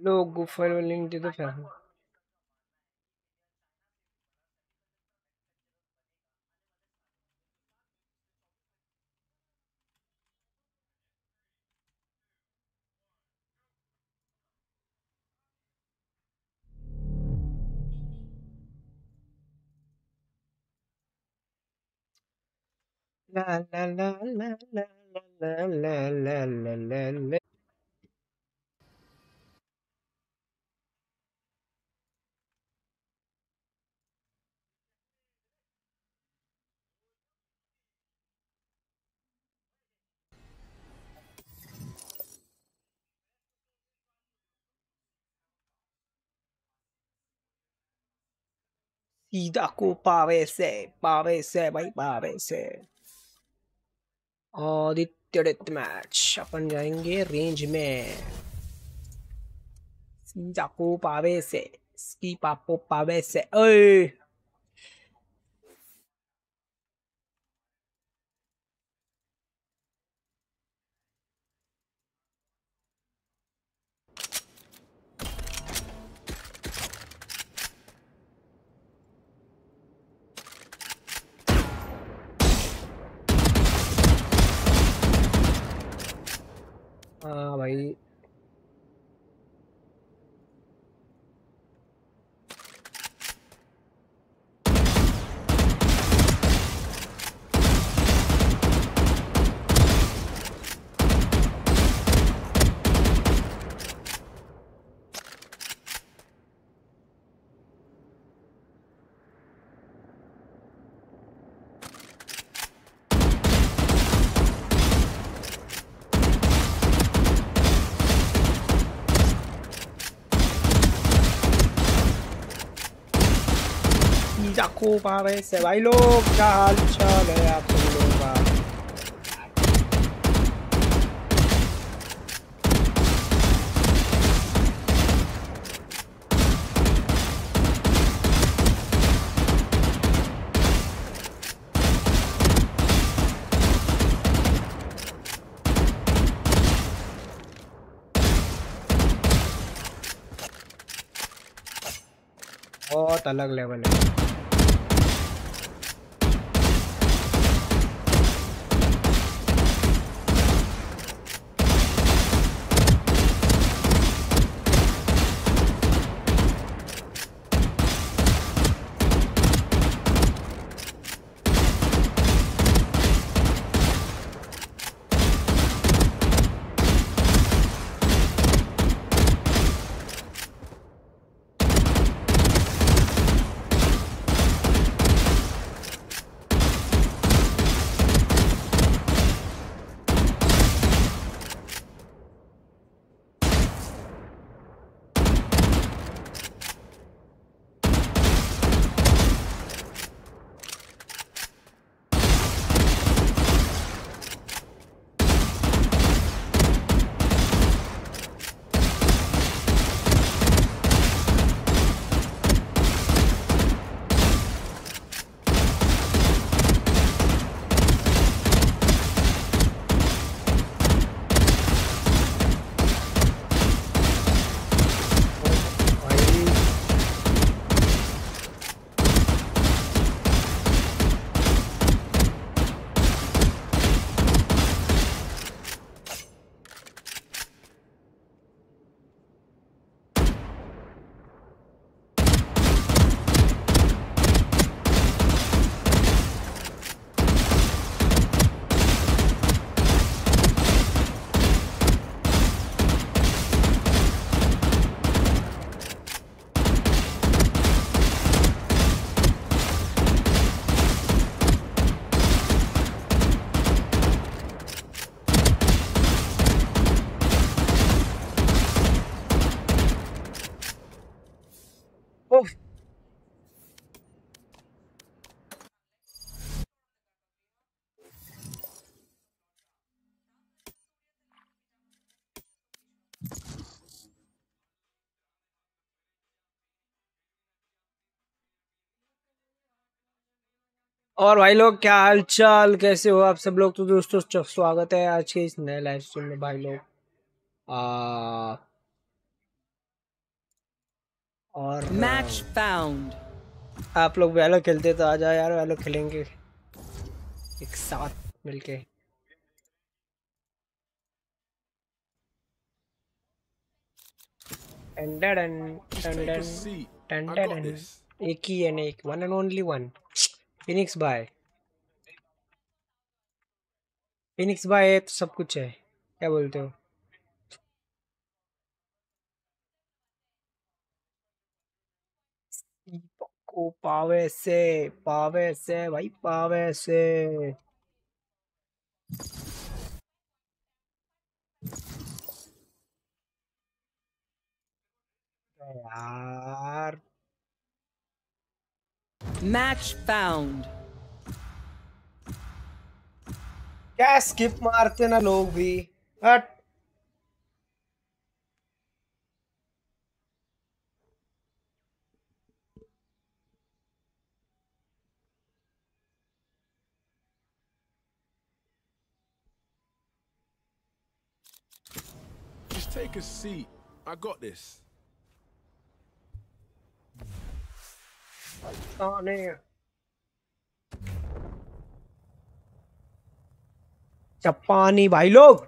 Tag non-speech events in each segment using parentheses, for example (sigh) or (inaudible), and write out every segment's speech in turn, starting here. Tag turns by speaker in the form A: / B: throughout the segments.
A: लो गुफा लिंक दे दो फिर ला ला ला ला ला ला ला ला ला ला ला सीधा को पावे से पावे से भाई पावे से आदित्य डेथ मैच अपन जाएँगे रेंज में. सीधा को पावे से पापो पावे से ओए 啊喂。को पावे से भाई लोग, क्या हाल चाल है आप सब लोगों का? बहुत अलग लेवल है। और भाई लोग क्या हाल चाल कैसे हो आप सब लोग? तो दोस्तों स्वागत है आज के इस नए लाइव स्ट्रीम में भाई लोग। आ और
B: Match found.
A: आप लोग वैलो खेलते तो आ जाओ यार वैलो खेलेंगे एक साथ मिलके।
C: I got
A: done.
C: this.
A: एक ही है ना एक one and only one Phoenix bye Phoenix bye है तो सब कुछ है। क्या बोलते हो? को पावे से पावे से, भाई पावे से। यार।
B: Match found.
A: क्या स्किप मारते ना लोग भी हट
C: Just take a seat. I got this.
A: ताने चपानी भाई लोग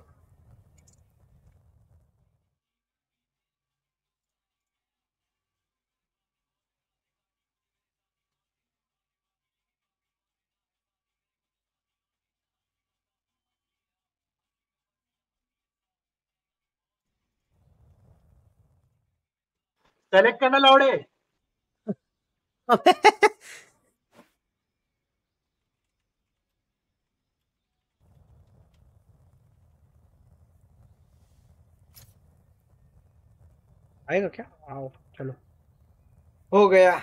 D: सेलेक्ट करना लौड़े (laughs)
A: आएगा क्या? आओ, चलो। हो गया।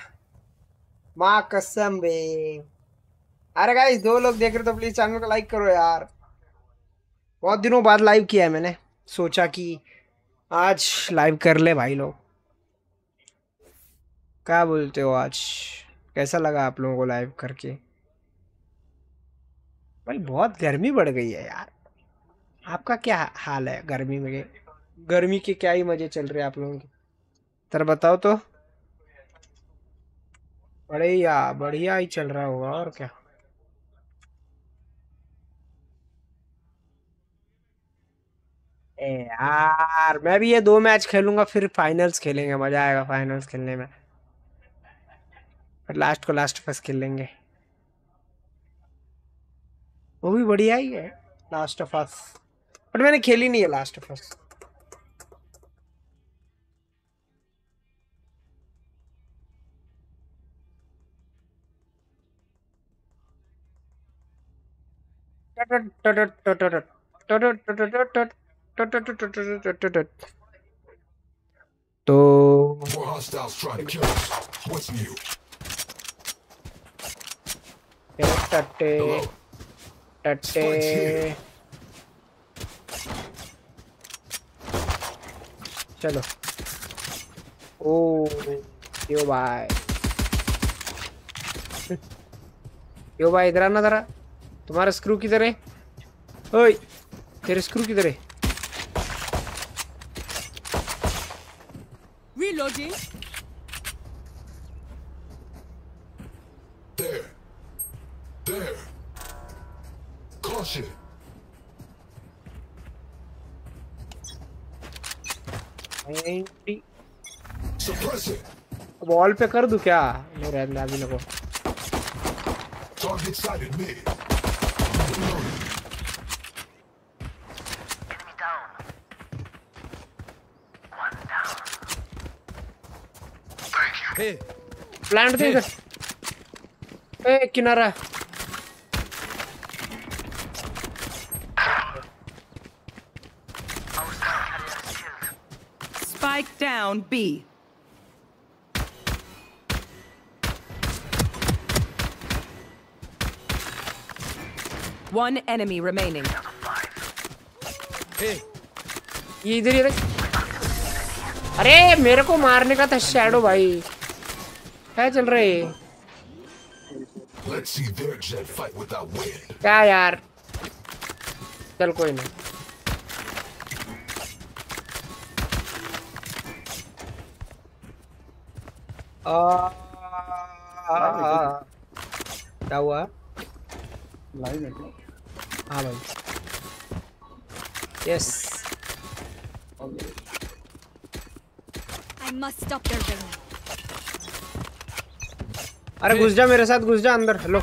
A: माँ कसम बे अरे गाइस दो लोग देख रहे तो प्लीज़ चैनल को लाइक करो यार। बहुत दिनों बाद लाइव किया है मैंने। सोचा कि आज लाइव कर ले भाई लोग। क्या बोलते हो आज? कैसा लगा आप लोगों को लाइव करके? भाई, बहुत गर्मी बढ़ गई है यार। आपका क्या हाल है गर्मी में? गर्मी के क्या ही मज़े चल रहे हैं आप लोगों के? तर बताओ तो। बढ़िया बढ़िया ही चल रहा होगा और क्या। ए यार, मैं भी ये दो मैच खेलूँगा, फिर फाइनल्स खेलेंगे, मज़ा आएगा फाइनल्स खेलने में। फिर लास्ट को लास्ट फ़र्स्ट खेल लेंगे वो भी बढ़िया ही है लास्ट ऑफ़ अस बट मैंने खेली नहीं है लास्ट ऑफ़ अस तो
E: New?
A: टट्टे टट्टे चलो। ओ यो भाई। यो भाई इधर आना जरा। तुम्हारा स्क्रू किधर है? ओए। तेरे स्क्रू किधर है? वॉल पे कर दू क्या? मेरे अंदर अभी लोगो प्लांट hey. किनारा।
B: Spike down B. One enemy remaining.
A: Hey. इधर ही अरे मेरे को मारने का था शेडो भाई क्या चल रहे क्या यार चल कोई नहीं क्या हुआ
D: लाइव है क्या?
A: हाँ भाई। Yes
F: I must stop there.
A: अरे घुस जा मेरे साथ घुस जा अंदर हेलो।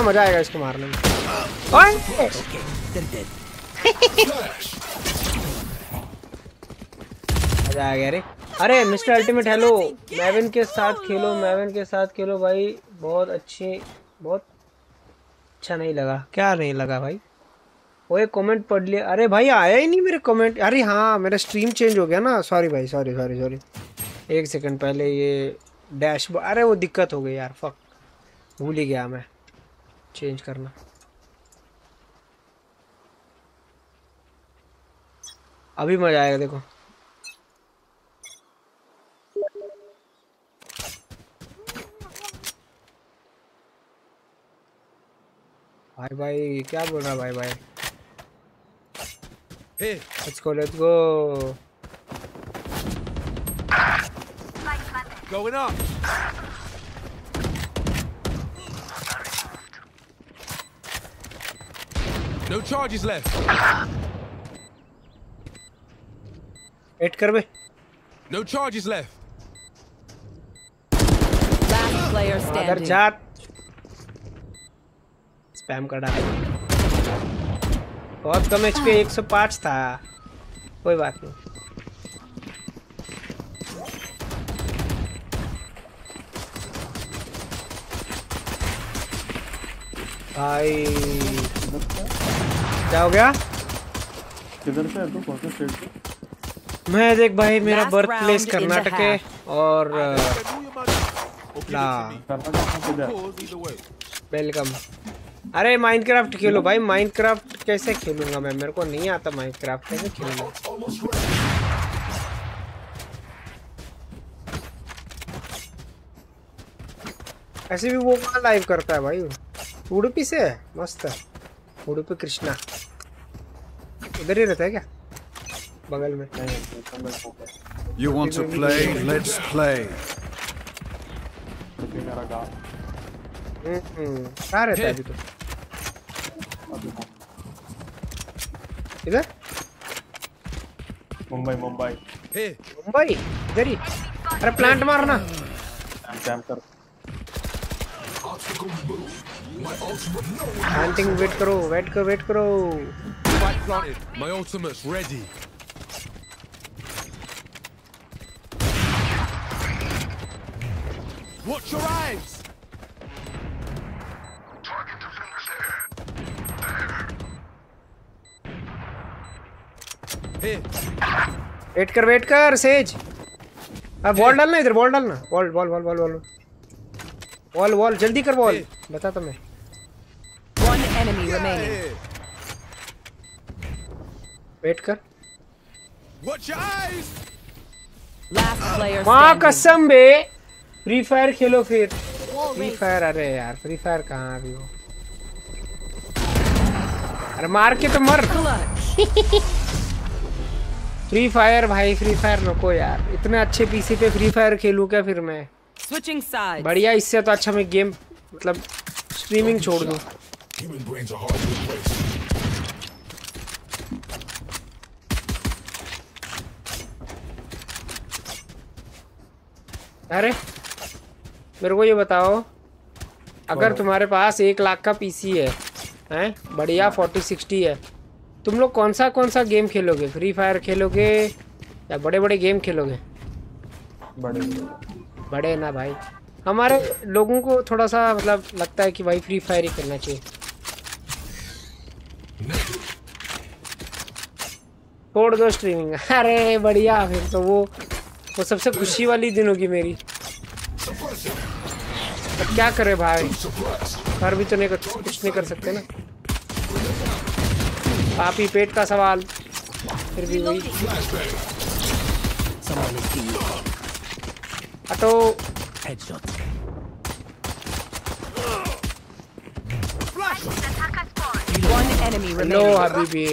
A: रुकना मज़ा आएगा इसको मारने में। मज़ा आ गया रे। अरे मिस्टर अल्टीमेट हेलो मैविन के साथ खेलो मैविन के साथ खेलो भाई। बहुत अच्छी बहुत अच्छा नहीं लगा। क्या नहीं लगा भाई? वो एक कमेंट पढ़ लिया। अरे भाई आया ही नहीं मेरे कमेंट अरे हाँ मेरा स्ट्रीम चेंज हो गया ना। सॉरी भाई सॉरी सॉरी सॉरी एक सेकंड पहले ये डैश अरे वो दिक्कत हो गई यार फक भूल ही गया मैं। चेंज करना अभी मज़ा आएगा देखो भाई भाई क्या बोल रहा भाई भाई. Let's go let's go
C: Going up. No charges left.
A: Wait कर बे
C: No charges left.
B: Last player standing. अगर.
A: जात स्पैम कर डाला बहुत कम एचपी 105 था कोई बात नहीं भाई क्या हो गया?
D: किधर से है तू? कौन से स्टेट से?
A: मैं देख भाई मेरा बर्थ प्लेस कर्नाटक है और uh. वेलकम अरे माइनक्राफ्ट खेलो भाई माइनक्राफ्ट कैसे खेलूँगा मैं? मेरे को नहीं आता माइनक्राफ्ट कैसे खेलूँगा? ऐसे भी वो कहाँ लाइव करता है भाई? उडुपी से? है मस्त है। उडुपी कृष्णा। उधर ही रहता है क्या? बगल में।
G: You want to play? Let's play.
D: क्योंकि मेरा गाँव।
A: हम्म, कहाँ रहता है अभी तो? इधर?
D: मुंबई मुंबई।
A: मुंबई? इधर ही। अरे प्लांट मारना।
D: कैंप कर।
A: प्लांटिंग वेट करो वेट करो वेट करो
C: Spike planted. My ultimate's ready. Watch your eyes. Here.
A: Wait कर वेट कर सेज अब बॉल डालना इधर बॉल डालना ball ball ball ball ball ball ball जल्दी कर बॉल बता तो मैं
B: One enemy remaining.
C: Here.
A: Wait कर माँ कसम बे फ्री फायर खेलो फिर। फ्री फायर अरे यार फ्री फायर कहाँ अभी हो? अरे मार के तो मर। फ्री फायर भाई फ्री फायर नको यार। इतने अच्छे पीसी पे फ्री फायर खेलूं क्या फिर मैं?
B: Switching sides.
A: बढ़िया इससे तो अच्छा मैं गेम मतलब स्ट्रीमिंग छोड़ दूँ। अरे मेरे को ये बताओ अगर तुम्हारे पास एक लाख का पीसी है हैं? बढ़िया फोर्टी सिक्सटी है। तुम लोग कौन सा कौन सा गेम खेलोगे? फ्री फायर खेलोगे या बड़े बड़े गेम खेलोगे?
D: बड़े।
A: बड़े ना भाई। हमारे लोगों को थोड़ा सा मतलब लगता है कि भाई फ्री फायर ही करना चाहिए। छोड़ दो स्ट्रीमिंग (laughs) अरे बढ़िया फिर तो वो वो सबसे खुशी वाली दिन होगी मेरी। अब क्या करे भाई? घर भी तो नहीं कर कुछ नहीं कर सकते ना। आप ही पेट का सवाल। फिर भी वही। हेलो हबीबी.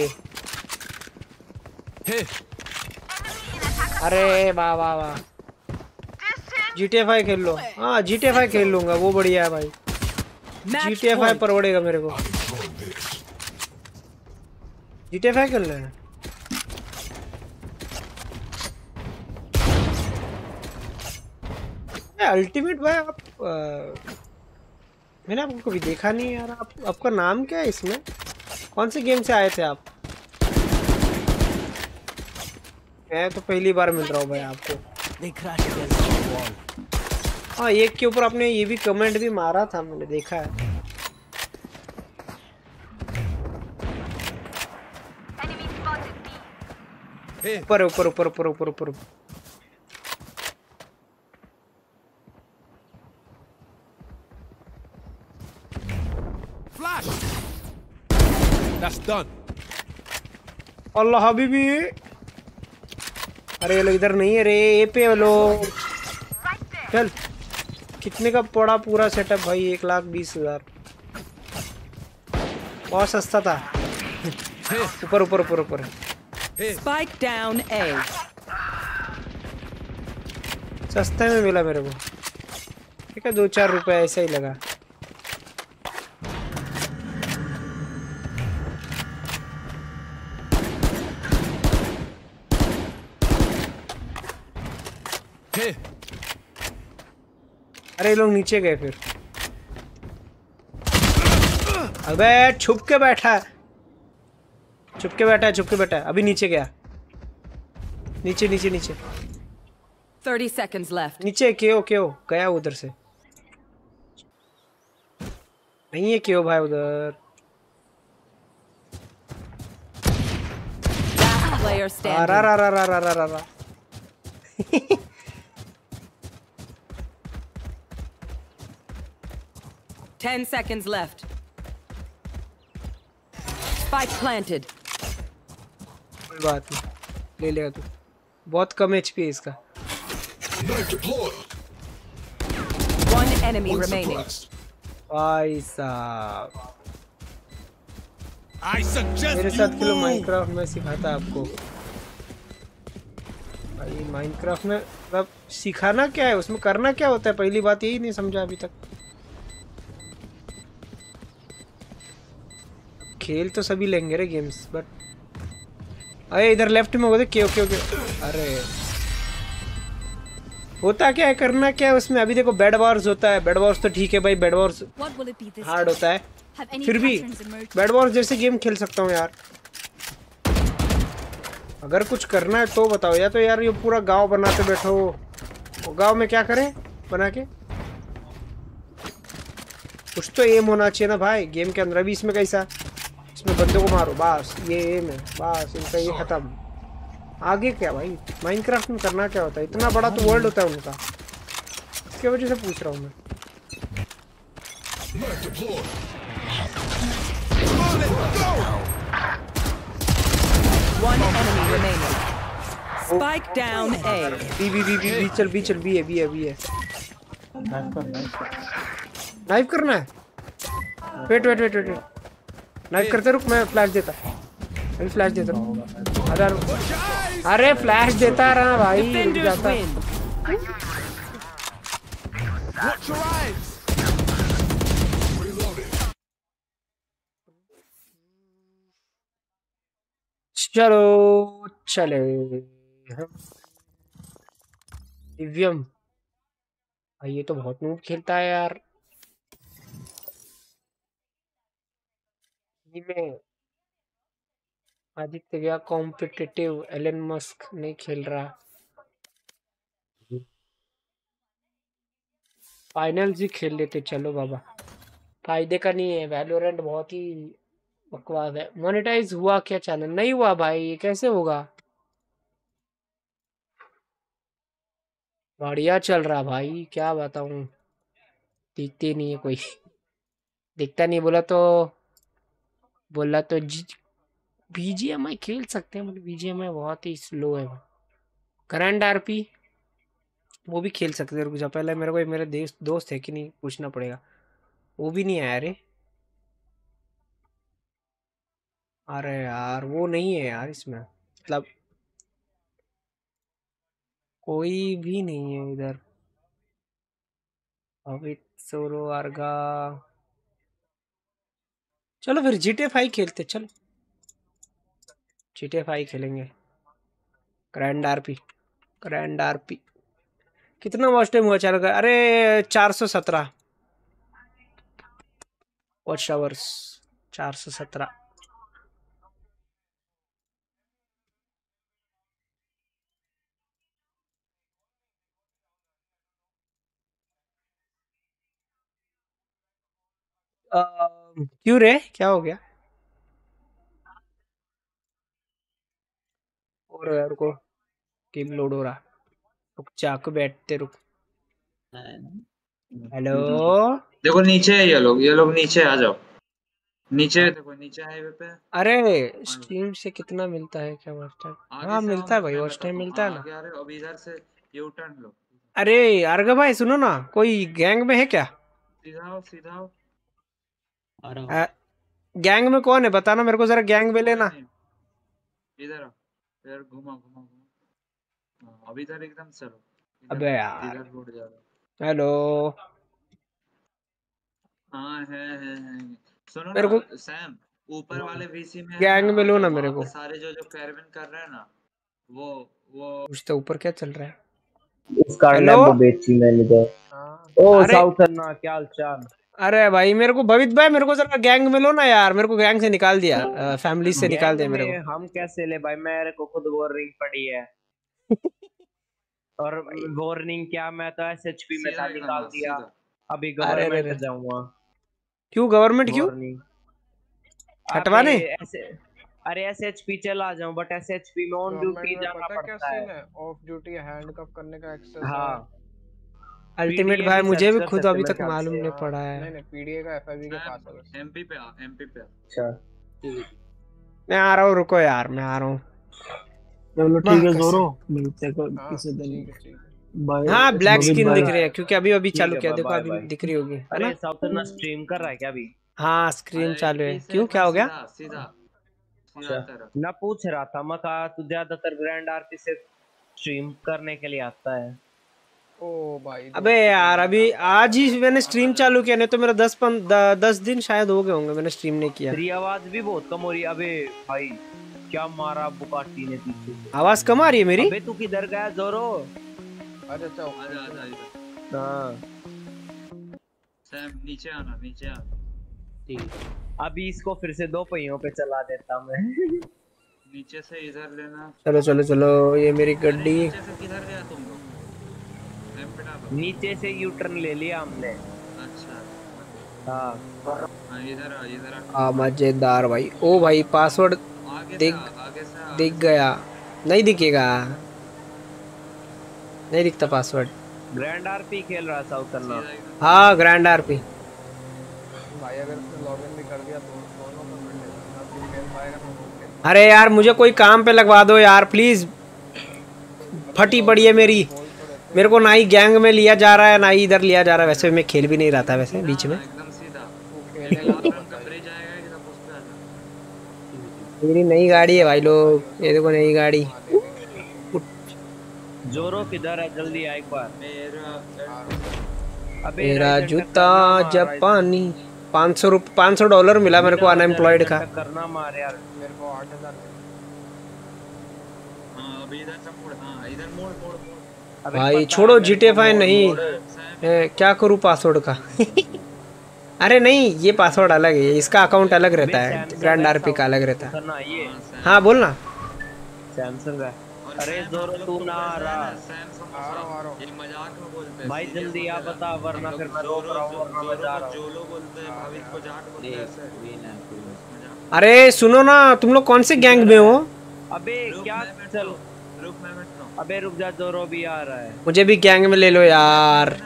A: अरे वाह वाह वाह। जी टी एफ़ खेल लो। हाँ जी टी आई खेल लूँगा वो बढ़िया है भाई। जी टी एफ़ परवड़ेगा मेरे को। जी टी एफ़ आई खेलना अल्टीमेट भाई आप अ, मैंने आपको कभी देखा नहीं यार। आप आपका नाम क्या है इसमें? कौन से गेम से आए थे आप? मैं तो पहली बार मिल रहा हूँ भाई आपको। हाँ एक के ऊपर आपने ये भी कमेंट भी मारा था मैंने देखा है। ऊपर ऊपर ऊपर ऊपर ऊपर ऊपर।
C: Flash. That's done.
A: अल्लाह हबीबी। अरे ये लोग इधर नहीं है रे ए पे लोग। चल कितने का पड़ा पूरा सेटअप भाई? एक लाख बीस हज़ार। बहुत सस्ता था। ऊपर ऊपर ऊपर ऊपर. सस्ते में मिला मेरे को। ठीक है दो चार रुपए ऐसा ही लगा। ये लोग नीचे गए फिर। अबे छुप के बैठा। है छुप के बैठा है छुप के बैठा है। अभी नीचे गया। नीचे नीचे नीचे।
B: 30 seconds left.
A: नीचे क्यों क्यों गया उधर से। नहीं है क्यों भाई उधर। आ, रा रा रा रा रा रा रा (laughs) रा।
B: Ten seconds left. Spike planted.
A: कोई बात नहीं। ले लेगा तू। बहुत कम एचपी है इसका।
B: One enemy remaining.
A: भाई साहब।
C: I
A: मेरे साथ खेलो. माइनक्राफ्ट में सिखाता आपको। भाई माइनक्राफ्ट में मतलब सिखाना क्या है? उसमें करना क्या होता है? पहली बात यही नहीं समझा अभी तक। खेल तो सभी लेंगे रे गेम्स बट अरे इधर लेफ़्ट में होते क्यों क्यों क्यों अरे। होता क्या है करना क्या है उसमें? अभी देखो बेड वॉर्स होता है। बेड वॉर्स तो ठीक है भाई बेड वॉर्स हार्ड होता है। फिर भी? बेड वॉर्स जैसे गेम खेल सकता हूँ यार। अगर कुछ करना है तो बताओ। या तो यार ये पूरा गाँव बनाते बैठो। वो गाँव में क्या करें? बना के? कुछ तो एम होना चाहिए ना भाई। गेम के अंदर। अभी इसमें कैसा? इसमें बंदों को मारो बस ये एम है बस इनका ये खत्म। आगे क्या भाई? माइनक्राफ्ट में करना क्या होता है? इतना बड़ा तो वर्ल्ड होता है उनका। इसके वजह से पूछ रहा हूँ मैं.
B: One enemy remaining. Spike down A.
A: चल चल है है है
D: नाइफ नाइफ
A: करना है? Wait wait wait wait knife करते रुक मैं फ्लैश देता। अभी फ्लैश देता हूँ अरे अरे फ्लैश देता रहा भाई रुक जाता. चलो चले। दिव्यम। भाई ये तो बहुत नूब खेलता है यार। में आदित्य गया कॉम्पिटिटिव एलन मस्क नहीं खेल रहा। फाइनल्स ही खेल लेते, चलो बाबा। फ़ायदे का नहीं है वैलोरेंट बहुत ही बकवास है। मोनेटाइज हुआ क्या चैनल नहीं हुआ भाई, ये कैसे होगा? बढ़िया चल रहा भाई, क्या बताऊँ। दिखते नहीं है कोई। दिखता नहीं, बोला तो बोला तो बीजीएमआई खेल सकते हैं मतलब बीजीएमआई बहुत ही स्लो है करंट आरपी वो भी खेल सकते हैं। रुक जा, पहले मेरे को, मेरे देश, दोस्त है कि नहीं, पूछना पड़ेगा। वो भी नहीं आया रे। अरे यार, वो नहीं है यार इसमें। मतलब कोई भी नहीं है इधर। अभी सोरो अर्गा चलो फिर जी टी खेलते, चलो। जी टी खेलेंगे। ग्रैंड आरपी ग्रैंड आरपी कितना वॉच टाइम हुआ चल का अरे, चार सौ सत्रह। वॉच आवर्स चार सौ सत्रह। क्यों रे? क्या हो गया? और यार को गेम लोड हो रहा। रुक चाकू बैठते रुक। हेलो?
H: देखो नीचे है ये लोग ये लोग नीचे आ जाओ। नीचे देखो नीचे हाईवे पे।
A: अरे स्ट्रीम से कितना मिलता है क्या वॉच टाइम हाँ मिलता है भाई वॉच टाइम मिलता है ना।
H: हो, अब इधर से यू टर्न लो।
A: अरे अर्घ भाई सुनो ना कोई गैंग में है क्या?
H: सीधा सीधा
A: आ, गैंग में कौन है? बताना मेरे को जरा गैंग में लेना।
H: इधर इधर घुमा घुमा घुमा। हाँ, अब इधर एकदम चलो
A: अबे यार।
H: इधर रोड जा रहा है।
A: हेलो।
H: हाँ है है है। सुनो
A: मेरे
H: ना
A: को-
H: सैम ऊपर वाले वीसी में
A: गैंग में लो ना मेरे को।
H: सारे जो जो कैरवन कर रहे हैं ना वो वो
A: पूछते ऊपर क्या चल रहा है?
I: इसका? लैम्बो बेची मैंने तो। ओ
A: अरे-
I: साउथर्ना क्या हाल चाल
A: अरे भाई मेरे को भवित भाई मेरे को जरा गैंग में लो ना यार। मेरे को गैंग से निकाल दिया। फैमिली से निकाल दिया मेरे को।
I: हम कैसे ले भाई? मेरे को खुद वार्निंग पड़ी है। (laughs) और वार्निंग क्या? मैं तो एसएचपी में था निकाल
H: हाँ,
I: दिया। अभी गवर्नमेंट
A: अरे।
I: जाऊँगा।
A: क्यों? गवर्नमेंट क्यों? हटवाने?
I: ऐसे अरे एसएचपी चला जाऊँ बट एसएचपी में ऑन ड्यूटी जाना पड़ता है।
J: ऑफ़ ड्यूटी हैंडकफ करने का एक्सेस
I: हाँ।
A: अल्टीमेट भाई मुझे भी खुद अभी तक मालूम नहीं
I: हाँ।
A: पड़ा है।
J: नहीं नहीं पीडीए का एफआईबी के पास है
H: एमपी पे आ एमपी पे। आ
I: अच्छा
A: मैं आ रहा हूँ रुको यार मैं आ रहा हूँ।
D: चलो ठीक है। जोरो। मिलते हैं को-
J: हाँ,
D: किसी दिन।
J: है,
A: ब्लैक स्किन दिख रही है क्योंकि अभी अभी चालू किया देखो अभी दिख रही होगी। है
I: अरे
A: ना
I: स्ट्रीम कर रहा है क्या अभी?
A: हाँ स्क्रीन चालू है। क्यों क्या हो गया?
H: सीधा
I: अच्छा। पूछ रहा था मैं कहा तू ज़्यादातर ग्रैंड आरपी से स्ट्रीम करने के लिए आता है।
J: ओ भाई
A: अबे यार अभी आज ही मैंने स्ट्रीम चालू किया नहीं तो मेरा दस पन, द, दस दिन शायद हो गए होंगे मैंने स्ट्रीम नहीं किया।
I: तेरी आवाज़ भी बहुत कम हो रही है। अबे भाई क्या मारा बुकाटी ने पीछे।
A: आवाज़ कम आ रही है मेरी?
I: अबे तू किधर गया जोरो?
J: अच्छा अच्छा
H: आजा आजा इधर
I: हाँ।
H: सैम नीचे आना नीचे आ।
I: ठीक। अभी इसको फिर से दो पहियों पे चला देता मैं।
H: नीचे से इधर लेना।
A: चलो चलो चलो ये मेरी गड्डी।
H: नीचे से किधर गया तुम लोग?
I: नीचे से यू टर्न ले लिया हमने।
H: अच्छा।
I: हाँ।
H: हाँ इधर इधर आ।
A: आ मज़ेदार भाई। ओ भाई पासवर्ड देख- दिख गया। नहीं दिखेगा। नहीं दिखता पासवर्ड
I: ग्रैंड आरपी खेल रहा था उतरना
H: सीधा एकदम
A: हाँ ग्रैंड आरपी
J: भाई अगर लॉगिन भी कर दिया तो
A: अरे यार मुझे कोई काम पे लगवा दो यार प्लीज़ फटी पड़ी है मेरी। मेरे को ना ही गैंग में लिया जा रहा है ना ही इधर लिया जा रहा है। वैसे मैं खेल भी नहीं रहा था वैसे बीच में।
H: एकदम सीधा ये
J: खेलेगा
H: लाल रंग का ब्रिज आएगा कि तब उस पे आ जा
A: मेरी नई गाड़ी है भाई लोग ये देखो नई गाड़ी।
I: जोरो किधर है? जल्दी आ एक बार।
H: मेरा
A: मेरा जूता जापानी। पाँच सौ रुपये पाँच सौ डॉलर मिला मेरे को अनएम्प्लॉयड का।
I: टक्कर ना मार यार
J: मेरे को आठ हज़ार।
H: हाँ अभी इधर से मुड़ हाँ इधर मोड़।
A: भाई छोड़ो जीटे फाइन नहीं। ए, क्या करूँ पासवर्ड का? (laughs) अरे नहीं ये पासवर्ड अलग है इसका अकाउंट अलग रहता है ग्रैंड आरपी का अलग रहता है।
H: हाँ, सैम
A: बोल ना।
I: सैमसंग है। अरे जोरो
H: लोग
I: तू ना आ रहा।
H: ये मज़ाक में बोलते हैं
I: भाई जल्दी आ बता वरना फिर मैं रहा हूँ वरना मैं जा रहा हूँ
H: जोलो बोलते हैं को जाट बोलते हैं।
A: अरे सुनो ना तुम लोग कौन से गैंग में हो?
I: अबे क्या चल
H: रहा हूँ। रुक मैं बैठ रहा हूँ
I: अबे रुक जा जोरो भी आ रहा है।
A: मुझे भी गैंग में ले लो यार।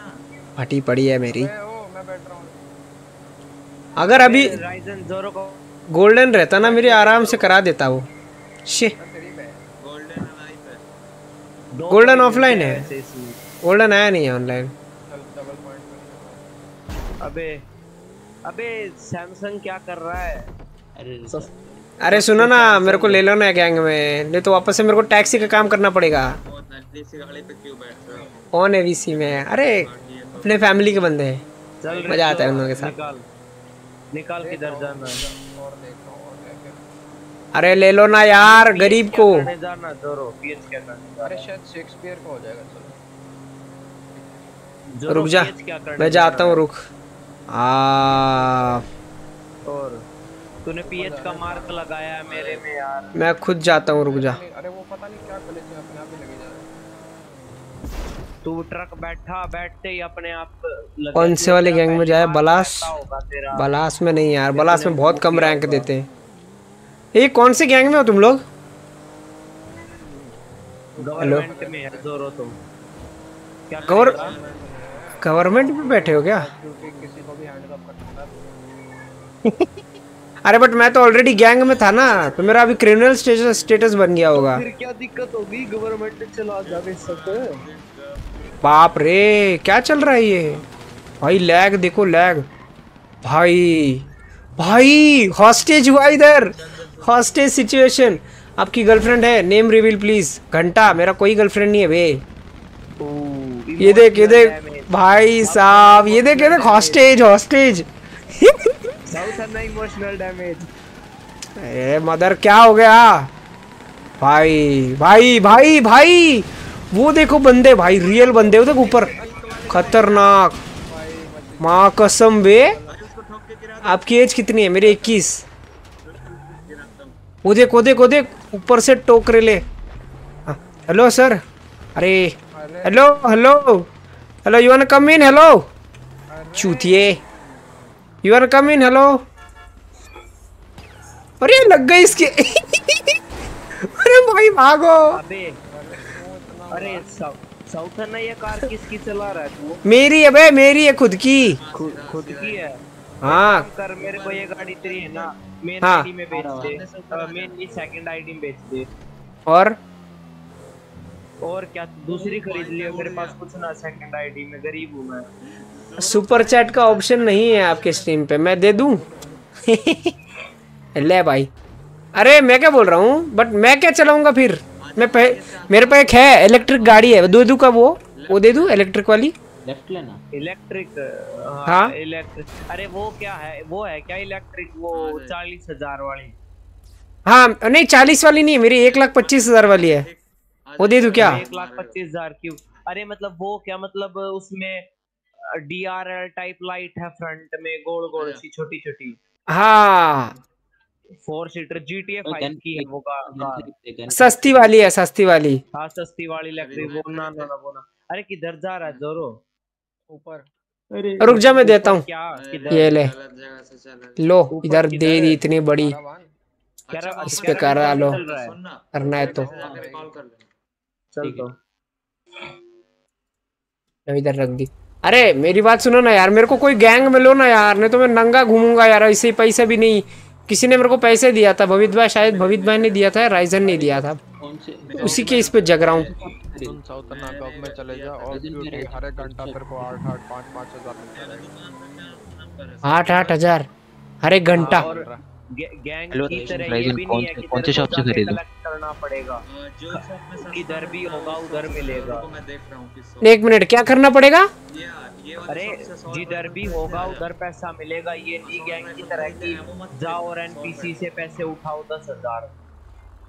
A: फटी पड़ी है मेरी। अगर अभी गोल्डन रहता ना मेरे आराम से करा देता वो। शे।
H: गोल्डन
A: ऑफलाइन है। गोल्डन आया नहीं है ऑनलाइन।
I: अबे अबे सैमसंग क्या कर रहा है? सस-
A: अरे सुनो ना मेरे को ले लो ना गैंग में। नहीं तो वापस से मेरे को टैक्सी का काम करना पड़ेगा।
H: बहुत नज़दीक से गाड़ी पे क्यों बैठ रहे हो
A: कौन है वीसी में? अरे अपने फैमिली के बंदे हैं। मज़ा आता है
I: जोरो,
A: उन लोगों के साथ।
I: निकाल। निकाल किधर जाना।
A: अरे ले लो ना यार गरीब को।
J: का हो
A: रुक जा। मैं जाता हूँ
I: है?
A: रुक। आ।
I: और तूने पीएच का मार्क लगाया है मेरे में यार।
A: मैं खुद जाता हूँ रुक जा।
J: अरे वो पता नहीं क्या कॉलेज में अपने आप ही लगे जा रहा है।
I: तू ट्रक बैठा बैठते ही अपने आप लगे।
A: कौन से वाले गैंग में जाए बलास। बलास में नहीं यार बलास में बहुत कम रैंक देते हैं। ये कौन से गैंग में हो तुम लोग?
I: गवर्नमेंट में है जोरो तुम। क्या
A: गवर
I: करेगा?
A: गवर्नमेंट में बैठे हो क्या? (laughs) अरे बट मैं तो ऑलरेडी गैंग में था ना तो मेरा अभी क्रिमिनल स्टेटस स्टेटस बन गया होगा।
I: फिर क्या दिक्कत होगी? गवर्नमेंट चला जावे सब।
A: बाप रे क्या चल रहा है ये? भाई लैग देखो लैग भाई भाई हॉस्टेज हुआ इधर। हॉस्टेज सिचुएशन आपकी गर्लफ्रेंड है नेम रिवील प्लीज़ घंटा मेरा कोई गर्लफ्रेंड नहीं है बे। ये देख ये देख। भाई साहब ये देख ये देख hostage hostage (laughs)
I: emotional damage
A: a mother क्या हो गया? भाई भाई भाई भाई! वो देखो बंदे भाई रियल बंदे वो देखो ऊपर। खतरनाक। माँ कसम बे। आपकी एज कितनी है? मेरी इक्कीस। वो देख वो देख वो देख ऊपर से टोकरे ले। हाँ, हेलो सर अरे hello hello hello you want come in hello चूतिए। You want come in hello अरे लग गई इसके। अरे भाई भागो।
I: अबे अरे साउथ ना ये कार? किसकी चला रहा है तू?
A: मेरी है बे मेरी है खुद की।
I: खुद खुद की है?
A: हाँ।
I: कर मेरे को ये गाड़ी तेरी है ना मेन
A: हाँ।
I: आईडी में बेच दे। मेन सेकंड आईडी में बेच दे।
A: और?
I: और क्या दूसरी खरीद लियो मेरे पास कुछ ना सेकंड आईडी में गरीब हूँ मैं।
A: सुपर चैट का ऑप्शन नहीं है आपके स्ट्रीम पे। मैं दे दूँ? (laughs) ले भाई। अरे मैं क्या बोल रहा हूँ? बट मैं क्या चलाऊँगा फिर? मैं पह, मेरे पे एक है इलेक्ट्रिक गाड़ी है। दे दूँ का वो? वो दे दूँ इलेक्ट्रिक वाली?
K: लेफ़्ट लेना।
I: इलेक्ट्रिक
A: हाँ।
I: हाँ? इलेक्ट्रिक अरे वो क्या है? वो है क्या इलेक्ट्रिक वो चालीस हज़ार वाली।
A: हाँ नहीं चालीस वाली नहीं मेरी एक लाख पच्चीस हज़ार वाली है। वो दे दूँ। क्या?
I: एक लाख पच्चीस हज़ार क्यों? अरे मतलब वो क्या मतलब उसमें D R L type light है फ्रंट में गोल गोल सी छोटी छोटी।
A: हाँ।
I: Four seater G T A five की है वो का-
A: सस्ती वाली है सस्ती वाली।
I: हाँ सस्ती वाली इलेक्ट्रिक वो ना ना ना वो ना। अरे किधर जा रहा है? जोरो।
J: ऊपर।
A: रुक जा मैं देता हूँ। ये ले।
H: गलत जगह से चल रहे
A: लो इधर दे दी इतनी बड़ी। इस पे कर
I: रहा
A: लो
I: रहा है।
A: करना है तो।
I: चल तो।
A: इधर रख दी। अरे मेरी बात सुनो ना यार मेरे को कोई गैंग में लो ना यार नहीं तो मैं नंगा घूमूँगा यार ऐसे ही पैसे भी नहीं। किसी ने मेरे को पैसे दिया था भवित भाई शायद भवित भाई ने दिया था राइजन ने दिया था। उसी के इस पे जग रहा हूँ।
J: आठ आठ हज़ार
A: हर एक घंटा।
I: गैंग
K: हेलो,
I: की तरह ये
K: राइजन,
I: भी
K: कौन से- शॉप से खरीदूं?
I: करना पड़ेगा।
H: जो शॉप में सस्ता
I: इधर भी होगा, उधर मिलेगा।
H: मैं देख रहा हूँ
A: एक मिनट क्या करना पड़ेगा?
I: अरे जिधर भी होगा उधर पैसा मिलेगा। ये नहीं गैंग की तरह की जाओ और एनपीसी से पैसे उठाओ दस हज़ार।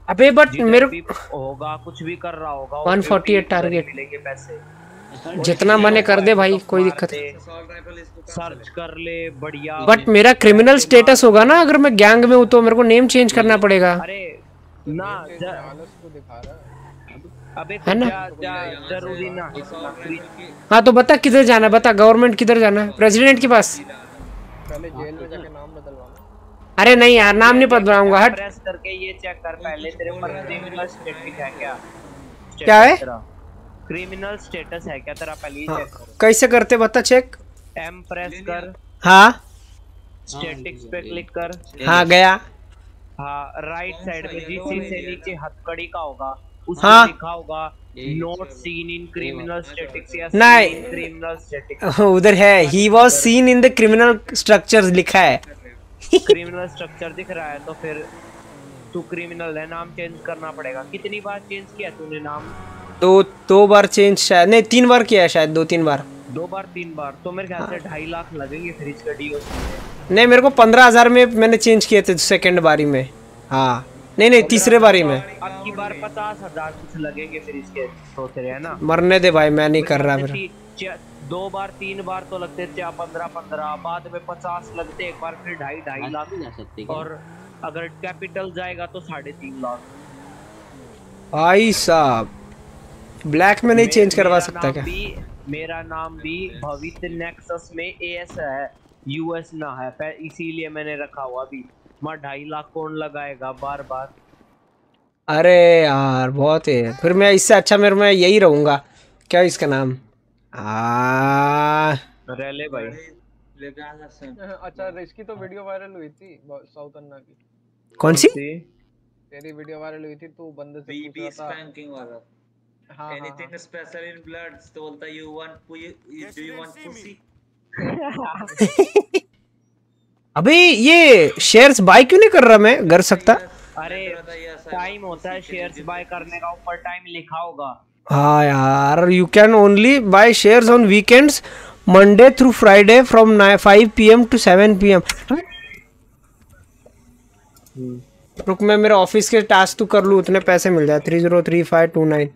A: अबे बट मेरे
I: होगा कुछ भी कर रहा होगा
A: 148 टारगेट।
I: मिलेंगे पैसे।
A: जितना मने कर दे भाई कोई दिक्कत
H: से
I: सर्च कर ले बढ़िया।
A: बट मेरा क्रिमिनल स्टेटस होगा ना अगर मैं गैंग में हूँ तो मेरे को नेम चेंज करना पड़ेगा।
I: अरे ना ज-
J: आलस को दिखा रहा है।
I: अबे
A: है ना?
I: ज़रूरी ना
A: हाँ तो बता किधर जाना है? बता गवर्नमेंट किधर जाना है? प्रेसिडेंट के पास?
J: पहले जेल में जाके नाम बदलवाना।
A: अरे नहीं यार नाम नहीं बदलाऊँगा हट।
I: प्रेस करके ये चेक कर पहले तेरे पर क्रिमिनल स्टेटस है। क्या?
A: क्या है?
I: क्रिमिनल स्टेटस है क्या तेरा पहले
A: हाँ,
I: चेक कर।
A: कैसे करते बता चेक
I: एम प्रेस कर।
A: हाँ।
I: स्टैटिक्स पे क्लिक कर।
A: हाँ गया।
I: हाँ राइट साइड में जिस चीज़ से नीचे हथकड़ी का होगा उसमें
A: हाँ।
I: लिखा होगा not seen in criminal statics या
A: नहीं।
I: क्रिमिनल स्टैटिक्स (laughs)
A: उधर है। He was seen in the criminal structure लिखा है।
I: क्रिमिनल स्ट्रक्चर दिख रहा है तो फिर तू क्रिमिनल है नाम चेंज करना पड़ेगा। कितनी बार चेंज किया तूने नाम?
A: दो दो बार चेंज शायद नहीं तीन बार किया है शायद दो तीन बार।
I: दो बार तीन बार। तो मेरे ख्याल से ढाई लाख लगेंगे फिर इसका डीओसी में
A: नहीं मेरे को पंद्रह हज़ार में मैंने चेंज किए थे सेकंड बारी में। हाँ। नहीं नहीं तीसरे बारी में।
I: अब की बार पचास हज़ार कुछ लगेंगे फिर इसके सोच रहे हैं ना?
A: मरने दे भाई मैं नहीं कर रहा फिर
I: दो बार तीन बार तो लगते थे पंद्रह पंद्रह। बाद में पचास लगते एक बार फिर ढाई ढाई लाख। और अगर कैपिटल जाएगा तो साढ़े तीन लाख।
A: भाई साहब ब्लैक में नहीं चेंज करवा सकता क्या?
I: मेरा नाम भी भवित नेक्सस में एएस है यूएस ना है इसीलिए मैंने रखा हुआ अभी। मैं ढाई लाख कौन लगाएगा बार बार?
A: अरे यार बहुत है। फिर मैं इससे अच्छा मेरे में यही रहूँगा। क्या इसका नाम? आ।
I: रेले भाई।
J: अच्छा इसकी तो वीडियो वायरल हुई थी साउथ अन्ना की।
A: कौन सी?
J: तेरी वीडियो वायरल हुई थी तू बंदे से पूछ रहा था। हाँ, हाँ,
H: एनीथिंग स्पेशल इन ब्लड तो बोलता you want do you want pussy
A: अबे ये शेयर्स बाय क्यों नहीं कर रहा मैं? कर सकता?
I: अरे टाइम होता है शेयर्स बाय करने का ऊपर टाइम लिखा होगा।
A: हाँ यार you can only buy shares on weekends Monday through Friday from five P M to seven P M रुक मैं मेरे ऑफ़िस के टास्क तो कर लूँ उतने पैसे मिल जाए। Three zero three five two nine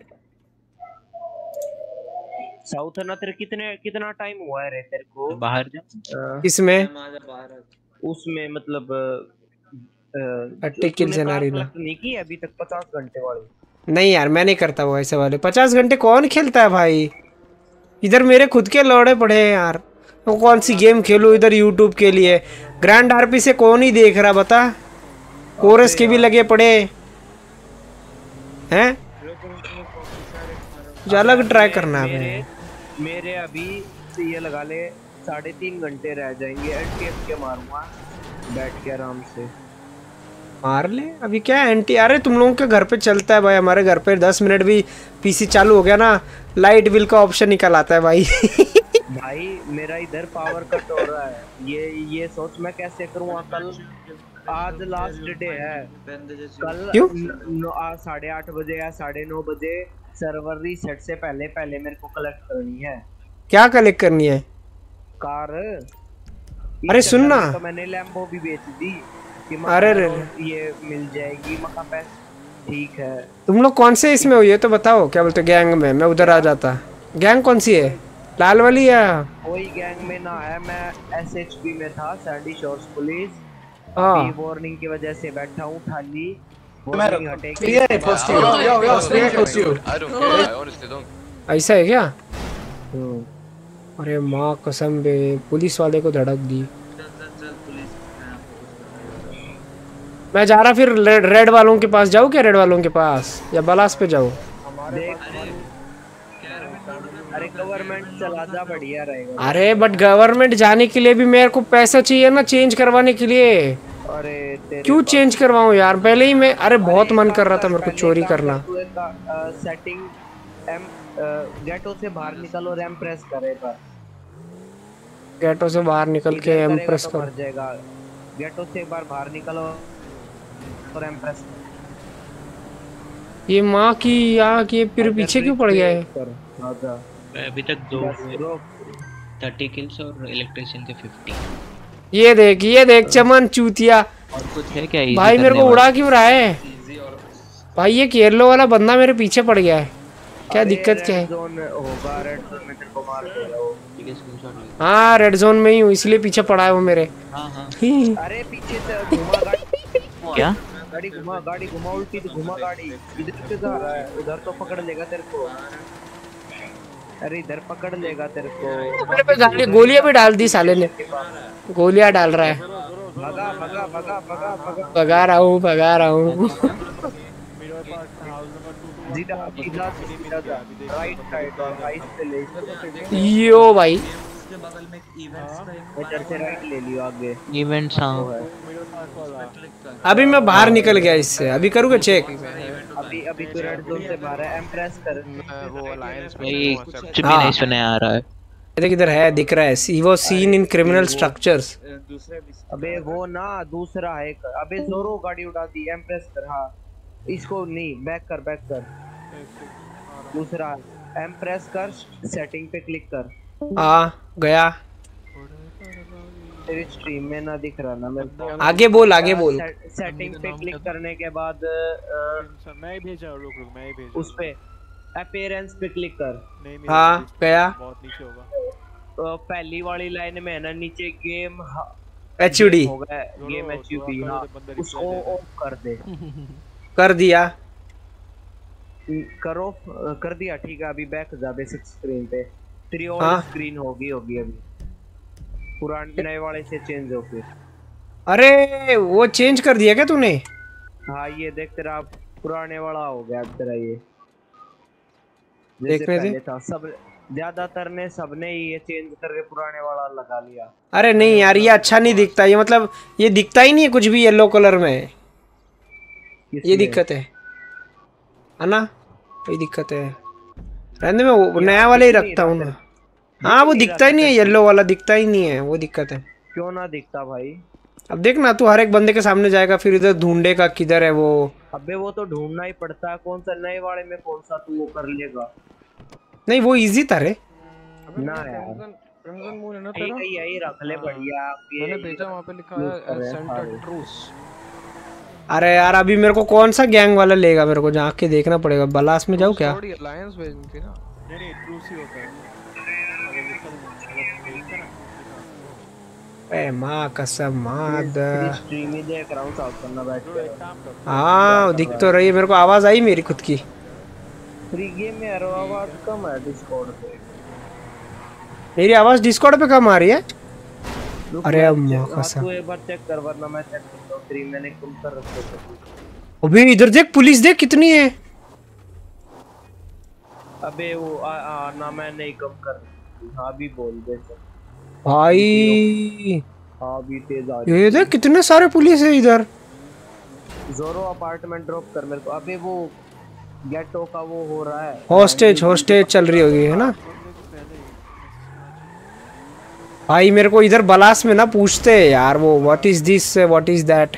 I: south अन्ना तेरे कितने कितना टाइम हुआ है रे तेरे को?
K: बाहर
I: जा।
A: इसमें
I: उसमें मतलब
A: अट्टी किल से नारी ला
I: नहीं की अभी तक पचास घंटे वाली?
A: नहीं यार मैं नहीं करता वो ऐसे वाले। पचास घंटे कौन खेलता है भाई? इधर मेरे खुद के लौड़े पड़े हैं यार। वो कौन सी गेम खेलूं इधर यूट्यूब के लिए? ग्रैंड आरपी से कौन ही देख रहा बता? कोरस के भी लगे पड़े। हैं? अलग ट्राई करना है
I: मेरे अभी ये लगा ले साढ़े तीन घंटे रह जाएँगे एट के मारूँगा। बैठ के आराम से।
A: मार ले। अभी क्या एंटी अरे तुम लोगों के घर पे चलता है भाई हमारे घर पे दस मिनट भी पीसी चालू हो गया ना लाइट बिल का ऑप्शन निकल आता है भाई। (laughs)
I: भाई मेरा इधर पावर कट हो रहा है। ये ये सोच मैं कैसे करूँगा कल आज लास्ट डे है। कल साढ़े आठ बजे या साढ़े नौ बजे सर्वर रीसेट से पहले पहले मेरे को कलेक्ट करनी है।
A: क्या कलेक्ट करनी है?
I: कार।
A: अरे
I: इस
A: सुन
I: चक्कर
A: ना।
I: में तो मैंने लैम्बो भी बेच दी कि
A: अरे रे
I: ये मिल जाएगी मका ठीक है।
A: तुम लोग कौन से इसमें हो? ये तो बताओ क्या बोलते गैंग में? मैं उधर आ जाता। गैंग कौन सी है? लाल वाली या?
I: कोई गैंग में ना है मैं एसएचपी में था सैंडी शोर्स पुलिस
A: हाँ।
I: वार्निंग की वजह से बैठा हूँ खाली।
L: Don't.
A: ऐसा है क्या? अरे माँ कसम बे पुलिस वाले को धड़क दी। मैं जा रहा फिर रेड, रेड वालों के पास जाऊँ क्या? रेड वालों के पास? या बलास पे जाऊँ?
I: देख अरे गवर्नमेंट चला जा बढ़िया रहेगा।
A: अरे बट गवर्नमेंट जाने के लिए भी मेरे को पैसा चाहिए ना चेंज करवाने के लिए?
I: अरे
A: क्यों चेंज करवाऊँ यार? पहले ही मैं अरे बहुत मन कर रहा था मेरे को चोरी करना
I: सेटिंग एम गेटो से बाहर निकल और एम प्रेस करे पर
A: गेटो से बाहर निकल के
I: करेगा
A: एम्प्रेस
I: तो
A: कर।
I: जाएगा। गेटो से एक बार बाहर निकलो और एम प्रेस
A: ये माँ की यहाँ की ये फिर पीछे क्यों पड़ गया है?
K: अभी तक दो थर्टी किल्स और इलेक्ट्रिशियन के फिफ्टी
A: ये देख ये देख चमन चूतिया।
K: और कुछ है क्या?
A: भाई मेरे को उड़ा क्यों रहा है? भाई ये केरलो वाला बंदा मेरे पीछे पड़ गया है। क्या दिक्कत क्या है?
K: है
A: हाँ रेड जोन में ही हूँ इसलिए पीछे पड़ा है वो मेरे।
K: हाँ हाँ। (laughs)
I: अरे पीछे से
K: क्या?
I: गाड़ी घुमा गाड़ी घुमा उल्टी तो घुमा गाड़ी। इधर से जा रहा है उधर तो पकड़ लेगा तेरे को। अरे इधर पकड़ लेगा तेरे को।
A: मेरे पे गाली गोलियाँ भी डाल दी साले ने। गोलियाँ डाल रहा है।
I: भगा भगा भगा भगा भगा
A: भगा रहा हूँ भगा रहा हूँ।
I: सीधा सीधा सीधा जा राइट साइड राइट से ले
A: यो भाई।
H: बगल में एक इवेंट्स का एक
I: इधर राइट ले लियो आगे
K: इवेंट्स हाँ।
H: क्लिक
A: अभी मैं बाहर निकल गया इससे। अभी करूँगा चेक
I: अभी अभी तो रेड जोन से बाहर है एम्प्रेस कर
J: वो अलायंस
K: भाई कुछ भी
A: हाँ।
K: नहीं सुने आ रहा है।
A: देख इधर है? दिख रहा है। सी वो सीन इन क्रिमिनल स्ट्रक्चर्स
I: अबे वो ना दूसरा है अबे जोरो गाड़ी उड़ा दी एम्प्रेस कर हाँ। इसको नहीं बैक कर बैक कर। दूसरा एम्प्रेस कर सेटिंग पे क्लिक कर।
A: हाँ गया।
I: तेरी स्ट्रीम में ना दिख रहा ना मेरे को।
A: आगे बोल आगे बोल।
I: सेटिंग पे क्लिक करने के बाद
J: मैं ही भेज रुक रुक मैं ही भेज
I: उस पे। अपीयरेंस पे क्लिक कर।
A: हाँ गया।
J: बहुत नीचे होगा।
I: पहली वाली लाइन में है ना नीचे game
A: H U
I: D game H U P हाँ उसको ऑफ़ कर दे।
A: कर दिया।
I: करो कर दिया ठीक है अभी बैक जा बेसिक स्क्रीन पे। तेरी और
A: हाँ।
I: स्क्रीन होगी होगी अभी। पुराने नए वाले से चेंज हो फिर।
A: अरे वो चेंज कर दिया क्या तूने?
I: हाँ ये देख तेरा पुराने वाला हो गया अब तेरा ये।
A: देखने दे।
I: था सब ज़्यादातर ने सबने ये चेंज करके पुराने वाला लगा लिया।
A: अरे नहीं यार ये अच्छा नहीं दिखता ये मतलब ये दिखता ही नहीं है कुछ भी येलो कलर में। ये दिक्कत है। है ना ये दिक्कत है। रहने में वो नया वाला ही रखता हूँ ना। हाँ वो दिखता ही नहीं है येलो वाला दिखता ही नहीं है वो दिक्कत है।
I: क्यों ना दिखता भाई?
A: अब देख ना तू हर एक बंदे के सामने जाएगा फिर इधर ढूंढेगा किधर है वो।
I: अबे वो तो ढूंढना ही पड़ता है कौन सा नए वाले में कौन सा तू वो कर लेगा?
A: नहीं वो इजी था रे।
I: ना यार।
J: रमज़ान मून है ना तेरा?
I: यही रख ले बढ़िया
J: मैंने भेजा वहाँ पे लिखा है सेंटर ट्रूस
A: अरे यार अभी मेरे को कौन सा गैंग वाला लेगा? मेरे को जाके देखना पड़ेगा। बलास में जाऊँ क्या?
J: अलायंस भेजनी थी ना।
D: नहीं नहीं ट्रूस ही होता है।
A: ए माँ कसम माँ
I: तेरी स्ट्रीम ही देख रहा हूँ साफ़ करना बैठ
D: तो
I: के।
A: हाँ दिख तो रही है मेरे को आवाज़ आई मेरी खुद की।
I: फ्री गेम में आवाज़ कम है डिस्कॉर्ड पे।
A: मेरी आवाज़ डिस्कॉर्ड पे कम आ रही है? अरे
I: हाँ,
A: कसम।
I: तू एक बार चेक कर वरना मैं चेक करता हूँ। फ्री मैंने कम कर रखे थे
A: अभी इधर देख पुलिस देख कितनी है।
I: अबे वो आ, आ, ना मैं नहीं कम कर रही हाँ। भी बोल दे।
A: भाई।
I: हाँ भी तेज आ रही
A: ये देख कितने सारे पुलिस है इधर।
I: जोरो अपार्टमेंट ड्रॉप कर मेरे को। अबे वो गेटो का वो हो रहा है।
A: हॉस्टेज हॉस्टेज चल रही होगी है ना? भाई मेरे को इधर बलास में ना पूछते हैं यार वो what is this what is that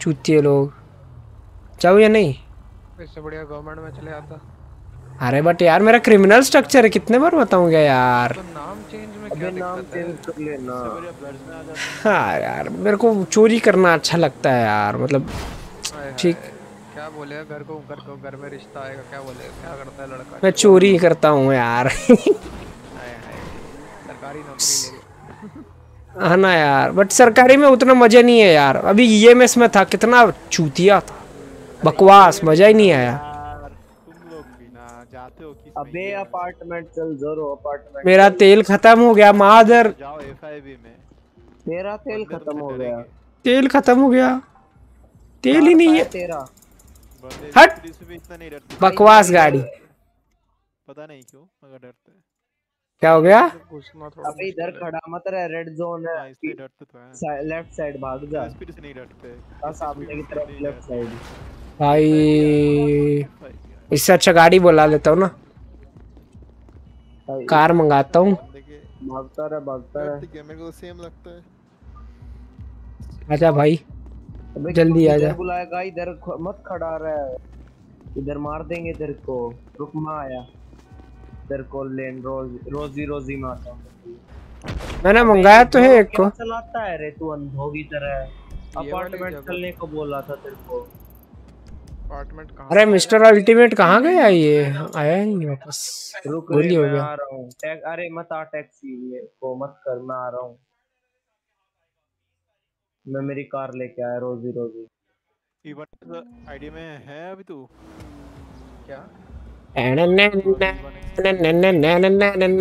A: चूतिए लोग। जाओ या नहीं?
J: इससे बढ़िया गवर्नमेंट में चले आता।
A: अरे बट यार मेरा क्रिमिनल स्ट्रक्चर है कितने बार बताऊँगा यार।
J: तो नाम चेंज में क्या
I: नाम
J: दिक्कत है?
I: चेंज कर लेना।
A: हाँ यार मेरे को चोरी करना अच्छा लगता है यार मतलब ठीक।
J: क्या बोलेगा घर को घर को घर में रिश्ता आएगा क्या बोलेगा क्या करता है लड़का?
A: मैं चोरी करता हूँ यार।
J: सरकारी नौकरी।
A: है। ना यार बट सरकारी में उतना मज़ा नहीं है यार। अभी ईएमएस में था कितना चूतिया था। बकवास मज़ा ही नहीं आया।
D: तुम लोग भी ना जाते हो किस
I: अबे अपार्टमेंट चल जोरो अपार्टमेंट
A: मेरा तेल खत्म हो गया मादर।
D: जाओ एफआईबी में।
I: तेरा तेल खत्म हो गया।
A: तेल खत्म हो गया। तेल ही नहीं है।
I: तेरा।
A: हट!
D: पुलिस भी इतना नहीं डरते
A: बकवास गाड़ी।
D: पता नहीं क्यों मगर डरते हैं।
A: क्या हो गया?
I: अबे इधर खड़ा मत रह रेड जोन
D: हाँ,
I: है
D: इसलिए डरते तो हैं।
I: लेफ़्ट साइड भाग जा।
D: एसपी से नहीं डरते।
I: आ, सामने की तरफ़ लेफ़्ट साइड
A: भाई इससे अच्छा गाड़ी बुला लेता हूँ ना। कार मंगाता हूँ।
I: भागता रहे भागता रहे।
D: है मेरे को सेम लगता है।
A: आजा भाई।
I: अबे
A: जल्दी आ जा।
I: बुलाएगा इधर मत खड़ा रहे। इधर मार देंगे तेरे को। रुक मैं आया। तेरे को लेन रोज रोजी रोजी में आता
A: मैंने मंगाया तो है एक को।
I: चलाता है रे तू अंधों की तरह अपार्टमेंट। चलने को बोला था तेरे को।
J: अपार्टमेंट कहाँ
A: अरे मिस्टर अल्टीमेट कहाँ गया ये? आया ही नहीं वापस।
I: रुक
A: हो गया।
I: आ रहा हूँ। टैग अरे मत आ टैक्सी में को मत कर मैं आ रहा हूँ। मैं मेरी कार लेके आया रोजी रोजी
D: इवन आईडी में है अभी तू
I: क्या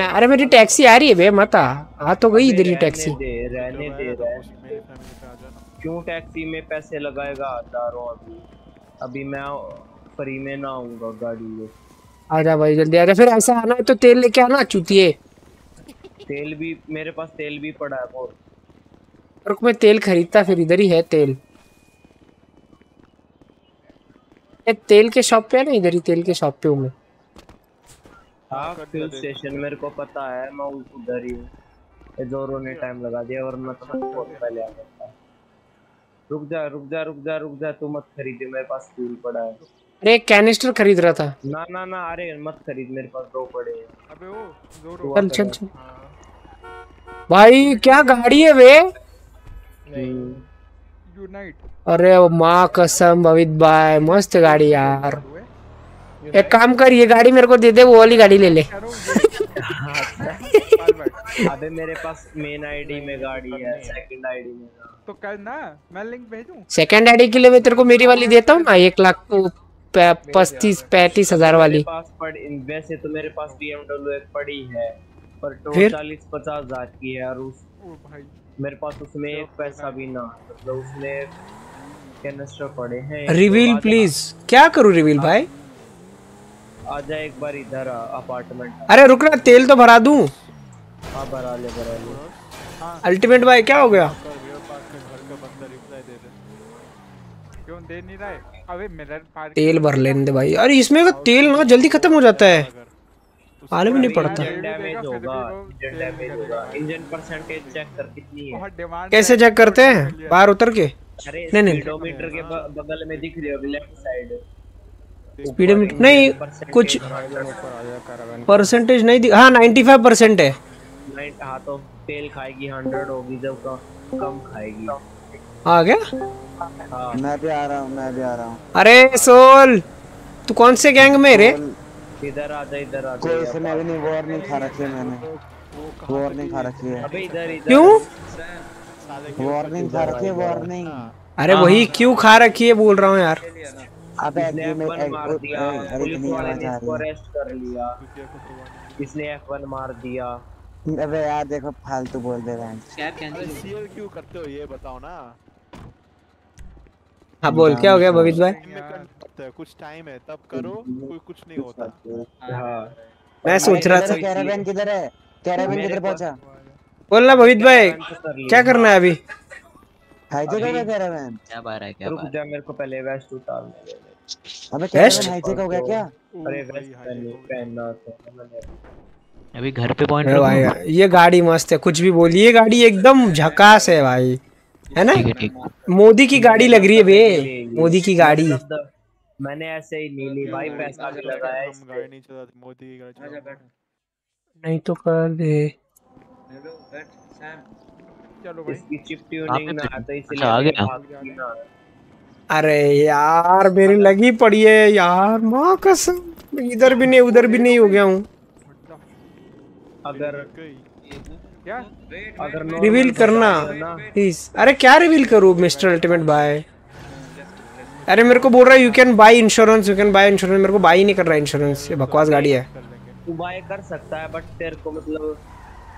A: अरे मेरी टैक्सी आ रही है बे मत आ आ तो गई इधर ही टैक्सी
I: रहने दे
D: तो
I: रहने दे क्यों टैक्सी में पैसे लगाएगा हज़ारों अभी अभी मैं फ्री में ना आऊँगा गाड़ी में
A: आजा भाई जल्दी आजा फिर ऐसा आना है तो तेल लेके आना चूतिए
I: तेल भी मेरे पास तेल भी पड़ा है बहुत
A: रुक मैं तेल खरीदता फिर इधर ही है तेल। ये तेल के शॉप पे है ना? इधर ही तेल के शॉप पे हूँ मैं।
I: हाँ फ्यूल स्टेशन मेरे को पता है मैं उस- उधर ही हूँ। जोरो ने टाइम लगा दिया वरना तो मैं बहुत पहले आ जाता। रुक जा रुक जा रुक जा रुक जा तू मत खरीदे मेरे पास फ्यूल पड़ा है।
A: अरे कैनिस्टर खरीद रहा था।
I: ना ना ना अरे मत खरीद मेरे पास दो पड़े हैं।
D: अबे वो जोरो।
A: चल चल चल। भाई क्या गाड़ी है वे? अरे माँ कसम भवित भाई मस्त गाड़ी यार। एक काम कर ये गाड़ी मेरे को दे दे वो वाली गाड़ी ले ले। (laughs)
I: अबे मेरे पास मेन आईडी में गाड़ी है सेकंड आईडी में
D: तो कल ना मैं लिंक भेजूं?
A: सेकंड आईडी के लिए मैं तेरे को मेरी वाली देता हूँ ना एक लाख पच्चीस पैंतीस हज़ार वाली।
I: वैसे तो मेरे पास BMW एक पड़ी है पर तो चालीस पचास हज़ार की है और उस।
D: भाई।
I: मेरे पास उसमें एक पैसा भी ना मतलब उसमें कैनिस्टर पड़े हैं
A: रिवील प्लीज़ क्या करूँ रिवील भाई?
I: आ जा एक बार इधर अपार्टमेंट
A: अरे रुक ना तेल तो भरा दूँ।
I: हाँ भरा ले भरा ले।
A: अल्टीमेट भाई क्या हो गया?
D: दे क्यों दे नहीं रहा है? अबे मिरर पार
A: तेल भर लेने दे भाई। अरे इसमें का तेल ना जल्दी खत्म हो जाता है। मालूम नहीं पड़ता।
I: इंजन डैमेज होगा इंजन डैमेज होगा। इंजन परसेंटेज चेक कर कितनी है?
A: कैसे चेक करते हैं? बाहर उतर के? नहीं नहीं।
I: स्पीडोमीटर के बगल में दिख रही होगी लेफ़्ट साइड
A: स्पीडोमीटर नहीं कुछ परसेंटेज नहीं हाँ नाइन्टी फाइव परसेंट है।
I: हाँ तो तेल खाएगी हंड्रेड होगी जब कम कम खाएगी।
A: आ गया?
I: हाँ।
L: मैं भी आ रहा हूँ मैं भी आ रहा हूँ।
A: अरे सोल! तू कौन से गैंग में रे?
I: इधर आ जा इधर आ
L: कोई
I: जा
L: से मैं भी नहीं वार्निंग खा रखी है मैंने। वार्निंग खा रखी है।
I: अबे इधर इधर।
A: क्यों?
L: वार्निंग खा रखी है वार्निंग
A: अरे वही क्यों खा रखी है बोल रहा हूँ यार।
L: अबे
I: इसने
L: एक्चुअली में एक-
I: मार दिया।
L: अरे
I: पुलिस वाले ने इसको अरेस्ट कर लिया। इसने F1 मार दिया।
L: अबे यार देखो फालतू बोल दे रहे हैं।
D: अरे सीएल क्यों करते हो ये बताओ ना।
A: हाँ बोल क्या हो गया भवित भाई?
D: सकते हो, कुछ टाइम है तब करो कोई कुछ नहीं होता।
I: हाँ।
A: मैं सोच रहा था
L: कैराबैन किधर है? कैराबैन किधर पहुँचा?
A: बोलना भवित भाई क्या करना है अभी?
L: हाईजेक हो गया कैराबैन
K: क्या बार है क्या
I: रुक जा मेरे को पहले वेस्ट उतारने दे।
L: अबे? कैराबैन हाईजेक हो गया क्या?
I: अरे वेस्ट पहन पहनना था मैंने
K: अभी। घर पे पॉइंट
A: भाई ये गाड़ी मस्त है कुछ भी बोलिए ये गाड़ी एकदम झकास है भाई। है ना? मोदी की गाड़ी लग रही है बे। मोदी की गाड़ी।
I: मतलब मैंने ऐसे ही नी ली भाई पैसा भी लगाया
D: हम गाड़ी नहीं चलाते मोदी की गाड़ी चलाते
A: नहीं तो कर दे। बैठ सैम।
D: चलो भाई।
I: इसकी चिप ट्यूनिंग ना है तो इसलिए
K: अच्छा, आ गया?
A: अरे यार मेरी लगी पड़ी है यार माँ कसम। इधर भी नहीं उधर भी नहीं हो गया हूँ।
I: अगर
D: क्या?
I: अगर
A: रिवील करना प्लीज़ अरे क्या रिवील करूँ मिस्टर अल्टीमेट बाय अरे मेरे को बोल रहा है you can buy insurance you can buy insurance मेरे को बाय ही नहीं कर रहा इंश्योरेंस ये बकवास गाड़ी है.
I: तू बाय कर सकता है बट तेरे को मतलब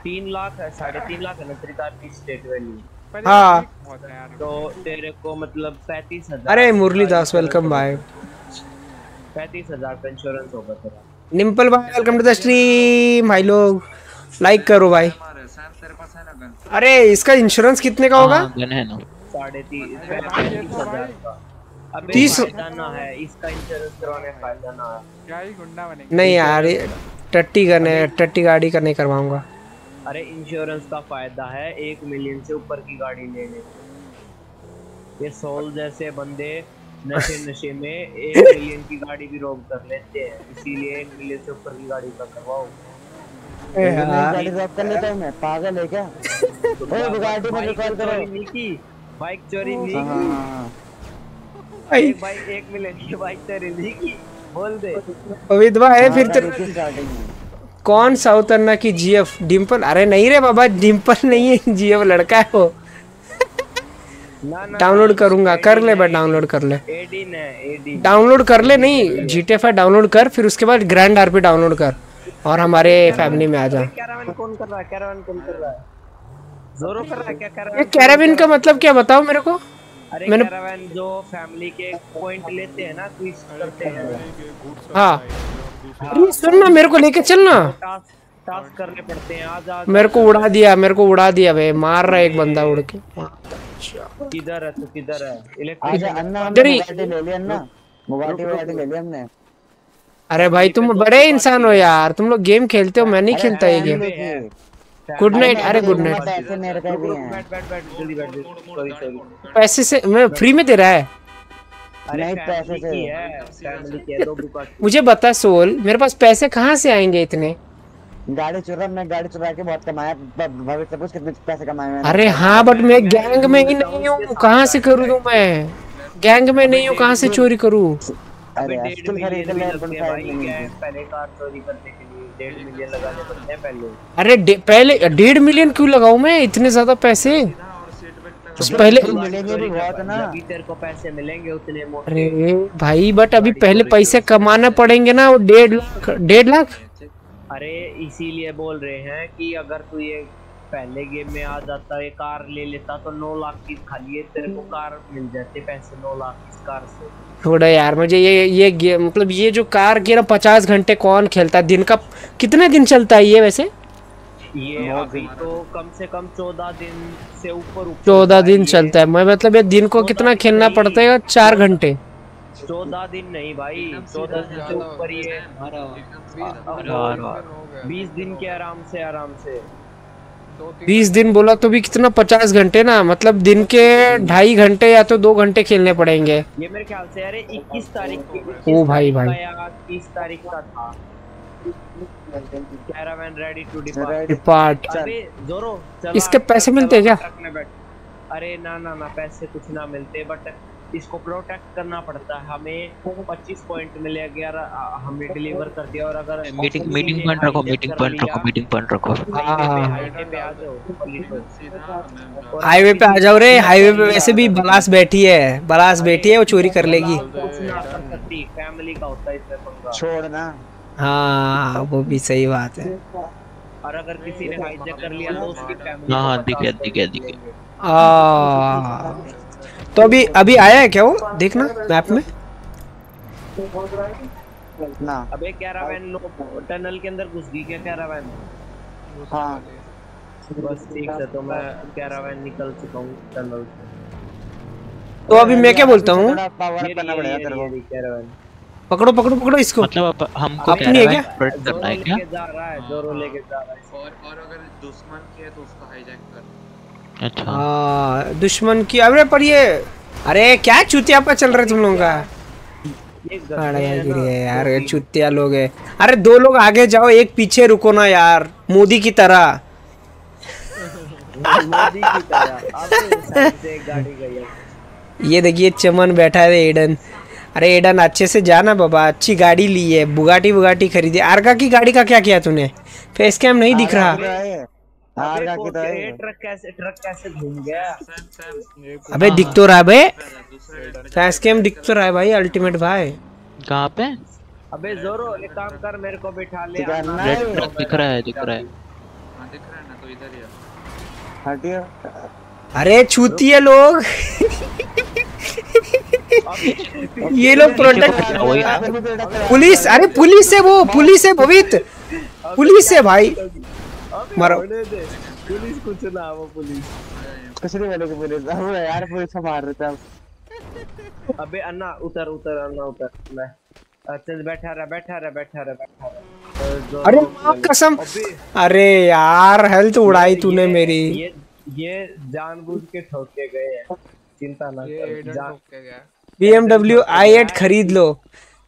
I: तीन लाख है साढ़े तीन लाख है ना तेरी कार की स्टेट वैल्यू
A: हाँ।
I: तो तेरे को मतलब पैंतीस हज़ार
A: अरे मुरलीदास वेलकम बाय
I: पैंतीस हज़ार का इंश्योरेंस होगा तेरा।
A: निम्पल भाई वेलकम टू द स्ट्रीम भाई लोग। लाइक करो भाई। अरे इसका इंश्योरेंस कितने का होगा?
K: है ना।
I: साढ़े तीन
A: तीस-
I: ना है इसका इंश्योरेंस करवाने फ़ायदा ना है।
D: क्या ही गुंडा बनेंगे।
A: नहीं यार टट्टी करने टट्टी गाड़ी का नहीं करवाऊँगा।
I: अरे इंश्योरेंस का फ़ायदा है एक मिलियन से ऊपर की गाड़ी लेने। ये सोल जैसे बंदे नशे (laughs) नशे में एक मिलियन की गाड़ी भी रोक कर लेते हैं। इसीलिए एक मिलियन से ऊपर की गाड़ी का करवाओ।
L: गाड़ी कर लेता हूँ मैं पागल है क्या? (laughs) ओए बुगाटी में
I: बाइक
L: रिकॉल करो।
I: चोरी नहीं की। बाइक चोरी नहीं की।
A: भाई।
I: एक की बाइक चोरी नहीं की बोल दे।
A: फिर
L: हाँ,
A: तेरे
L: स्टार्टिंग में
A: कौन साउथ अन्ना की जीएफ? डिम्पल अरे नहीं रे बाबा डिम्पल नहीं है जीएफ लड़का है वो।
I: ना ना
A: डाउनलोड करूँगा कर ले बट डाउनलोड कर ले। डाउनलोड कर ले नहीं जी टी डाउनलोड कर फिर उसके बाद ग्रैंड आरपी डाउनलोड कर और हमारे फैमिली में आ जा।
I: कैरावन कौन कर रहा है कौन कर रहा है? जोरो कर रहा है क्या
A: ये
I: कैरावन
A: कैराबिन का मतलब क्या बताओ मेरे को।
I: अरे
A: मैंने
I: कैरावन जो फैमिली के पॉइंट लेते हैं ना क्विज करते हैं।
A: हाँ। अरे सुन ना मेरे को लेके चल ना।
I: टास्क टास्क करने पड़ते हैं आज आज
A: मेरे को उड़ा दिया मेरे को उड़ा दिया भाई मार रहा है एक बंदा उड़ के।
I: किधर है तू किधर है? इलेक्ट्रिक
L: अन्ना
A: इधर
L: हमने
A: ही।
L: मुगाटी ले लिया अन्ना मुगाटी मुगाटी ले लिया हमने।
A: अरे भाई तुम बड़े इंसान हो यार तुम लोग गेम खेलते हो मैं नहीं खेलता ये गेम। गुड नाइट अरे गुड नाइट
L: पैसे मेरे का भी हैं
I: बैठ बैठ बैठ जल्दी बैठ सॉरी सॉरी
A: पैसे से मैं फ्री में दे रहा है।
I: अरे
L: नहीं, पैसे से।
I: फैमिली की दो बुका
A: मुझे बता सोल मेरे पास पैसे कहाँ से आएँगे इतने?
L: गाड़ी चुरा मैं गाड़ी चुरा के बहुत कमाया भविष्य कुछ कितने पैसे कमाए मैंने।
A: अरे हाँ बट मैं गैंग में ही नहीं हूँ कहाँ से करूँ मैं? गैंग में नहीं हूँ कहाँ से चोरी करूँ?
L: अरे स्टिल
I: मिलियन
L: खरीद ले 1.5
I: है पहले कार चोरी करने के लिए डेढ़ मिलियन लगाने पड़ते हैं पहले।
A: अरे पहले डेढ़ मिलियन क्यों लगाऊँ मैं? इतने ज़्यादा पैसे? उस पहले
L: मिलेंगे भी बहुत ना।
I: अभी तेरे को पैसे मिलेंगे उतने मोटे।
A: अरे भाई बट अभी पहले पैसे कमाना पड़ेंगे ना वो डेढ़ लाख डेढ़ लाख?
I: अरे इसीलिए बोल रहे हैं कि अगर तू ये पहले गेम में आ जाता ये कार ले लेता तो नौ लाख की खाली है तेरे को कार मिल जाते पैसे नौ लाख इस कार से।
A: थोड़ा यार मुझे ये ये गेम मतलब ये जो कार की ना पचास घंटे कौन खेलता है? दिन का कितने दिन चलता है ये वैसे?
I: ये अभी तो कम से कम चौदह दिन से ऊपर ऊपर
A: चौदह दिन चलता है। मैं मतलब ये दिन को कितना खेलना पड़ता है चार घंटे?
I: चौदह दिन नहीं भाई चौदह दिन से ऊपर ही है बीस दिन के आराम से आराम से।
A: बीस दिन बोला तो भी कितना पचास घंटे ना मतलब दिन के ढाई घंटे या तो दो घंटे खेलने पड़ेंगे।
I: ये मेरे ख्याल से अरे इक्कीस तारीख की
A: ओ भाई भाई।
I: तीस तारीख का था। डिपार्ट
A: इसके पैसे मिलते हैं क्या?
I: अरे ना ना ना पैसे कुछ ना मिलते बट इसको प्रोटेक्ट करना पड़ता है। हमें 25 पॉइंट मिले अगर हमने डिलीवर कर दिया और अगर
K: मीटिंग मीटिंग पॉइंट रखो मीटिंग पॉइंट रखो मीटिंग पॉइंट रखो।
I: हाईवे पे
A: हाँ।
I: हाईवे पे आ जाओ
A: हाईवे पे आ जाओ रे हाईवे पे वैसे भी बलास बैठी है बलास बैठी है वो चोरी कर लेगी।
I: फैमिली का होता है इसमें पंगा।
L: छोड़ ना।
A: हाँ वो भी सही बात है।
I: और अगर किसी ने हाईजैक कर लिया तो उसकी फैमिली
K: हाँ हाँ दिख गया दिख गया दिख गया।
A: आ, तो अभी अभी आया है क्या वो? देखना मैप में।
L: ना।
I: अबे कैरावैन टनल के अंदर घुस गई क्या कैरावैन
L: हाँ।
I: बस ठीक है तो मैं कैरावैन निकल चुका हूँ टनल से।
A: तो अभी मैं क्या बोलता हूँ?
L: पावर करना पड़ेगा तेरे को।
I: ये रही
A: पकड़ो पकड़ो पकड़ो इसको।
K: मतलब हमको
A: अपनी है क्या?
K: करना है क्या?
I: जा रहा है जोरो लेके जा रहा है।
H: और और अगर दुश्मन की है तो उसको हाईजैक कर।
K: अच्छा।
A: हाँ दुश्मन की अरे पर ये अरे क्या चुतिया पर चल रहे तुम लोगों का?
I: ये
A: यार यार चुतिया लोग है। अरे दो लोग आगे जाओ एक पीछे रुको ना यार मोदी की तरह। (laughs)
I: मोदी की तरह। है
A: ये देखिए चमन बैठा है एडन। अरे एडन अच्छे से जाना बाबा अच्छी गाड़ी ली है बुगाटी बुगाटी खरीदी। आरका की गाड़ी का क्या किया तूने? फेस कैम नहीं दिख रहा।
L: हार का
I: अबे
L: की तो
I: ये
L: है
I: ट्रक कैसे ट्रक कैसे घूम गया?
A: अबे दिख तो रहा है बे फेस कैम दिख तो रहा है भाई अल्टीमेट भाई।
K: कहाँ पे?
I: अबे जोरो एक काम कर मेरे को बिठा ले
K: रेड
L: है।
K: ट्रक दिख रहा है दिख रहा है।
H: हाँ दिख रहा है ना तो इधर ही है।
L: हटियो।
A: अरे छूती है लोग। ये लोग प्रोटेक्ट पुलिस अरे पुलिस है वो पुलिस है भवित। पुलिस है भाई। मारो।
I: पुलिस कुछ ना वो पुलिस।
L: कुछ नहीं बोलेगी पुलिस। अब यार पुलिस को मार रहे थे अब
I: अबे अन्ना उतर उतर अन्ना उतर। मैं अच्छा बैठा रहा बैठा रहा बैठा रहा बैठा रहा।
A: अरे माँ कसम। अरे यार हेल्थ उड़ाई तूने मेरी।
I: ये ये जानबूझ के ठोके गए हैं। चिंता ना कर।
J: एडन
I: जान
J: के गया।
A: बी एमडब्ल्यू आई एट खरीद लो।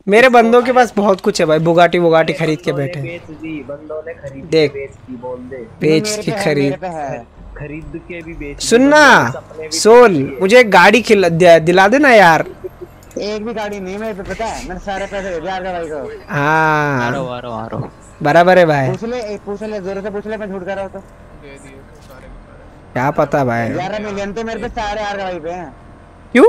A: मेरे बंदों के पास बहुत कुछ है भाई बुगाटी बुगाटी खरीद के बैठे।
I: बेच दी बंदों ने खरीद
A: देख।
I: बेच दी बोल दे।
A: बेच
L: मेरे
A: के खरीद।
L: है।
I: खरीद के भी बेच
A: सुनना सोल मुझे एक गाड़ी खिला दिला देना यार।
L: एक भी गाड़ी नहीं मेरे पे पता है मैंने सारे पैसे दे दिए भाई को।
A: हाँ। बराबर है भाई।
L: पूछ ले पूछ ले ज़ोर से पूछ ले मैं झूठ कर रहा हूँ तो।
A: क्या पता भाई।
L: ग्यारह मिलियन तो मेरे पे सारे आर भाई पे। हैं
A: क्यों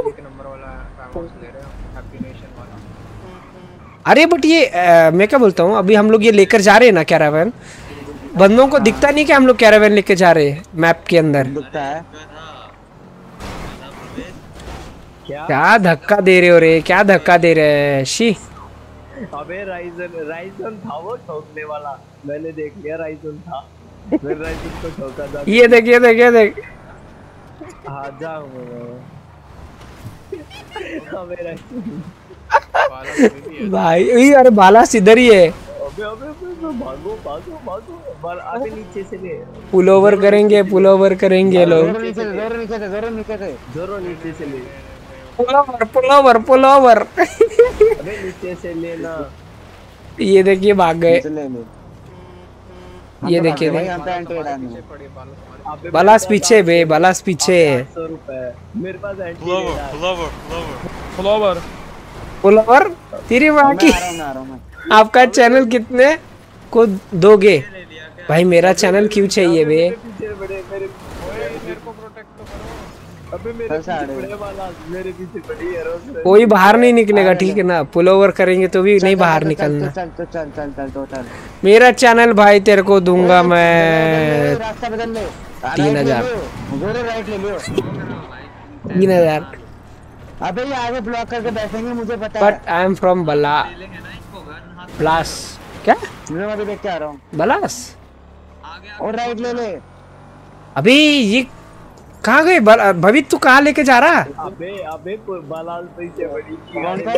A: अरे बट ये अ, मैं क्या बोलता हूँ? अभी हम लोग ये लेकर जा रहे हैं ना कैरावैन बंदों को दिखता नहीं कि हम लोग कैरावैन लेके जा रहे हैं मैप के अंदर।
I: क्या?
A: धक्का दे रहे हो रे? क्या धक्का दे रहे हैं? शी।
I: अबे राइजन राइजन था वो ठोकने वाला। मैंने देख लिया राइजन था। फिर राइजन को ठोका था।
A: ये देख ये देख ये देख।
I: हाँ जाऊँगा अबे राइजन
A: भाई ये अरे बाला इधर ही है।
I: अबे अबे अबे अबे, भागो भागो भागो। बल अबे नीचे से ले।
A: पुल ओवर करेंगे पुल ओवर करेंगे लोग।
L: ज़ोर नीचे से ज़ोर नीचे से ज़ोर नीचे से।
I: जोरो नीचे से ले।
A: Pull over pull over pull over
I: अबे नीचे से लेना
A: ये देखिए भाग गए।
L: नीचे ले ले।
A: ये देखिए
L: है
A: बलास पीछे बे बलास पीछे।
I: रुपए। मेरे पास
J: फ्लावर
A: तेरी माँ की आपका चैनल कितने को दोगे? भाई मेरा चैनल क्यों चाहिए बे? कोई बाहर नहीं निकलेगा ठीक है ना? पुल ओवर करेंगे तो भी नहीं बाहर निकलना। मेरा चैनल भाई तेरे को दूँगा मैं। तीन हज़ार। तीन हज़ार।
L: अबे ये आगे ब्लॉक करके बैठेंगे मुझे पता है।
A: बट आई एम फ्रॉम बला ब्लास क्या?
L: मैं अभी देख के आ रहा हूँ।
A: बलास
L: और राइट ले ले।
A: अभी ये कहाँ गए? भवित तू कहाँ लेके जा रहा?
I: अबे अबे कोई बालाल पीछे बड़ी की
L: कौन था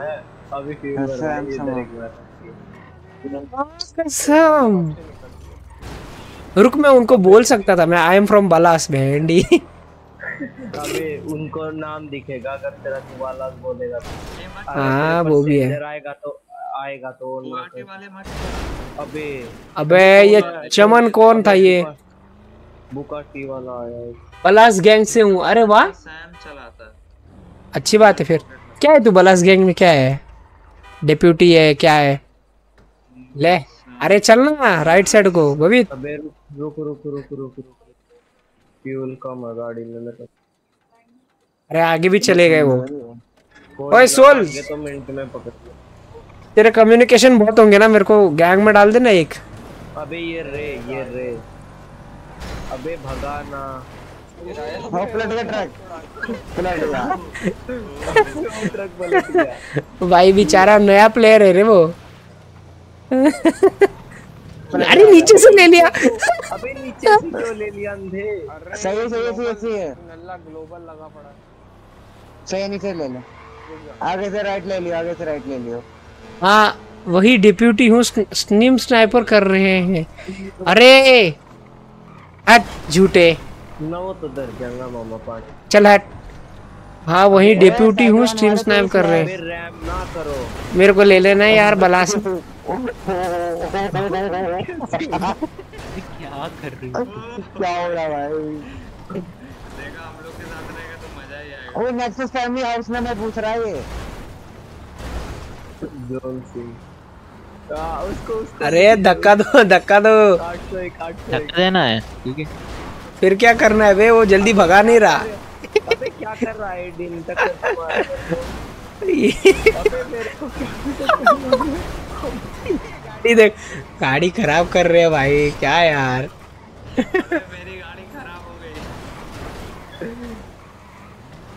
I: है? अभी
L: अच्छा,
I: है
L: अच्छा।
I: इधर
A: कसम। रुक मैं उनको बोल सकता था मैं आई एम फ्रॉम बलास भेंडी
I: अबे उनको नाम दिखेगा अगर तेरा तू। बालाल बोलेगा तो
A: हाँ, वो भी है।
I: आएगा तो आएगा तो अबे
A: अबे ये चमन कौन था ये?
I: बुकाटी वाला आया है।
A: बलास गैंग से हूँ। अरे वाह।
H: सैम चलाता है।
A: अच्छी बात है फिर। क्या है तू बलास गैंग में? क्या है? डिप्यूटी है क्या है? ले। अरे चलना राइट साइड को। बबीत
I: अबे रुक रुक रुक रुक रुक रुक। फ्यूल कम है गाड़ी में मेरे
A: अरे आगे भी चले गए वो। ओए सोल।
I: आगे तो मिनट में पकड़ लिया।
A: तेरे कम्युनिकेशन बहुत होंगे ना मेरे को गैंग में डाल देना एक।
I: अबे ये रे ये रे। अबे
L: हाँ ट्रक पलट गया
A: भाई बेचारा नया प्लेयर है रे वो। अरे नीचे से ले लिया।
I: अबे नीचे से क्यों ले लिया अंधे?
L: सही है सही है सही है सही है।
J: नल्ला ग्लोबल लगा पड़ा।
L: सही है नीचे ले ले। आगे से राइट ले लियो आगे से राइट ले लियो।
A: हाँ वही डिप्यूटी हूँ स्नीम स्नाइपर कर रहे हैं। अरे हट झूठे।
I: ना वो तो डर जाएगा मामा पार्ट
A: चल हट। हाँ वही डिप्यूटी हूँ स्ट्रीम स्नाइप कर रहे हैं।
I: रैम ना करो।
A: मेरे को ले लेना है यार बलास। (laughs) (laughs)
K: क्या कर रही हो।
L: क्या हो रहा है भाई?
H: देखा हम लोग के साथ रहेगा तो मज़ा ही आएगा।
L: वो नेक्सस फैमिली हाउस में मैं पूछ रहा है ये।
I: जोन सिंह उसको उसको
A: अरे धक्का दो धक्का दो।
I: 801 801
K: धक्का देना है। ठीक है।
A: फिर क्या करना है बे? वो जल्दी भगा नहीं रहा।
I: अबे क्या कर रहा है? दिन तक (laughs) अबे मेरे को
A: गाड़ी देख गाड़ी खराब कर रहे हैं भाई क्या यार?
H: मेरी गाड़ी खराब हो गई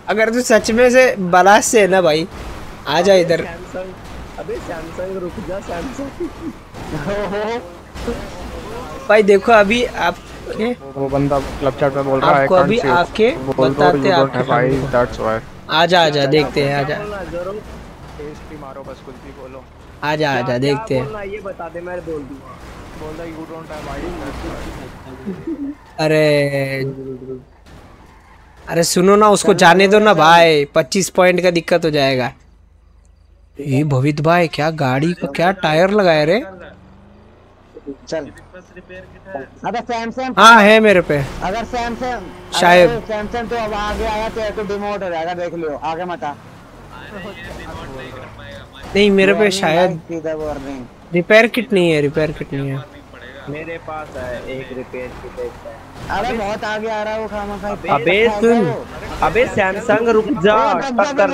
A: अगर तू सच में से बलास से है ना भाई आ जा इधर।
I: अबे सैमसंग रुक जा सैमसंग
A: भाई देखो अभी आप के
J: वो बंदा क्लब चैट में बोल रहा है
A: आपको अभी आके बताते हैं आपके
J: भाई। दैट्स व्हाई
A: आजा आजा देखते हैं आजा
I: बोलना ज़रूर।
J: टेस्टी मारो बस कुछ भी बोलो
A: आजा आजा देखते हैं।
I: ये बता दे मैं बोल दूँगा।
J: बोल यू डोंट हैव आईडी
A: अरे। अरे सुनो ना उसको जाने दो ना भाई। पच्चीस पॉइंट का दिक्कत हो जाएगा। ये भवित भाई क्या गाड़ी को क्या टायर लगाया रे?
L: चल। अगर सैमसंग
A: हाँ है मेरे पे।
L: अगर सैमसंग
A: शायद।
L: सैमसंग तो अब आगे आया तो डिमोट हो जाएगा देख लियो। आगे मत आ।
A: नहीं मेरे पे शायद रिपेयर किट नहीं है रिपेयर किट नहीं है।
I: मेरे पास है एक रिपेयर की टेस्ट है
L: अबे बहुत आगे आ रहा है वो खामा खा
I: अबे सुन। अबे सैमसंग रुक जा टक्कर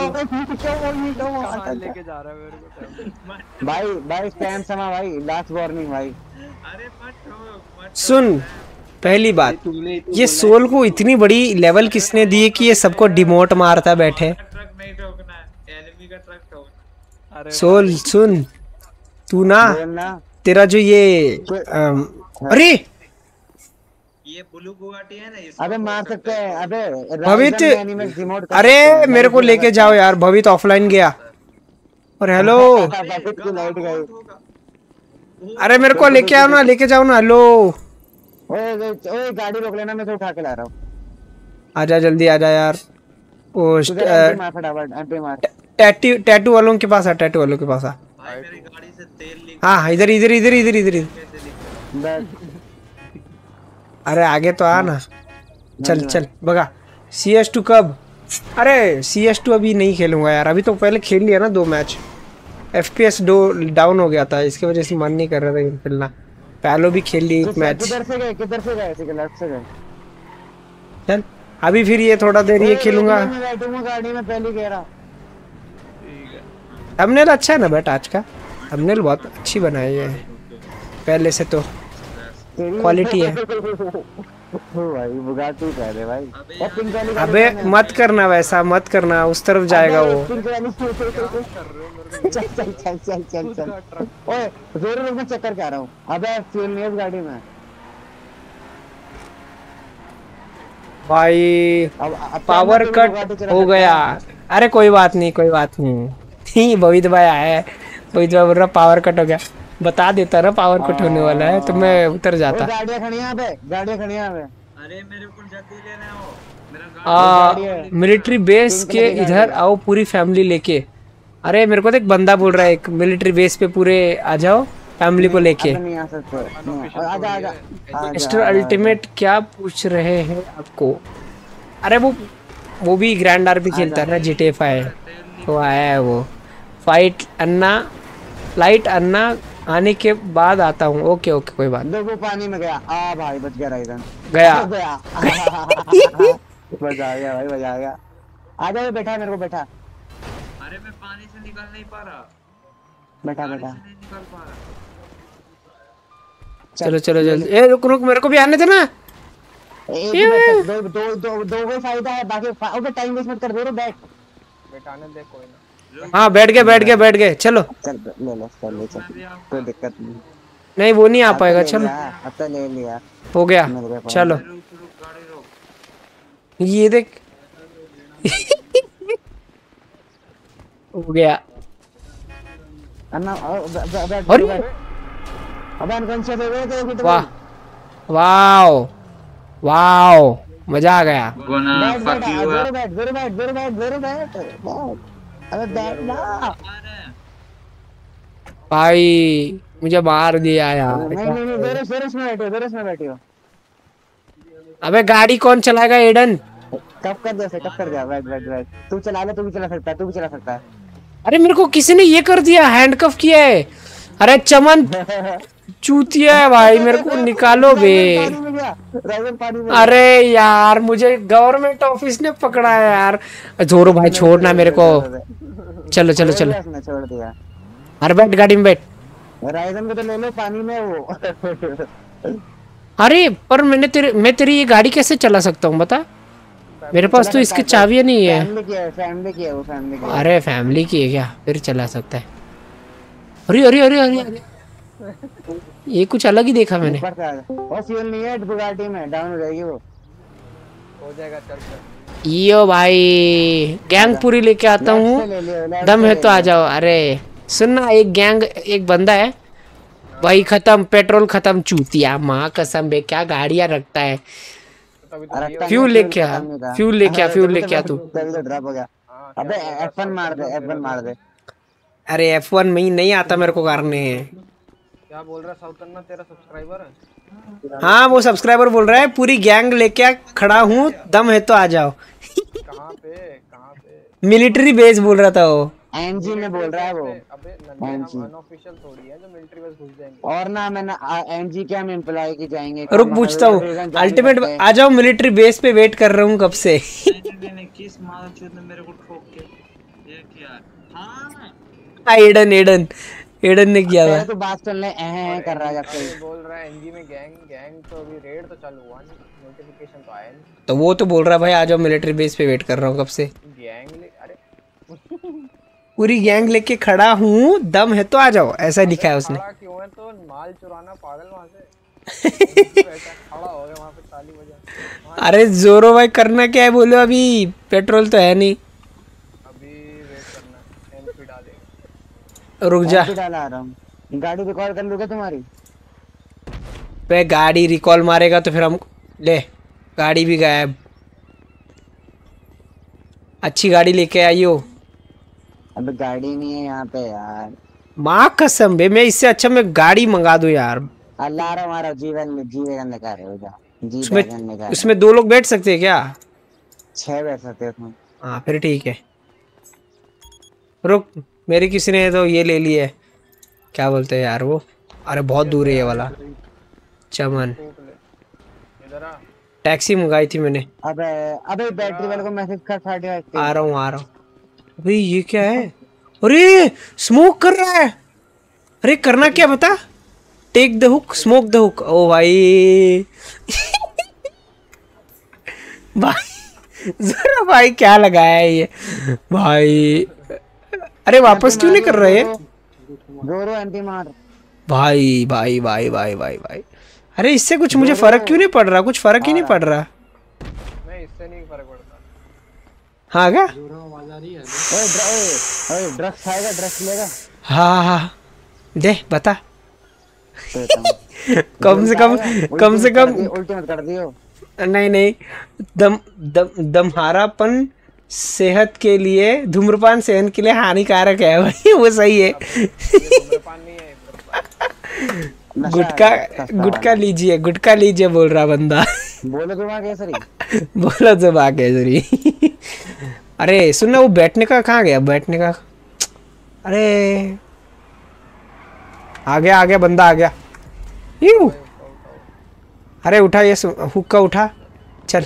D: लेके जा रहा है मेरे को
L: भाई भाई स्कैम समा भाई लास्ट वार्निंग भाई।
H: अरे मत
A: सुन पहली बात ये सोल को इतनी बड़ी लेवल किसने दी है कि ये सबको डिमोट मारता बैठे
H: ट्रक नहीं ठोकना है एनिमी का ट्रक ठोकना
D: अरे
A: सोल सुन। तू ना तेरा जो ये अम, अरे!
H: ये ब्लू बुगाटी है ना
L: अबे मार सकते हैं अबे
A: भवित अरे मेरे को लेके जाओ यार भवित ऑफलाइन गया। और (laughs) हेलो अरे मेरे को लेके आओ ना लेके जाओ ना हेलो
L: ओए गाड़ी रोक लेना मैं तो उठा के ला रहा हूँ।
A: आजा जल्दी आजा यार। वो टैटू टैटू वालों के पास आ टैटू वालों के पास आ।
H: भाई मेरी गाड़ी से तेल लीक
A: हाँ इधर इधर इधर इधर इधर अरे आगे तो आ ना। चल चल बगा सी एस टू कब? अरे सी एस टू अभी नहीं खेलूँगा यार। अभी तो पहले खेल लिया ना दो मैच। एफ़ पी एस दो डाउन हो गया था इसकी वजह से मन नहीं कर रहा था खेलना। पहलो भी खेल ली एक मैच।
L: किधर से गए? किधर से गए? लेफ़्ट से गए?
A: चल अभी फिर ये थोड़ा देर ये खेलूँगा।
L: गाड़ी में पहले कह रहा
A: थंबनेल अच्छा है ना बेटा आज का? थंबनेल बहुत अच्छी बनाई है। पहले से तो क्वालिटी है। (laughs)
L: भाई
A: अबे मत करना वैसा मत करना उस तरफ़ जाएगा वो।
L: चल चल चल चल चल चल। ओए ज़ोर ज़ोर में चक्कर क्या रहा हूँ। अबे फ्यूल नहीं है गाड़ी में।
A: भाई पावर कट हो गया। अरे कोई बात नहीं कोई बात नहीं। नहीं भवित भाई आया है। भवित भाई बोल रहा पावर कट हो गया। बता देता ना पावर कट होने वाला है तो मैं उतर जाता।
L: गाड़ियाँ खड़ी यहाँ पे गाड़ियाँ खड़ी यहाँ पे।
H: अरे मेरे को जल्दी लेने आओ। मेरा गाड़ी
A: आ मिलिट्री बेस के इधर आओ पूरी फैमिली लेके। अरे मेरे को तो एक बंदा बोल रहा है एक मिलिट्री बेस पे पूरे आ जाओ फैमिली को लेके।
L: अब नहीं आ सकते। नहीं, आजा आजा आजा,
A: मिस्टर अल्टीमेट क्या पूछ रहे हैं आपको? अरे वो वो भी ग्रैंड आर भी खेलता है ना जी टी तो आया है वो। फाइट अन्ना फ़्लाइट अन्ना आने के बाद आता हूँ ओके ओके कोई बात
L: देखो पानी में गया आ भाई बच गया राइजन
A: गया
L: गया बच आ गया भाई बच आ गया आ जाओ बैठा मेरे को बैठा
H: अरे मैं पानी से निकल नहीं पा रहा
L: बैठा बैठा
A: चलो चलो जल्दी ए रुक रुक मेरे को भी आने देना
L: एक ही दो दो दो दो फ़ायदा है बाकी ओके टाइम वेस्ट मत कर दो रो बैठ
D: बैठाने दे कोई ना
A: हाँ बैठ गए बैठ गए बैठ गए। चलो।
L: कोई दिक्कत नहीं
A: नहीं वो नहीं आ
L: तो
A: पाएगा चलो।
L: अब तो ले लिया।
A: हो गया। चलो। ये देख। हो गया।
L: तो
A: वाह। वाओ। वाओ। मज़ा आ गया।
H: गोना
L: बैठ बैठ अबे ना।
A: भाई मुझे मार दिया यार
L: नहीं नहीं नहीं ज़ोर ज़ोर में बैठो ज़ोर में बैठो।
A: अबे गाड़ी कौन चलाएगा एडन?
L: कब कर दे कब कर दिया बैठ बैठ बैठ। तू चला ले तू भी चला सकता है तू भी चला सकता है।
A: अरे मेरे को किसी ने ये कर दिया हैंडकफ किया है। अरे चमन (laughs) चूतिया है भाई मेरे को निकालो बे। अरे यार मुझे गवर्नमेंट ऑफ़िस ने पकड़ा है यार। जोरो भाई छोड़ना मेरे को। चलो चलो चलो। अरे बैठ गाड़ी में बैठ।
L: राइजन को तो ले लो पानी में वो।
A: अरे पर मैंने तेरे मैं तेरी ये गाड़ी कैसे चला सकता हूँ बता? मेरे पास तो इसकी चाबियाँ नहीं है। अरे फैमिली की है क्या? फिर चला सकता है। अरे अरे अरे अरे। ये कुछ अलग ही देखा मैंने।
L: और फ्यूल नहीं है बुगाटी में। डाउन हो जाएगी वो।
D: हो जाएगा चल चल।
A: यो भाई गैंग पूरी लेके आता हूँ।
L: ले
A: दम है तो आ जाओ। अरे सुनना एक गैंग एक बंदा है। भाई खत्म पेट्रोल खत्म चूतिया माँ कसम बे क्या गाड़ियाँ रखता है। फ्यूल लेके आ। फ्यूल लेके आ
L: हाँ,
A: फ्यूल लेके आ
L: तो-
A: तू
L: तो हो गया। अबे F1 मार दे F1 मार दे।
A: अरे एफ़ वन में ही नहीं आता मेरे को करने
D: क्या बोल रहा है साउथन तेरा सब्सक्राइबर है?
A: हाँ वो सब्सक्राइबर बोल रहा है पूरी गैंग लेके खड़ा हूँ दम है तो आ जाओ।
D: कहाँ पे कहाँ पे?
A: मिलिट्री बेस बोल रहा था वो।
L: एनजी में बोल रहा है वो।
J: अबे
L: एनजी
J: अनऑफिशियल थोड़ी है जो मिलिट्री बस घुस जाएँगे।
L: और ना मैंने एनजी क्या हम एम्प्लॉय की जाएँगे।
A: रुक पूछता हूँ। अल्टीमेट आ जाओ मिलिट्री बेस पे वेट कर रहा हूँ कब से।
H: किस मारा चूत ने मेरे को ठोक के ये किया हाँ
A: एडन एडन एडन ने किया था।
L: तो बात सुन ले एह एह कर रहा है। जब से
J: बोल रहा है एनजी में गैंग गैंग तो अभी रेड तो चालू हुआ नहीं नोटिफिकेशन तो आया नहीं।
A: तो वो तो बोल रहा है भाई आ जाओ मिलिट्री बेस पे वेट कर रहा हूँ कब से?
J: गैंग ले अरे।
A: पूरी गैंग लेके खड़ा हूँ दम है तो आ जाओ ऐसा लिखा है उसने।
J: क्यों है तो माल चुराना पागल वहाँ से। (laughs) ऐसा खड़ा हो गया वहाँ पे ताली बजा।
A: अरे जोरो भाई करना क्या है बोलो अभी पेट्रोल तो है नहीं
J: अभी वेट करना एमपी डालेगा
A: रुक जा।
L: डाला आ रहा हूँ। गाड़ी रिकॉर्ड कर लूँगा तुम्हारी?
A: पे गाड़ी रिकॉल मारेगा तो फिर हम ले गाड़ी भी गायब। अच्छी गाड़ी लेके आइयो
L: अब गाड़ी नहीं है यहाँ पे यार।
A: माँ कसम बे मैं इससे अच्छा मैं गाड़ी मंगा दूँ यार।
L: अल्लाह हमारा जीवन में जीवन रहे हो
A: उसमें उसमें दो लोग बैठ सकते हैं क्या?
L: छह बैठ सकते हो
A: हाँ फिर ठीक है। रुक। मेरी किसी ने तो ये ले लिया है। क्या बोलते हैं यार वो? अरे बहुत दूर है ये वाला। चमन। टैक्सी मंगाई थी मैंने।
L: अबे अबे बैटरी वाले को मैसेज कर
A: आ रहा हूँ आ रहा हूँ। अबे ये क्या है? अरे स्मोक कर रहा है। अरे करना क्या बता? Take the hook smoke the hook ओ भाई। (laughs) भाई जरा भाई क्या लगाया है ये? भाई। अरे वापस क्यों नहीं कर रहे?
L: एंटी मार।
A: भाई भाई भाई भाई भाई भाई। अरे इससे कुछ मुझे फ़र्क क्यों नहीं पड़ रहा? कुछ फ़र्क ही नहीं पड़ रहा।
J: नहीं इससे नहीं फ़र्क पड़ता।
A: हाँ क्या?
L: ड्रग्स खाएगा ड्रग्स लेगा।
A: हाँ हाँ दे बता। (laughs) कम से कम कम से कम नहीं नहीं। दम दम दमहारापन सेहत के लिए धूम्रपान सेहत के लिए हानिकारक है भाई वो सही है। गुटका गुटका लीजिए गुटका लीजिए बोल रहा बंदा।
L: बोलो तुम्हारा केसरी।
A: बोला जब आ गया अरे सुनना वो बैठने का कहाँ गया? बैठने का अरे। आ गया आ गया बंदा आ गया। यू। अरे उठा ये हुक्का उठा। चल।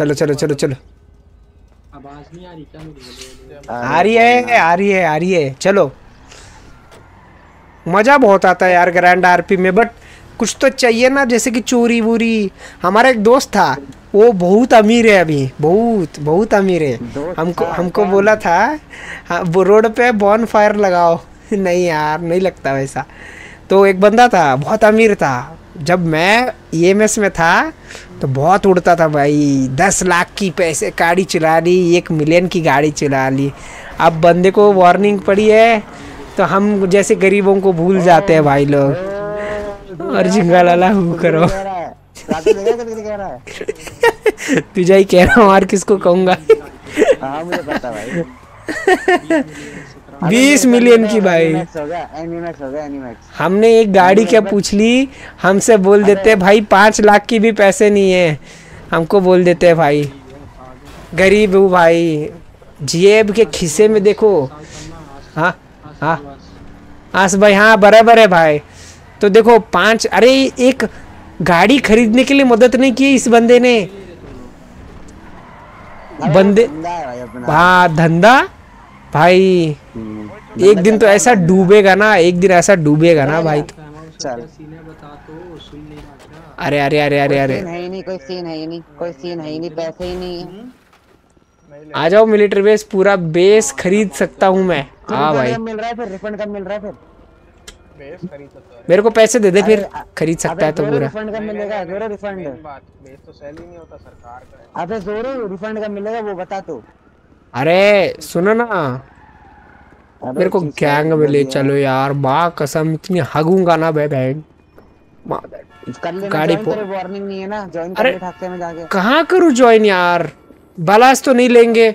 A: चलो चलो चलो चलो। आ रही है आ रही है आ रही है। चलो। मज़ा बहुत आता है यार ग्रैंड आरपी में बट कुछ तो चाहिए ना जैसे कि चोरी वोरी। हमारा एक दोस्त था वो बहुत अमीर है अभी। बहुत बहुत अमीर है। हमको हमको बोला था हाँ वो रोड पे बॉन फायर लगाओ। (laughs) नहीं यार नहीं लगता वैसा। तो एक बंदा था बहुत अमीर था। जब मैं ईएमएस में था तो बहुत उड़ता था भाई। दस लाख की पैसे गाड़ी चला ली एक मिलियन की गाड़ी चला ली। अब बंदे को वार्निंग पड़ी है तो हम जैसे गरीबों को भूल जाते हैं भाई लोग। और जिंगा लाला हु करो। (laughs) तुझे ही कह रहा हूँ और किसको कहूँगा?
L: हाँ मुझे पता भाई। (laughs)
A: बीस मिलियन की भाई। हमने एक गाड़ी क्या पूछ ली? हमसे बोल देते भाई पाँच लाख की भी पैसे नहीं है। हमको बोल देते हैं भाई गरीब हूँ भाई। जेब के खिसे में देखो। हाँ हाँ। आस भाई हाँ बराबर है भाई। तो देखो पाँच अरे एक गाड़ी खरीदने के लिए मदद नहीं की इस बंदे ने। बंदे
L: हाँ
A: धंधा? भाई एक दिन तो ऐसा डूबेगा ना एक दिन ऐसा डूबेगा ना भाई।
L: चल।
A: अरे अरे अरे अरे अरे।
L: सीन है ही नहीं कोई सीन है ही नहीं कोई सीन है ही नहीं पैसे ही नहीं।
A: आ जाओ मिलिट्री बेस पूरा बेस खरीद सकता हूँ मैं। हाँ भाई।
L: मिल रहा है फिर रिफंड कब मिल रहा है फिर।
A: मेरे को पैसे दे दे फिर खरीद सकता है तो पूरा।
L: रिफंड कब मिलेगा जोरो रिफंड
J: बात बेस तो सेल ही नहीं होता सरकार का
L: अबे जोरो रिफंड कब मिलेगा वो बता तू।
A: अरे सुनो ना। मेरे को गैंग में ले चलो यार माँ कसम इतनी हगूँगा ना भाई बहन गाड़ी
L: join
A: पो-
L: तेरे वार्निंग नहीं है ना ज्वाइन कर
A: अरे-
L: में जाके।
A: कहाँ करूँ ज्वाइन यार? बलास तो नहीं लेंगे।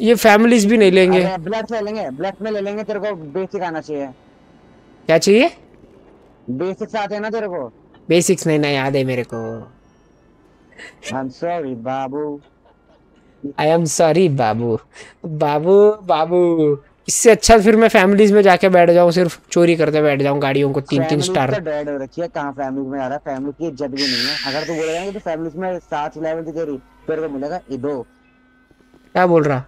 A: ये फैमिलीज़ भी नहीं लेंगे।
L: ब्लड से लेंगे ब्लड में ले लेंगे तेरे को बेसिक आना चाहिए।
A: क्या चाहिए?
L: बेसिक्स आते हैं ना तेरे को?
A: बेसिक्स नहीं ना याद है मेरे को।
L: आई एम सॉरी बाबू।
A: आई एम सॉरी बाबू बाबू बाबू इससे अच्छा फिर मैं फैमिलीज़ में जाके बैठ जाऊँ सिर्फ़ चोरी करते बैठ जाऊँ गाड़ियों को तीन तीन स्टार
L: हो रखी है कहाँ फैमिली में आ रहा है? फैमिली की इज़्ज़त भी नहीं है। अगर तू बोलेगा ना तो फैमिली में सात लेवल की तेरी तेरे को मिलेगा ये दो
A: क्या बोल रहा?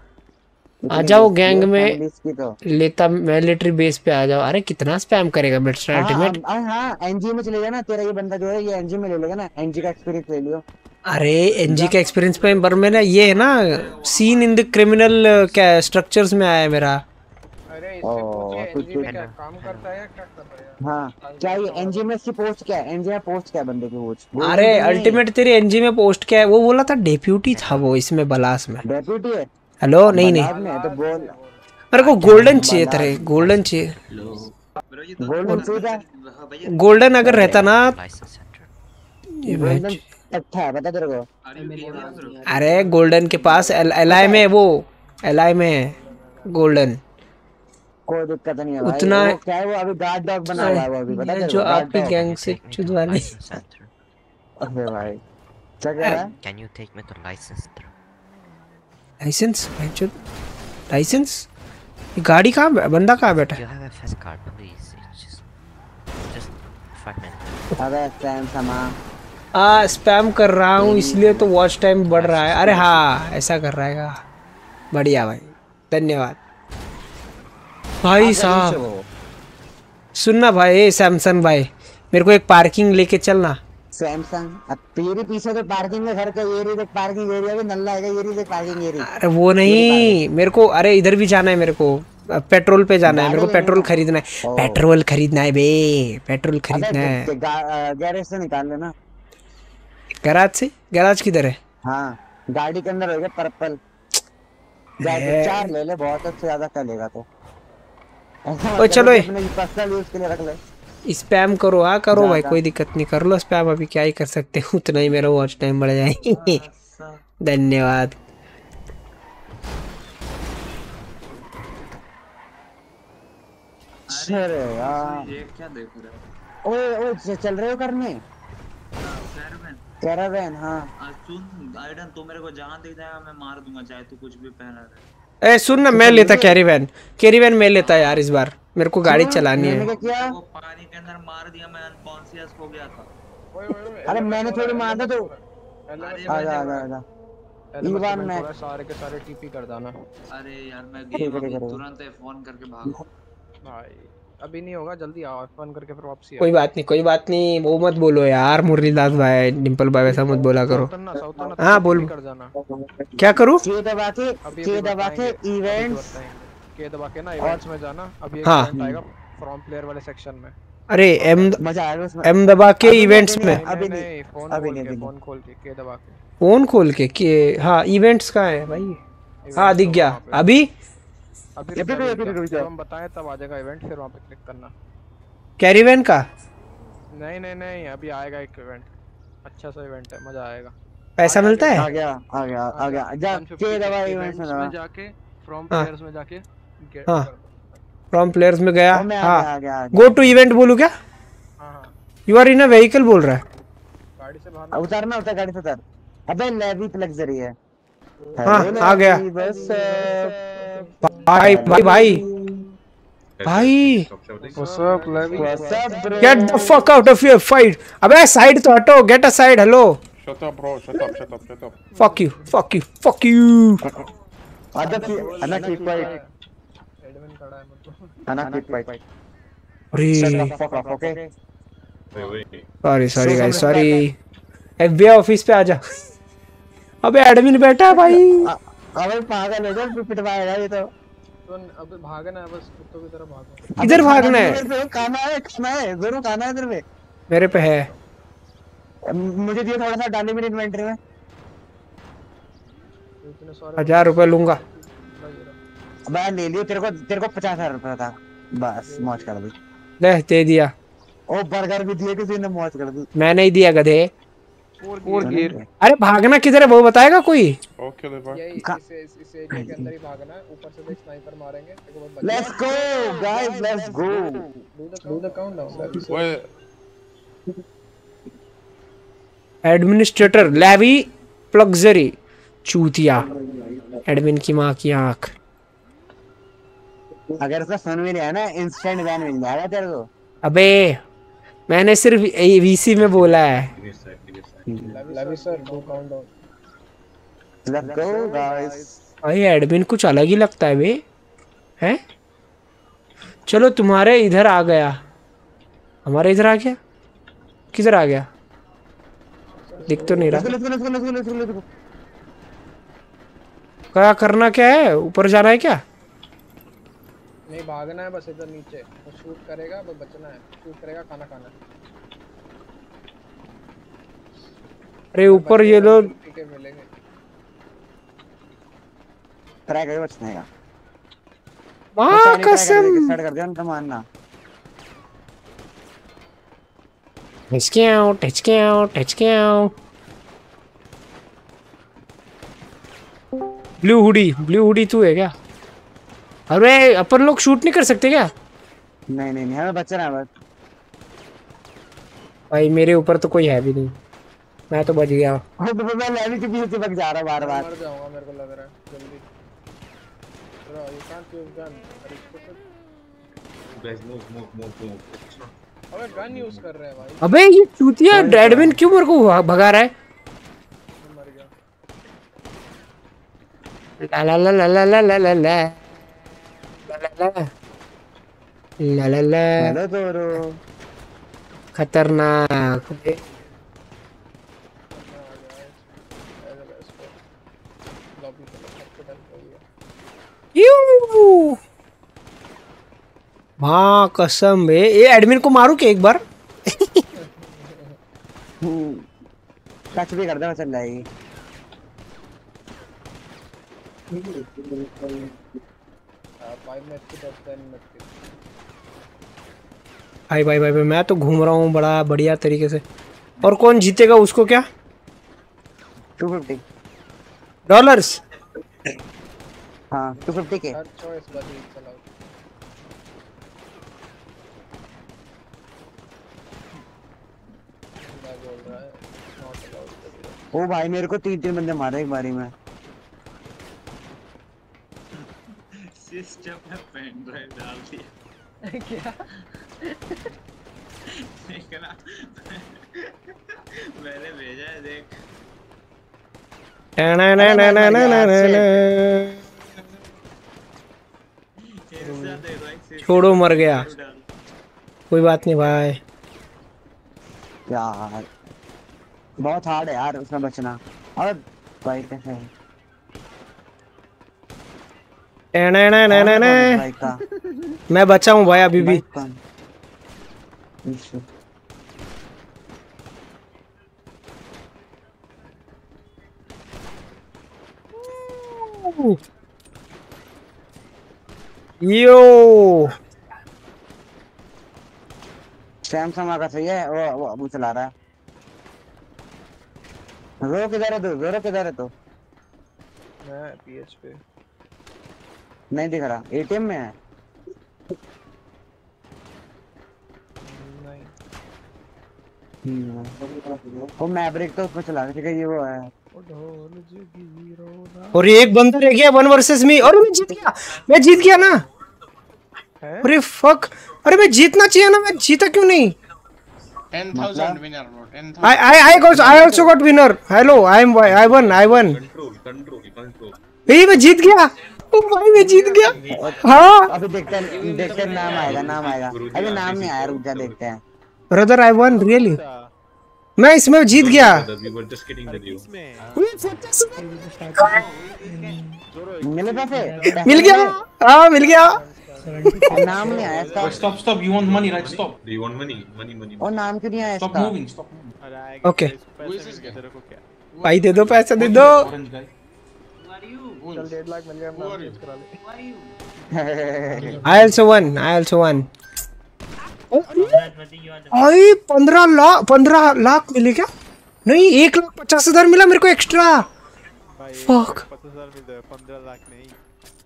A: आ जाओ गैंग में।
L: तो।
A: लेता मिलिट्री बेस पे आ जाओ। अरे कितना स्पैम करेगा मिस्टर
L: हाँ
A: अल्टीमेट
L: हाँ हाँ एनजी में चले जाना तेरा ये बंदा जो है ये एनजी में ले लेगा ना एनजी का एक्सपीरियंस ले लियो।
A: अरे एनजी का एक्सपीरियंस पे पर मेरा ये है ना सीन इन द क्रिमिनल क्या स्ट्रक्चर्स में आया मेरा।
L: कुछ
J: एनजी में काम करता है या क्या कर रहा है
L: हाँ क्या ये एनजी में इसकी पोस्ट क्या है? एनजी में पोस्ट क्या है बंदे की पोस्ट
A: अरे अल्टीमेट तेरे एनजी में पोस्ट क्या है? वो बोला था डेप्यूटी था वो इसमें बलास में।
L: डेप्यूटी है?
A: हेलो नहीं नहीं।
L: में तो बोल।
A: मेरे को गोल्डन चाहिए तेरे गोल्डन चाहिए।
L: गोल्डन
A: गोल्डन अगर रहता ना ये मैच
L: अच्छा है बता तेरे को।
A: अरे गोल्डन के पास एल एल में वो। एल आई में गोल्डन
L: कोई दिक्कत नहीं है
A: उतना-
L: क्या है वो अभी गार्ड डॉग बना हुआ है वो अभी बता
A: ये जो आपकी गैंग से चुदवाने
L: अबे भाई क्या कह रहा है?
M: Can you take me to license?
A: License license ये गाड़ी कहाँ बंदा कहाँ बैठा आ स्पैम कर रहा हूँ इसलिए तो वॉच टाइम बढ़ रहा है। अरे हाँ ऐसा कर रहा है बढ़िया भाई। धन्यवाद। भाई साहब। सुनना भाई सैमसंग भाई। मेरे को एक पार्किंग लेके चलना।
L: सैमसंग अब तेरे पीछे तो पार्किंग में घर का ये रही देख पार्किंग एरिया भी नल्ला है ये रही देख पार्किंग एरिया
A: अरे वो नहीं मेरे को अरे इधर भी जाना है मेरे को। पेट्रोल पे जाना है मेरे को पेट्रोल खरीदना है। पेट्रोल खरीदना है बे पेट्रोल खरीदना है।
L: गैरेज से निकाल लेना।
A: गैराज से? गैराज किधर है?
L: हाँ गाड़ी के अंदर होगा पर्पल। चार ले ले बहुत से ज़्यादा कर लेगा तो। ऐसा
A: ओए
L: मत
A: चलो
L: पर्सनल यूज़ के लिए रख ले।
A: स्पैम करो हाँ करो भाई। कोई दिक्कत नहीं कर लो स्पैम अभी क्या ही कर सकते हैं उतना ही मेरा वॉच टाइम बढ़ जाए धन्यवाद।
L: अरे यार।
H: ये क्या देख रहे हो?
L: ओए ओए चल रहे हो करने?
H: कैरवैन
L: कैरावैन हाँ।
H: आज सुन आइडन तू मेरे को जहाँ दिख जाएगा मैं मार दूँगा चाहे तू कुछ भी पहना रहे
A: ए सुन ना मैं लेता कैरी वैन कैरी वैन मैं लेता यार इस बार। मेरे को गाड़ी चलानी है।
L: मैंने क्या?
H: पानी के अंदर मार दिया मैं अनकॉन्शियस हो गया था?
L: अरे मैंने थोड़ी मारा तो।
H: अरे
L: आजा आजा। आजा ईवान में
J: सारे के सारे टीपी कर देना
H: अरे यार मैं गेम अभी तुरंत फ़ोन करके भागो
J: भाई अभी नहीं होगा जल्दी आओ फ़ोन करके फिर वापसी
A: कोई बात नहीं कोई बात नहीं वो मत बोलो यार मुरलीदास भाई डिम्पल भाई वैसा मत बोला करो। हाँ बोल।
J: कर जाना।
A: क्या करूँ?
L: के दबा के
J: अभी
L: के
J: अभी
L: दबा के
J: बताएँगे, अभी
L: इवेंट्स।
J: के दबा के ना इवेंट्स में जाना। अभी एक
A: हाँ।
J: आएगा फ्रॉम प्लेयर वाले सेक्शन में।
A: अरे एम
L: मज़ा आएगा उसमें।
A: एम दबा के इवेंट्स में।
L: अभी
J: नहीं, फ़ोन
L: अभी
J: खोल
L: नहीं,
J: फ़ोन खोल के के दबा के।
A: फ़ोन खोल के कि हाँ इवेंट्स का है भाई। हाँ दिख गया। अभी
J: अभी?
L: अभी अभी
J: रुक
L: भी
J: जा।
L: रुक जा।
J: जब हम बताएँ तब आ जाएगा इवेंट फिर वहाँ पे क्लिक करना।
A: कैरी वैन का?
J: नहीं नहीं नहीं अभी आएगा एक इवेंट अच्छा सा इवेंट है मज़ा आएगा।
A: पैसा मिलता है?
L: आ
A: है
L: गया आ गया। आ गया। जा के दबा इवेंट्स में
J: events में जाके फ्रॉम
A: हाँ।
J: प्लेयर्स में जाके।
A: हाँ। फ्रॉम प्लेयर्स में गया। हाँ।
L: गया, आ गया, आ गया।
A: गो टू इवेंट बोलू क्या?
J: हाँ हाँ।
A: You are in a vehicle बोल रहा है।
J: गाड़ी से बाहर
L: उतारना उतर गाड़ी से उतर। अबे लेवी लग्जरी है।
A: हाँ, आ गया। भाई भाई भाई। भाई? Get the fuck out of your fight अबे साइड तो हटो get a side hello
N: Shut up, bro. Shut up, shut up, shut up.
A: Fuck you fuck you fuck you
L: Ada keep, Ana keep quiet.
J: Admin है मतलब
L: Ana keep quiet.
A: अरे।
L: Fuck
A: sorry sorry guys sorry FBI office पे आजा अबे admin बैठा है भाई।
L: अबे पागल है जो पिटवाएगा ये तो।
J: तो अभी भागना है बस कुत्तों की तरह भागो।
A: किधर भागना है।
L: खाना है खाना है ज़रूर खाना है इधर पे।
A: मेरे पे है।
L: मुझे दियो थोड़ा सा डाली मेरी इन्वेंटरी में।
J: इतने सारे
A: हज़ार रुपए लूँगा।
L: मैं ले लियो तेरे को तेरे को पचास हज़ार रुपया था। बस मौज कर दी।
A: ले दे दिया।
L: ओ बर्गर भी दिए किसी ने मौज कर दी।
A: मैंने ही दिया गधे
J: और गिर।
A: अरे भागना किधर है वो बताएगा कोई?
N: Okay, Levi.
J: यही इस इस एरिया के अंदर ही भागना है ऊपर से स्नाइपर मारेंगे।
L: Let's go guys let's
J: go do the
N: countdown
A: administrator Levi plagiary चूतिया। एडमिन की माँ की आँख।
L: अगर उसका सुन भी लिया ना इंस्टेंट बैन मिल जाएगा तेरे को।
A: अबे मैंने सिर्फ़ वीसी में बोला है।
J: Lovey sir do countdown
L: let's go guys
A: भाई एडमिन कुछ अलग ही लगता है बे। हैं? चलो तुम्हारे इधर आ गया। हमारे इधर आ गया? किधर आ गया? दिख तो नहीं रहा। क्या करना क्या है? ऊपर जाना है क्या?
J: नहीं भागना है बस इधर नीचे। वो शूट करेगा वो बचना है। शूट करेगा खाना खाना
A: अरे ऊपर ये लोग
J: ठीक है मिलेंगे।
L: ट्राई करो बचने का
A: माँ कसम
L: स्टार्ट कर दिया उनका मानना।
A: हिचके आओ टिचके आओ टिचके आओ ब्लू हुडी ब्लू हुडी तू है क्या? अरे अपन लोग शूट नहीं कर सकते क्या?
L: नहीं नहीं नहीं हमें बचना है बस।
A: भाई मेरे ऊपर तो कोई है भी नहीं। मैं तो बच गया।
L: तो मैं लेवी के पीछे चिपक जा रहा बार बार
J: मर जाऊँगा मेरे को लग रहा है जल्दी। Bro you can't use gun अरे इसको
O: move, move, move. It's not.
J: अबे गन यूज़ कर रहे हैं भाई।
A: अबे ये चूतिया एडमिन क्यों मेरे को भगा- भगा रहा है?
J: मर गया।
A: ला ला ला ला ला ला ला। ला ला ला ला ला ला ला
L: हेलो तोरो
A: खतरनाक माँ कसम बे। ये एडमिन को मारू के एक बार?
L: टच भी कर दे चल जाएगी
J: फाइव मिनट की दस टेन मिनट की
A: भाई भाई भाई भाई मैं तो घूम रहा हूँ बड़ा बढ़िया तरीके से। और कौन जीतेगा उसको क्या?
L: 250
A: डॉलर्स
L: हाँ 250 के।
J: हर चॉइस बदी चलाओ। क्या बोल रहा है? नॉट अलाउड
L: ओ भाई मेरे को तीन तीन बंदे मारे एक बारी में।
H: सिस्टम में पेन ड्राइव डाल दिया।
J: क्या?
H: देख ना। मैंने भेजा है देख। ऐसा देखो एक system
A: छोड़ो मर गया। कोई बात नहीं भाई
L: यार बहुत हार्ड है यार उसमें बचना। और भाई कैसे है?
A: मैं बचा हूँ भाई अभी भी। यो
L: सैमसंग का सही है? वो वो अबू चला रहा है। रो किधर है तू? जोरो किधर है तू?
J: मैं पीएच पे।
L: नहीं दिख रहा एटीएम में है
J: नहीं
L: हम्म। वो मैवरिक तो उसमें चला रहा ठीक है ये वो है
A: और ये एक बंदा रह गया वन वर्सेस मी और मैं जीत गया मैं जीत गया ना अरे फक अरे मैं जीतना चाहिए ना मैं जीता क्यों नहीं
P: 10,000 winner, bro. 10,000.
A: I I I got I also got winner. Hello, I am I won I won.
O: Control, control, control.
A: मैं जीत गया भाई मैं जीत गया हाँ
L: अभी देखते हैं देखते हैं नाम आएगा नाम आएगा अभी नाम नहीं आया रुक जा देखते हैं
A: ब्रदर आई वन रियली मैं इसमें जीत गया.
L: मिले पैसे
A: मिल गया हाँ मिल गया
L: नाम नहीं आया इसका
P: Stop, stop. You want money, right? Stop.
O: Do you want money? Money, money.
L: और नाम क्यों नहीं आया
P: moving. Stop moving.
A: ओके? भाई दे दो पैसा दे दो.
J: चल डेढ़ लाख मिल गया नाम चेंज करा ले
A: I also won I also won I पंद्रह लाख पंद्रह लाख मिले क्या? नहीं एक लाख पचास हज़ार मिला मेरे को एक्स्ट्रा फक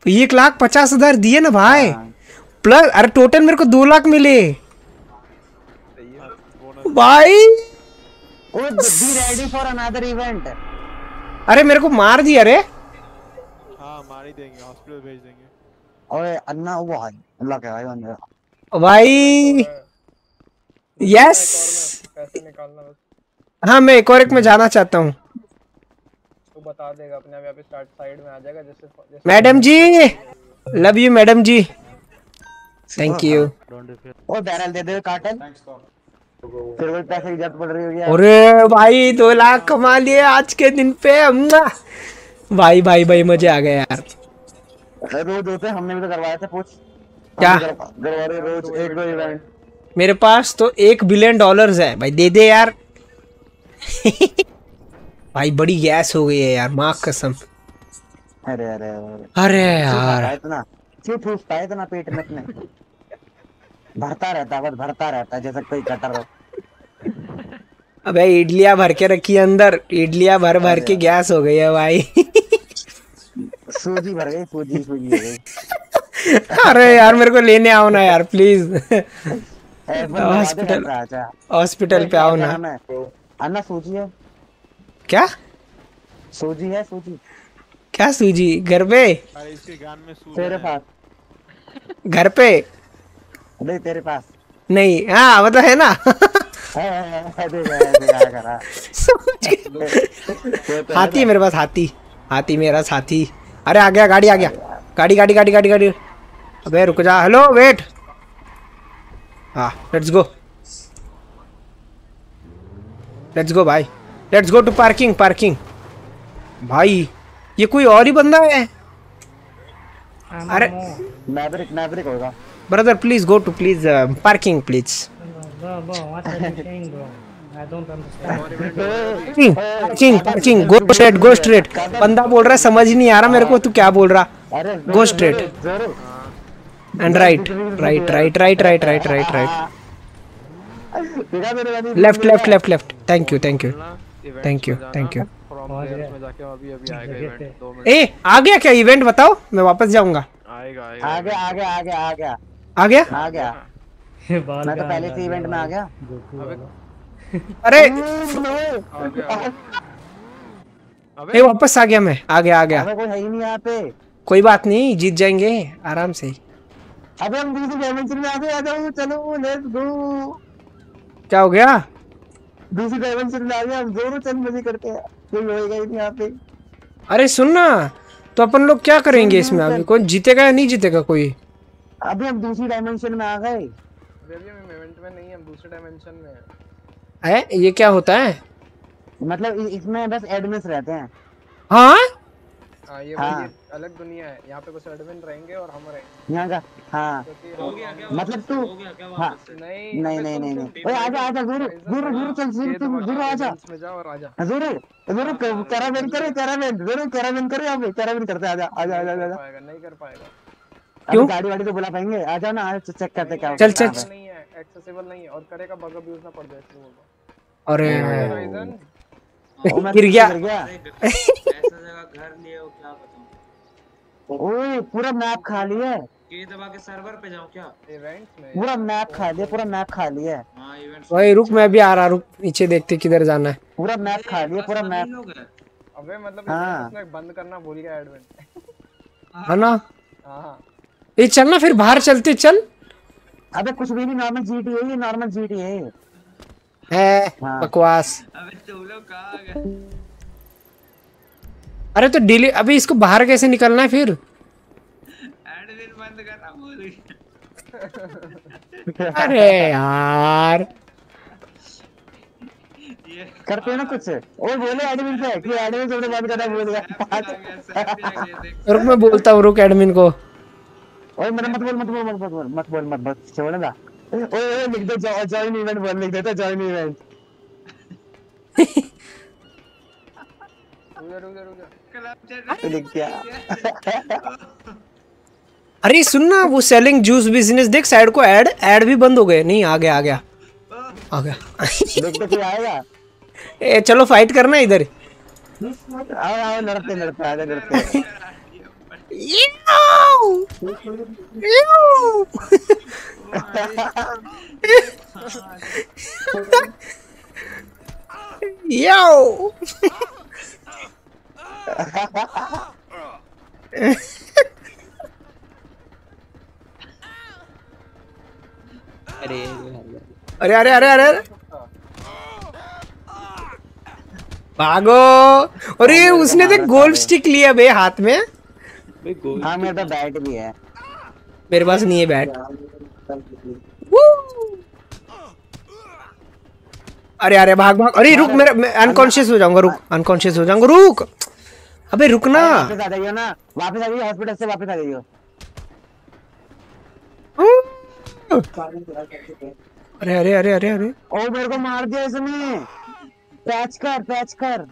A: एक लाख पचास हज़ार दिए ना भाई. प्लस अरे टोटल मेरे को दो लाख मिले. भाई.
L: Be ready for another event
A: अरे मेरे को मार दिया रे.
Q: हाँ देंगे हॉस्पिटल भेज देंगे।
L: ओए अन्ना वो भाई अल्लाह का भाई बंदे
A: भाई! यस
J: पैसे निकालना बस।
A: हाँ मैं एक और एक में जाना चाहता हूँ।
J: तू बता देगा अपने आप यहाँ पे स्टार्ट साइड में आ जाएगा जैसे जैसे
A: madam ji! Love you madam ji. Thank you
L: O barrel दे दे कार्टन फिर वो पैसे की ज़रूरत पड़ रही होगी
A: अरे भाई दो लाख कमा लिए आज के दिन पे अम्मा। भाई भाई भाई मज़े आ गए यार।
L: रोज होते हमने भी तो करवाए थे पूछ।
A: क्या?
L: करवा- रोज एक दो इवेंट
A: मेरे पास तो एक बिलियन डॉलर्स है। भाई दे दे यार। (laughs) भाई बड़ी गैस हो गई है यार माँ कसम।
L: अरे अरे अरे।
A: अरे यार।
L: इतना। क्यों ठूसता है इतना पेट में अपने? (laughs) भरता रहता है बस भरता रहता है जैसे कोई कटर हो
A: अबे इडलियाँ भर के रखी है अंदर। इडलियाँ भर भर के गैस हो गई है भाई।
L: सूजी भर गई सूजी सूजी
A: अरे यार मेरे को लेने आओ ना यार प्लीज़ (laughs)
L: हॉस्पिटल
A: हॉस्पिटल पे आओ ना।
L: अन्ना सूजी है?
A: क्या?
L: सूजी है सूजी?
A: क्या सूजी? घर पे?
Q: अरे इसके गान में सूज
L: तेरे पास।
A: घर पे?
L: नहीं तेरे पास।
A: नहीं हाँ वो तो है ना। (laughs) हाथी है मेरे पास हाथी। हाथी मेरा साथी। अरे आ गया गाड़ी आ गया। गाड़ी गाड़ी गाड़ी गाड़ी गाड़ी। अबे रुक जा। Hello wait. हाँ लेट्स गो लेट्स गो भाई। Let's go to parking parking भाई ये कोई और ही बंदा है? अरे
L: मैवरिक मैवरिक होगा।
A: Brother please go to please parking please
R: Bro, bro, what are you saying, bro? I don't understand.
A: Parking parking go straight go straight बंदा बोल रहा है समझ नहीं आ रहा मेरे को तू क्या बोल रहा? Go straight and right right right right right right right right
L: देखा मेरे वाली
A: left left
J: left left thank you thank you thank you thank you
A: ए आ गया क्या इवेंट बताओ मैं वापस जाऊँगा।
L: गया आ गया आ गया आ गया?
A: आ गया।
L: आ गया? मैं तो पहले से इवेंट में आ गया।
A: अरे!
J: अबे
A: वापस आ गया मैं। आ गया आ गया।
L: अबे कोई है ही नहीं यहाँ पे।
A: कोई बात नहीं जीत जाएँगे आराम से।
L: अबे हम दूसरी डायमेंशन में आ गए आ जाओ चलो लेट्स गो
A: क्या हो गया?
L: दूसरी डायमेंशन में आ गए हम दोनों चल मज़े करते हैं। कोई होएगा ही नहीं यहाँ पे।
A: अरे सुन ना तो अपन लोग क्या करेंगे इसमें अभी कौन जीतेगा या नहीं जीतेगा कोई?
L: अभी हम दूसरी डायमेंशन में आ गए।
J: अभी हम इवेंट में नहीं है हम दूसरे डायमेंशन में हैं।
A: है? ये क्या होता है?
L: मतलब इसमें बस एडमिन्स रहते हैं।
A: हाँ?
J: हाँ ये
L: हाँ।
J: अलग दुनिया है। यहाँ पे कुछ एडमिन रहेंगे और हम रहेंगे।
L: यहाँ का हाँ। तो मतलब तू हाँ
J: नहीं
L: नहीं नहीं नहीं नहीं। ओए आजा आजा गुरु गुरु गुरु चल गुरु तू गुरु आजा।
J: आजा।
L: गुरु गुरु कैराबिन करे कैराबिन गुरु कैराबिन करे यहाँ पे कैराबिन करते आजा आजा आजा आजा।
J: नहीं कर पाएगा।
L: अभी गाड़ी वाड़ी तो बुला पाएँगे। आ जाओ ना आज चेक करते क्या
A: चल, चल।
J: नहीं है एक्सेसिबल नहीं है और करेगा बग अब्यूज ना पड़ जाए इसलिए बोल रहा
A: अरे।
J: हूँ।
A: गिर गया।
L: गिर गया।
H: ऐसा जगह घर लिए हो क्या बताऊँ?
L: ओए पूरा मैप खा लिया है।
H: के दबा के सर्वर पे जाऊँ क्या?
J: इवेंट्स में
L: पूरा मैप खा लिया पूरा मैप खा लिया है।
H: हाँ इवेंट्स
A: भाई रुक मैं भी आ रहा रुक नीचे देखते किधर जाना है।
L: पूरा मैप खा लिया पूरा मैप
J: अबे मतलब
L: हाँ।
J: event उसने बंद करना भूल गया एडमिन
A: है ना?
J: हाँ।
A: ये चल ना फिर बाहर चलते चल।
L: अबे कुछ भी नहीं नॉर्मल जीटी है ये नॉर्मल जीटी है
A: है।
L: हाँ।
A: बकवास।
H: अबे तुम लोग कहाँ गए?
A: अरे तो डिली अभी इसको बाहर कैसे निकलना है फिर?
H: एडमिन बंद करना भूल गया। (laughs)
A: अरे यार।
L: करते हैं ना कुछ। ओ बोले एडमिन से कि एडमिन से बंद करना भूल गया।
A: रुक मैं बोलता हूँ रुक एडमिन को।
L: ओए मत मत बोल मत बोल मत बोल मत बोल मत बोल छोड़ ना। ओए ओए लिख दे जॉइन इवेंट बोल लिख देता जॉइन इवेंट
A: अरे सुन ना वो सेलिंग जूस बिज़नेस देख साइड को ऐड ऐड भी बंद हो गए। नहीं आ गया आ गया। आ गया।
L: देख तो आएगा।
A: ए चलो फाइट करना इधर।
L: आओ आओ लड़ते लड़ते आजा लड़ते। (laughs)
A: Yo!
K: अरे
A: अरे अरे अरे अरे अरे! भागो! अरे उसने तो गोल्ड स्टिक लिया बे हाथ में।
L: हाँ मेरे पास बैट भी है।
A: मेरे पास नहीं है बैट। अरे अरे भाग भाग। अरे रुक मेरा मैं अनकॉन्शियस हो जाऊँगा रुक। अनकॉन्शियस हो जाऊँगा रुक। अबे रुक ना।
L: वापस आ जाइयो ना? वापस आ जाइयो हॉस्पिटल से वापस आ जाइयो
A: अरे अरे अरे अरे अरे।
L: ओ मेरे को मार दिया इसने। पैच कर पैच कर।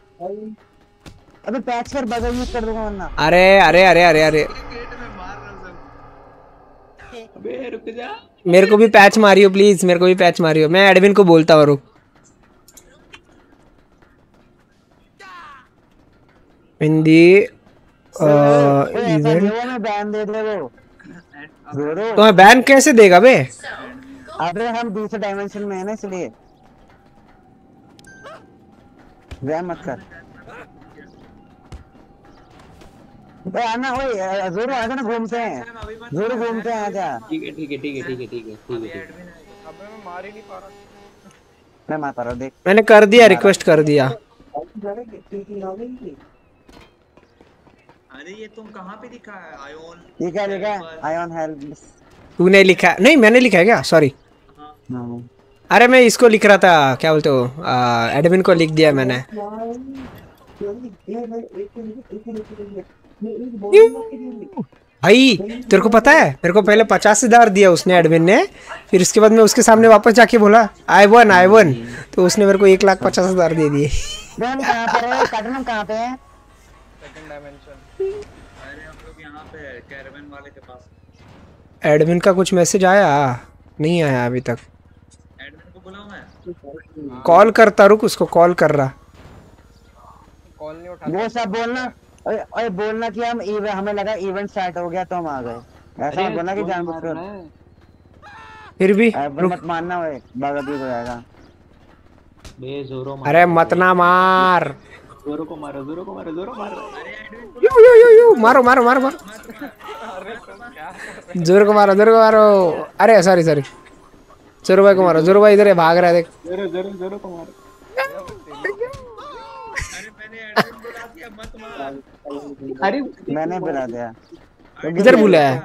L: अबे पैच कर बगल यूज़ कर दूँगा वरना।
A: अरे अरे अरे अरे अरे।
K: अबे रुक जा।
A: मेरे को भी पैच मारियो प्लीज़ मेरे को भी पैच मारियो। मैं एडमिन को बोलता हूँ रुक। हिंदी
L: मैं बैन दे दे वो।
A: तो बैन कैसे देगा बे?
L: अबे हम दूसरे डायमेंशन में है ना इसलिए। वह मत कर। आना ओए जोरो आजा ना घूमते हैं। जोरो घूमते हैं आजा।
K: ठीक है ठीक है ठीक है ठीक है ठीक है ठीक है
J: अबे मैं मार ही नहीं पा रहा।
L: मैं मार पा रहा देख।
A: मैंने कर दिया रिक्वेस्ट कर दिया।
H: अरे ये तुम कहाँ पे दिखा है? आयोन
L: ठीक है ठीक है। आई ऑन हेल्प
A: तूने लिखा नहीं मैंने लिखा है क्या? सॉरी अरे मैं इसको लिख रहा था क्या बोलते हो? एडमिन को लिख दिया मैंने। भाई तेरे को पता है? मेरे को पहले पचास हज़ार दिया उसने एडमिन ने फिर उसके बाद मैं उसके सामने वापस जाके बोला आई वन आई वन तो उसने मेरे को एक लाख पचास हज़ार दे दिए।
L: बहन कहाँ पर है? काटनम कहाँ पे है?
J: सेकंड डायमेंशन
H: अरे हम लोग यहाँ पे है कैरवन वाले के पास।
A: एडमिन का कुछ मैसेज आया? नहीं आया अभी तक।
H: एडमिन को बुलाऊं मैं।
A: कॉल करता रुक उसको कॉल कर रहा।
J: कॉल नहीं उठा
L: वो सब बोलना। ओए बोलना कि हम इव, हमें लगा इवेंट स्टार्ट हो गया तो हम आ गए। ऐसा मत बोलना कि जानबूझकर
A: फिर भी
L: मत मानना ओए बगल भी हो जाएगा।
K: बे जोरो मारो
A: अरे मत ना मार।
K: जोरो को मारो जोरो को मारो जोरो मारो।
A: यू यू यू यू मारो मारो मारो मारो। ज़ोर को मारो ज़ोर को मारो। अरे सॉरी सॉरी ज़ोर भाई को मारो ज़ोर भाई इधर है भाग रहा है देख।
K: जोरो जोरो जोरो को मारो।
L: अरे मैंने बुला दिया
A: इधर बुलाया है?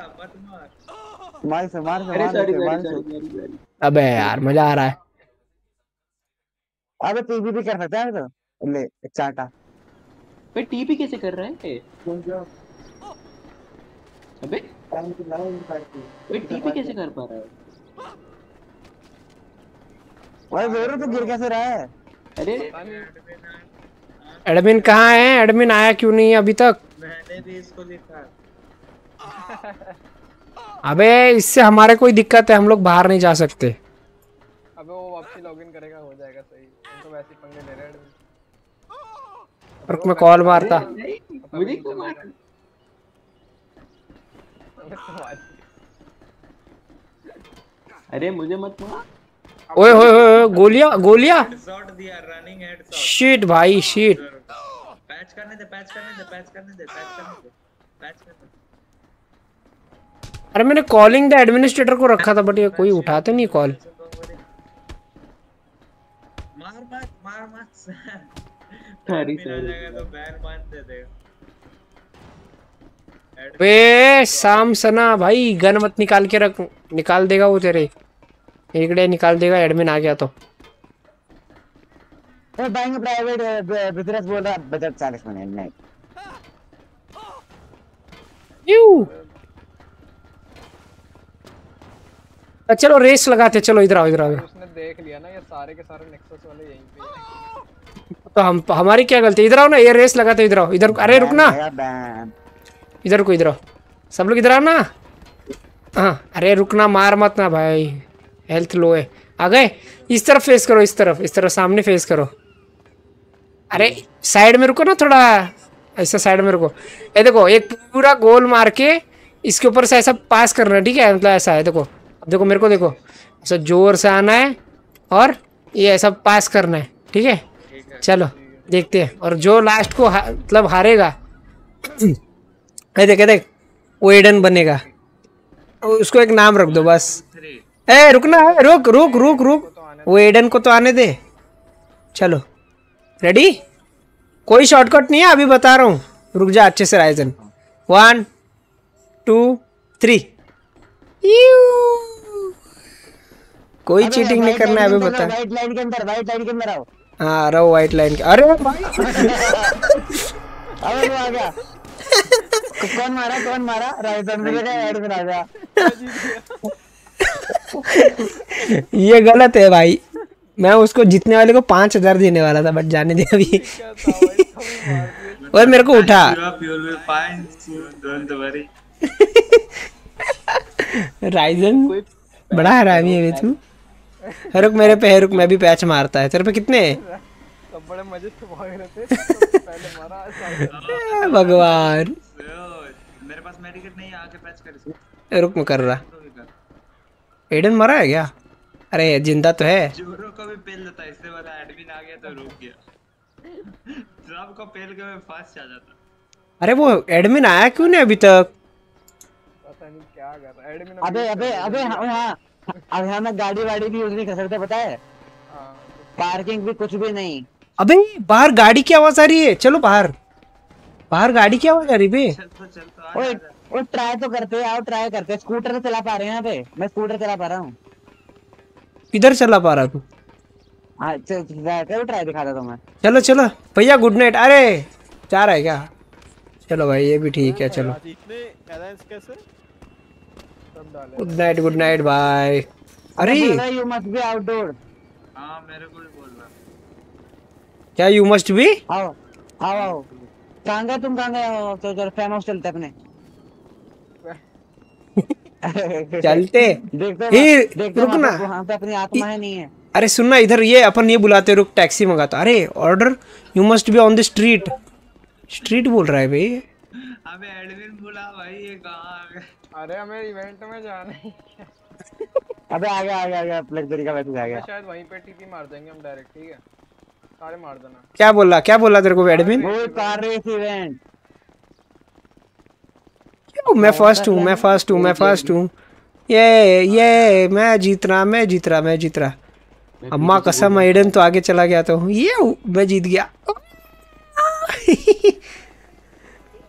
L: मार से मार से
K: अरे
L: मार
K: सॉरी
L: से। मार
K: सॉरी
L: से
A: अबे यार मज़ा आ रहा है।
L: अबे टीवी भी कर सकता है तो? ले चाटा।
K: बे टीपी कैसे कर रहा है अबे। बे टीपी कैसे कर पा रहा है?
L: ओए जोरो तो गिर कैसे रहा है?
K: अरे।
A: एडमिन कहाँ है? एडमिन आया क्यों नहीं है अभी तक?
H: मैंने भी इसको लिखा
A: अबे इससे हमारे कोई दिक्कत है हम लोग बाहर नहीं जा सकते।
J: अबे वो वापसी लॉगिन करेगा हो जाएगा सही। उनको वैसे पंगे ले रहे हैं
A: रुक मैं कॉल मारता।
K: मुझे क्यों मार अरे मुझे मत मार।
A: ओए ओए ओए गोलियाँ गोलियाँ।
H: शॉट दिया रनिंग हेड शॉट
A: शिट भाई शिट
H: पैच करने दे पैच करने दे पैच करने दे पैच करने दे पैच करने दे।
A: अरे मैंने कॉलिंग द एडमिनिस्ट्रेटर को रखा था बट ये कोई उठाते नहीं कॉल
H: मार मत मार मत
K: सॉरी
H: मिल आ तो बैन मान दे देगा
A: वे शाम सना भाई गन मत निकाल के रख निकाल देगा वो तेरे। इकड़े निकाल देगा एडमिन आ गया तो।
L: ओए बैंक प्राइवेट बिज़नेस बोल रहा बजट 40 मिनट नहीं।
A: यू चलो रेस लगाते चलो इधर आओ इधर आओ।
J: उसने देख लिया ना ये सारे के सारे नेक्सस वाले यहीं पे
A: तो हम हमारी क्या गलती इधर आओ ना ये रेस लगाते इधर आओ। इधर अरे रुकना। इधर को इधर आओ। सब लोग इधर आओ ना हाँ अरे रुकना मार मत ना भाई। हेल्थ लो है। आ गए। इस तरफ़ फेस करो इस तरफ़। इस तरफ़ सामने फेस करो। अरे साइड में रुको ना थोड़ा। ऐसा साइड में रुको। ये देखो एक पूरा गोल मार के इसके ऊपर से ऐसा पास करना है ठीक है? मतलब ऐसा है देखो। अब देखो मेरे को देखो। ऐसा ज़ोर से आना है और ये ऐसा पास करना है ठीक है? चलो देखते हैं। और जो लास्ट को हा, मतलब हारेगा (clears throat) ये देख देख। वो एडन बनेगा। उसको एक नाम रख दो बस। ए रुकना है रुक रुक रुक। रुक वो एडन को तो आने दे। चलो। रेडी कोई शॉर्टकट नहीं है अभी बता रहा हूँ। रुक जा अच्छे से राइजन। वन टू थ्री कोई चीटिंग नहीं करना है अभी बता।
L: व्हाइट लाइन के अंदर व्हाइट लाइन के अंदर आओ।
A: हाँ रहो व्हाइट लाइन के। अरे (laughs)
L: अबे वो आ गया। कौन मारा कौन मारा? राइजन मुझे क्या ऐड आ गया
A: ये गलत है भाई। मैं उसको जीतने वाले को पाँच हज़ार देने वाला था बट जाने दे अभी। और मेरे को उठा. राइजन बड़ा हरामी है तू। रुक मेरे पे रुक मैं भी पैच मारता है। तेरे पे कितने?
J: बड़े मज़े से भाग रहे थे पहले मारा
A: भगवान।
H: मेरे पास मेडिकेट नहीं आके पैच कर
A: रुक मैं कर रहा। एडन मरा है क्या? अरे ज़िंदा तो है।
H: जोरो को भी पेल देता इससे वाला एडमिन आ गया तो रुक गया। ट्रंप को पेल के मैं फास्ट आ जाता।
A: अरे वो एडमिन आया क्यों नहीं अभी तक?
J: पता नहीं क्या कर रहा एडमिन
L: अबे अबे अबे हाँ। हाँ अब यहाँ में गाड़ी वाड़ी भी यूज़ नहीं कर सकते पता है? पार्किंग भी कुछ भी नहीं।
A: अबे बाहर गाड़ी की आवाज़ आ रही है। चलो बाहर। बाहर गाड़ी की आवाज़ आ रही है
L: ओए ओए ट्राई तो करते आओ ट्राई करते स्कूटर तो चला पा रहे हैं यहाँ पे। मैं स्कूटर चला पा रहा हूँ।
A: किधर चला पा रहा तू।
L: हाँ चल चल ट्राई मैं।
A: चलो चलो। भैया गुड नाइट अरे जा रहा है क्या? चलो भाई ये भी ठीक है चलो। Good night good night bye अरे!
L: यू मस्ट बी आउटडोर
H: हाँ मेरे को भी
A: क्या यू मस्ट बी
L: आओ आओ आओ। कहाँ गए तुम कहाँ गए? हो तो चलो फ़ैन हाउस चलते अपने।
A: चलते।
L: फिर
A: ही
L: देखते
A: रुक ना।
L: वहाँ पे अपनी आत्मा है नहीं है।
A: अरे सुनना इधर ये अपन ये बुलाते रुक टैक्सी मंगाता। अरे order you must be on the street street बोल रहा है भाई।
H: अबे एडमिन बोला भाई ये कहाँ
J: अरे हमें इवेंट में जाना है
L: अबे आ गया आ गया आ गया। लग्जरी का मैसेज आ गया।
J: शायद वहीं पे टीपी मार देंगे हम डायरेक्ट ठीक है? सारे मार देना।
A: क्या बोला क्या बोला तेरे को एडमिन
L: वो कार रेस इवेंट
A: मैं फ़र्स्ट हूँ मैं फ़र्स्ट हूँ मैं फ़र्स्ट हूँ ये ये मैं जीत रहा मैं जीत रहा मैं जीत रहा। अम्मा कसम एडन तो आगे चला गया तो। ये मैं जीत गया। (laughs)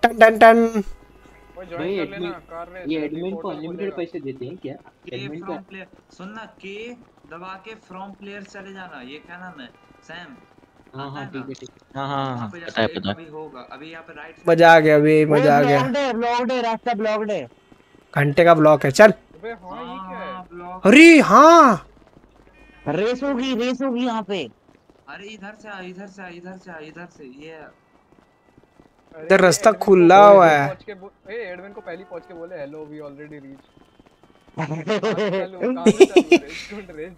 A: टन टन टन।
J: भाई एडमिन
K: ये एडमिन को अनलिमिटेड पैसे देते हैं क्या? एडमिन का
H: सुनना के दबा के फ्रॉम प्लेयर चले जाना ये क्या नाम है? सैम
K: हाँ हाँ ठीक है ठीक है। हाँ हाँ हाँ
S: पता है, पता
H: अभी होगा अभी यहाँ पे राइट
A: मज़ा आ गया अभी मज़ा आ गया।
L: ब्लॉक्ड है रास्ता ब्लॉक्ड है
A: घंटे का ब्लॉक है चल।
J: अबे हाँ ये क्या है?
A: अरे हाँ।
L: रेस होगी रेस होगी यहाँ पे।
H: अरे इधर से आ इधर से आ इधर से आ इधर से ये
A: इधर रास्ता खुला हुआ है।
J: ए एडमिन को पहले पहुँच के बोले हेलो वी ऑलरेडी रीच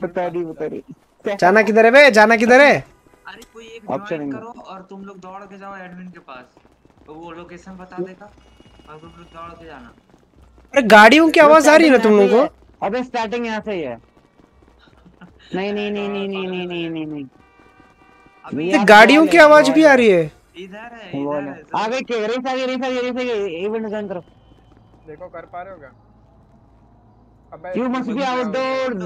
L: बता नहीं बता नहीं।
A: जाना किधर है बे जाना किधर है?
H: अरे कोई एक ज्वाइन करो और तुम लोग दौड़ के जाओ एडमिन के पास। तो वो लोकेशन बता देगा। और तुम लोग दौड़ के जाना।
A: अरे गाड़ियों की आवाज़ आ रही है ना तुम लोगों को
L: अबे स्टार्टिंग यहाँ से ही है। नहीं नहीं नहीं नहीं नहीं नहीं नहीं नहीं नहीं।
A: ये गाड़ियों की आवाज़ भी आ रही है।
H: इधर है
L: वो है आ गई के रेस आ गई रेस आ गई रेस आ इवेंट ज्वाइन करो।
J: देखो कर पा रहे हो क्या? अबे
L: यू मस्ट बी आउटडोर्स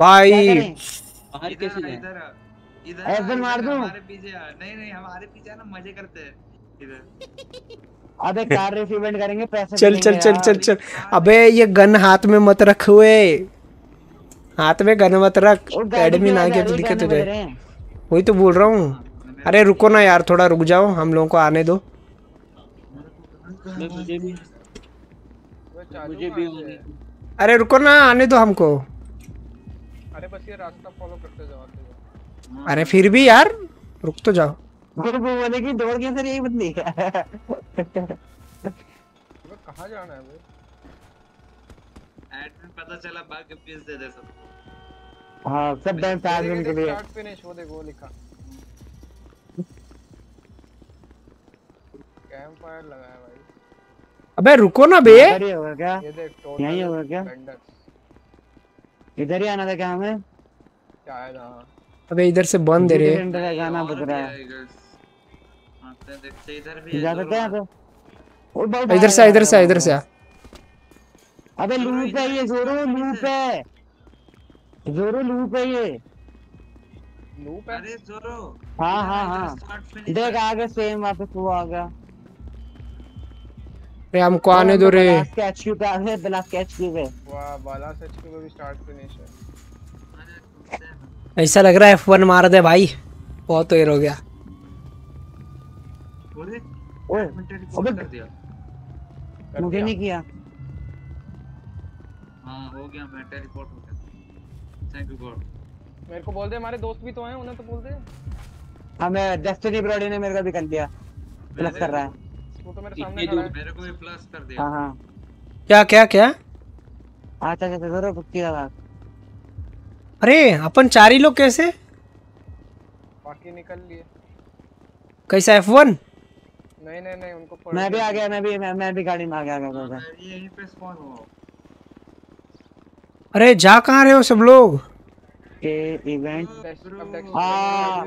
A: भाई।
K: बाहर कैसे जाए?
H: इधर
L: ऐसे मार दूँ?
H: हमारे पीछे आ। नहीं नहीं हमारे पीछे ना मज़े करते हैं। इधर। (laughs)
L: अबे कार रेस इवेंट करेंगे पैसे
A: चल चल चल चल चल। अबे ये गन हाथ में मत रख हुए हाथ में गन मत रख। एडमिन
L: की
A: आ गया तो दिक्कत हो जाए। वही तो बोल रहा हूँ। अरे रुको ना यार थोड़ा रुक जाओ। हम लोगों को आने दो।
K: मुझे भी मुझे भी
A: अरे रुको ना आने दो हमको।
J: अरे बस ये रास्ता फॉलो करते जाओ।
A: अरे फिर भी यार रुक तो जाओ।
L: वो बोले कि दौड़ के सर यही बंदी? है
J: कहाँ जाना है बे
H: एडमिन पता चला बाकी पीस दे दे सब
L: हाँ सब
J: ये
L: लिए
J: start finish, वो देख लिखा। कैंप फायर लगाया भाई।
A: अबे रुको ना बे।
L: इधर ही होगा क्या?
J: ये देख
L: यहीं होगा क्या? इधर ही आना था क्या हमें?
J: शायद हाँ।
A: अबे इधर से बंद है रे।
L: डिफेंडर का गाना बज रहा है।
H: देखते इधर भी
L: जा सकते हैं ओ बहुत
A: इधर से इधर से इधर से
L: अबे लूप है ये जोरो लूप है। जोरो लूप है ये।
J: लूप
H: अरे जोरो।
L: हाँ हाँ हाँ। देख आ गया सेम वापस वो आ गया।
A: अरे हमको आने दो रे।
L: कैच क्यू पे आ गए ब्लास्ट कैच क्यू पे
J: वाह बाला सच के भी स्टार्ट फिनिश है।
A: ऐसा लग रहा है F1 मार दे भाई। बहुत देर हो गया।
L: ओए
H: अबे कर दिया।
L: मुझे नहीं किया।
H: हाँ हो गया मैं टेलीपोर्ट हो गया। थैंक यू गॉड
J: मेरे को बोल दे हमारे दोस्त भी तो हैं उन्हें तो बोल दे।
L: हमें डेस्टिनी ब्रॉडी ने मेरे को भी कर दिया। प्लस कर रहा है।
J: वो तो मेरे सामने खड़ा है।
H: मेरे को भी प्लस कर दिया।
L: हाँ हाँ।
A: क्या क्या क्या?
L: अच्छा अच्छा जोरो कुत्ती का बात।
A: अरे अपन चार ही लोग कैसे?
J: बाकी निकल लिए।
A: कैसा F1
J: नहीं नहीं नहीं उनको
L: मैं भी आ गया मैं भी मैं, मैं भी गाड़ी में आ गया आ गया,
H: यहीं पे स्पॉन हुआ
A: अरे जा कहाँ रहे हो सब लोग?
L: के इवेंट हाँ।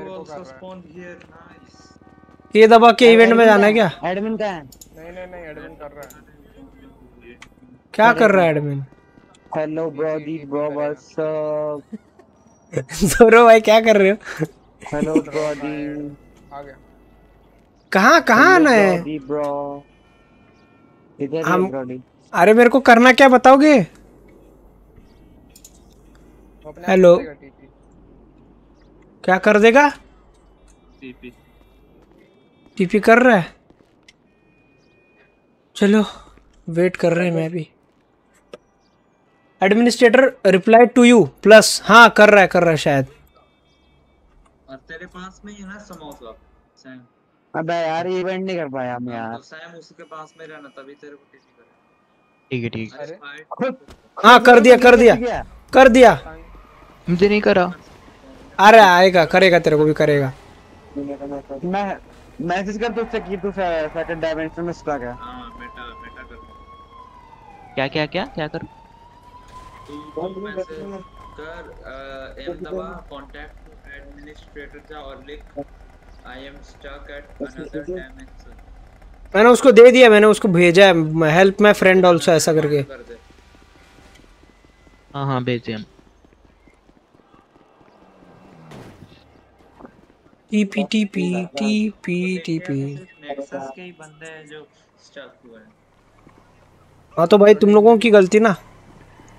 A: ये दबा के इवेंट में जाना है क्या?
L: एडमिन का है?
J: नहीं नहीं नहीं एडमिन कर रहा है।
A: क्या कर रहा है admin
L: hello brodie bro what's up
A: Zoro भाई क्या कर रहे हो?
L: हेलो ब्रोदी (laughs)
J: आ गया।
A: कहाँ कहाँ आना है?
L: ब्रोदी ब्रो इधर है
A: हम- अरे मेरे को करना क्या बताओगे? हेलो
J: कर देगा TP
A: क्या कर देगा?
H: टीपी
A: टीपी कर रहा है? चलो वेट कर रहे हैं मैं भी। Administrator reply to you plus हाँ कर रहा है कर रहा है शायद।
H: और तेरे पास में ही है ना समोसा सैम
L: अबे यार इवेंट नहीं कर पाया मैं यार।
H: तो सैम उसके पास में रहना तभी तेरे को टीपी करे
K: ठीक है ठीक
L: खुद
A: हाँ कर दिया कर दिया। कर दिया।
K: मुझे नहीं करा।
A: अरे आएगा करेगा तेरे को भी करेगा।
L: मैं मैसेज कर तुझसे कि तू सेकंड डायमेंशन में स्टक है।
H: हाँ बेटा बेटा कर।
K: क्या क्या क्या क्या कर?
H: तू कर एम कांटेक्ट एडमिनिस्ट्रेटर जा और लिख I am stuck at another dimension
A: मैंने उसको दे दिया मैंने उसको भेजा है हेल्प माई फ्रेंड ऑल्सो ऐसा करके।
K: हाँ हाँ भेज दिया।
A: TP TP TP TP
H: Nexus के ही बंदे हैं जो स्टक हुए हैं।
A: हाँ तो भाई तुम लोगों की गलती ना।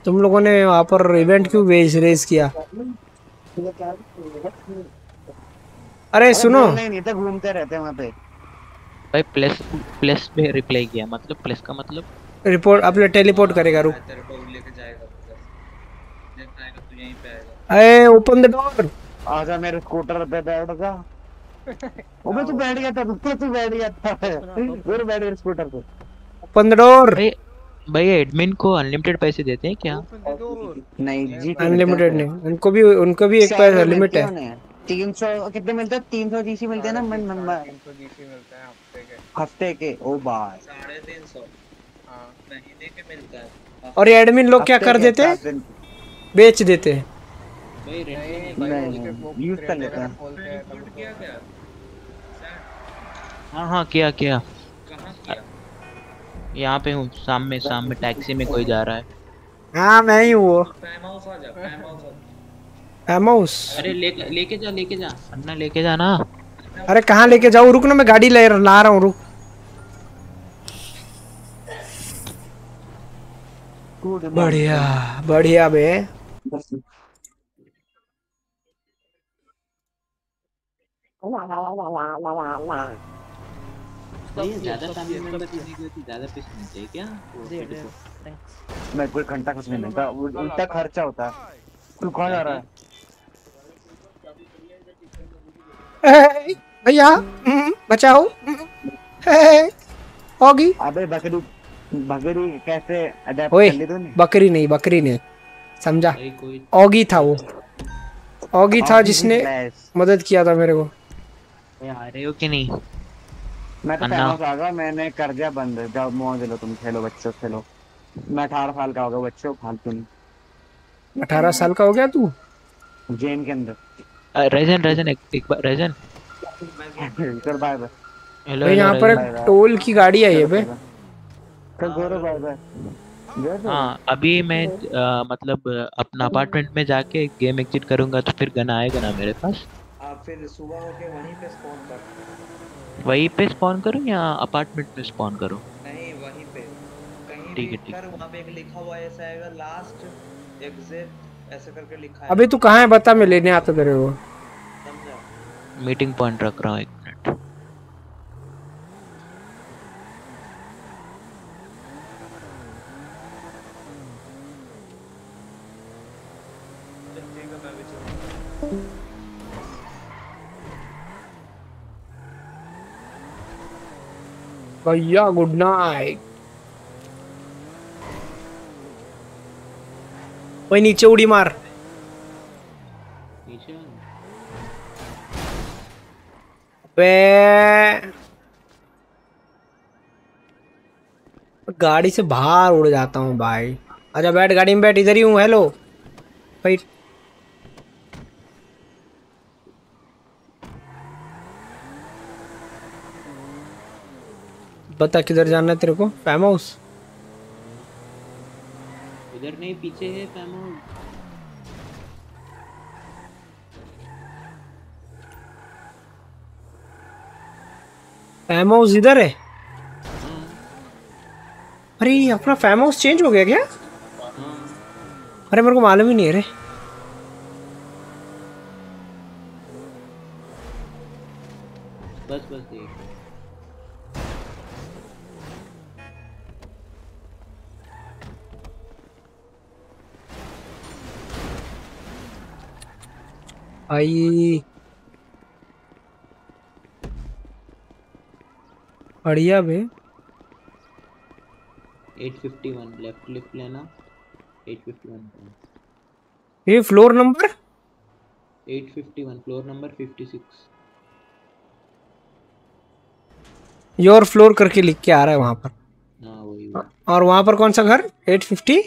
A: तुम लोगों ने वहाँ पर इवेंट क्यों वेज रेज किया? अरे सुनो।
L: नहीं नहीं तो घूमते रहते हैं वहाँ पे।
K: भाई प्लस प्लस पे रिप्लाई किया मतलब प्लस का मतलब?
A: रिपोर्ट अपने टेलीपोर्ट करेगा रुक।
H: तेरे को लेके जाएगा उधर आएगा तू यहीं पे आएगा।
A: अरे ओपन द डोर
L: आजा मेरे स्कूटर पे बैठ जा। अबे तू बैठ गया था रुको तू बैठ गया था। फिर बैठ गया स्कूटर पे।
A: ओपन द डोर
K: भाई भाई एडमिन को अनलिमिटेड पैसे देते हैं क्या
L: नहीं जी
A: अनलिमिटेड नहीं उनको भी उनको भी एक पैसा लिमिट है
L: तीन सौ कितने मिलते हैं तीन सौ जीसी मिलते हैं ना मन मन
J: तो जीसी मिलते हैं हफ़्ते के
L: हफ़्ते के ओ
H: साढ़े तीन सौ
J: हाँ
H: महीने के मिलता है
A: और ये एडमिन लोग क्या कर देते हैं बेच देते हैं
H: भाई रेट
L: नहीं यूज़ कर लेते हैं
H: किया क्या
K: हाँ हाँ किया किया यहाँ पे हूँ सामने सामने टैक्सी में कोई जा रहा है।
A: हाँ मैं ही हूँ एमोस
K: अरे लेके लेके जा लेके जा। अन्ना लेके जा ना।
A: अरे कहाँ लेके जाऊँ? रुक ना मैं गाड़ी ले ला रहा हूँ रुक। बढ़िया बढ़िया बे। (laughs) (laughs)
K: ज़्यादा फैमिली मेंबर देने की ज़्यादा पैसे मिलते हैं क्या?
L: मैं कोई घंटा कुछ नहीं मिलता उल्टा खर्चा होता है। तू कहाँ जा रहा है?
A: भैया हम्म, बचाओ। होगी
L: अबे बकरी बकरी कैसे अडेप्ट
A: ओए
L: कर ली तूने?
A: बकरी नहीं बकरी नहीं। समझा। ऑगी था वो। ऑगी था जिसने मदद किया था मेरे को।
K: आ रहे हो कि नहीं?
L: मैं तो। फ़ेमस आ गया मैंने कर दिया बंद जाओ मौज लो तुम खेलो बच्चों खेलो। मैं अठारह साल का हो गया बच्चों फालतू नहीं।
A: अठारह साल का हो गया तू?
L: जेन के अंदर।
K: रेजन रेजन एक, एक बार रेजन।
L: चल बाय बाय
K: हेलो
A: भाई यहाँ पर टोल की गाड़ी आई है बे।
L: चल गौरव बाय बाय?
K: हाँ अभी मैं अ, मतलब अपना अपार्टमेंट में जाके गेम एग्जिट करूँगा तो फिर गन आएगा ना मेरे पास?
H: आप फिर सुबह होके वहीं पे स्पॉन कर।
K: वहीं पे स्पॉन करूँ या अपार्टमेंट में स्पॉन करूँ?
H: नहीं वहीं पे। कहीं
K: ठीक है, ठीक
H: है। वहाँ पे एक लिखा हुआ ऐसा आएगा लास्ट एग्जिट ऐसे करके लिखा है।
A: अभी तू कहाँ है बता मैं लेने आता तेरे को।
H: समझा?
K: मीटिंग पॉइंट रख रहा हूँ एक।
A: भैया गुड नाइट वही नीचे उड़ी मार।
K: नीचे
A: गाड़ी से बाहर उड़ जाता हूँ भाई। अच्छा बैठ गाड़ी में बैठ इधर ही हूँ हेलो भाई बता किधर जाना है तेरे को? फैम हाउस
K: इधर नहीं पीछे है फैमो
A: फैम हाउस इधर है? अरे अपना फैम हाउस चेंज हो गया क्या? अरे मेरे को मालूम ही नहीं है रे। आई बढ़िया बे।
K: 851 लेफ़्ट लिफ्ट लेना। 851
A: ये floor number
K: 851 floor number 56
A: your floor करके लिख के आ रहा है वहाँ पर।
K: हाँ वही
A: और वहाँ पर कौन सा घर? 850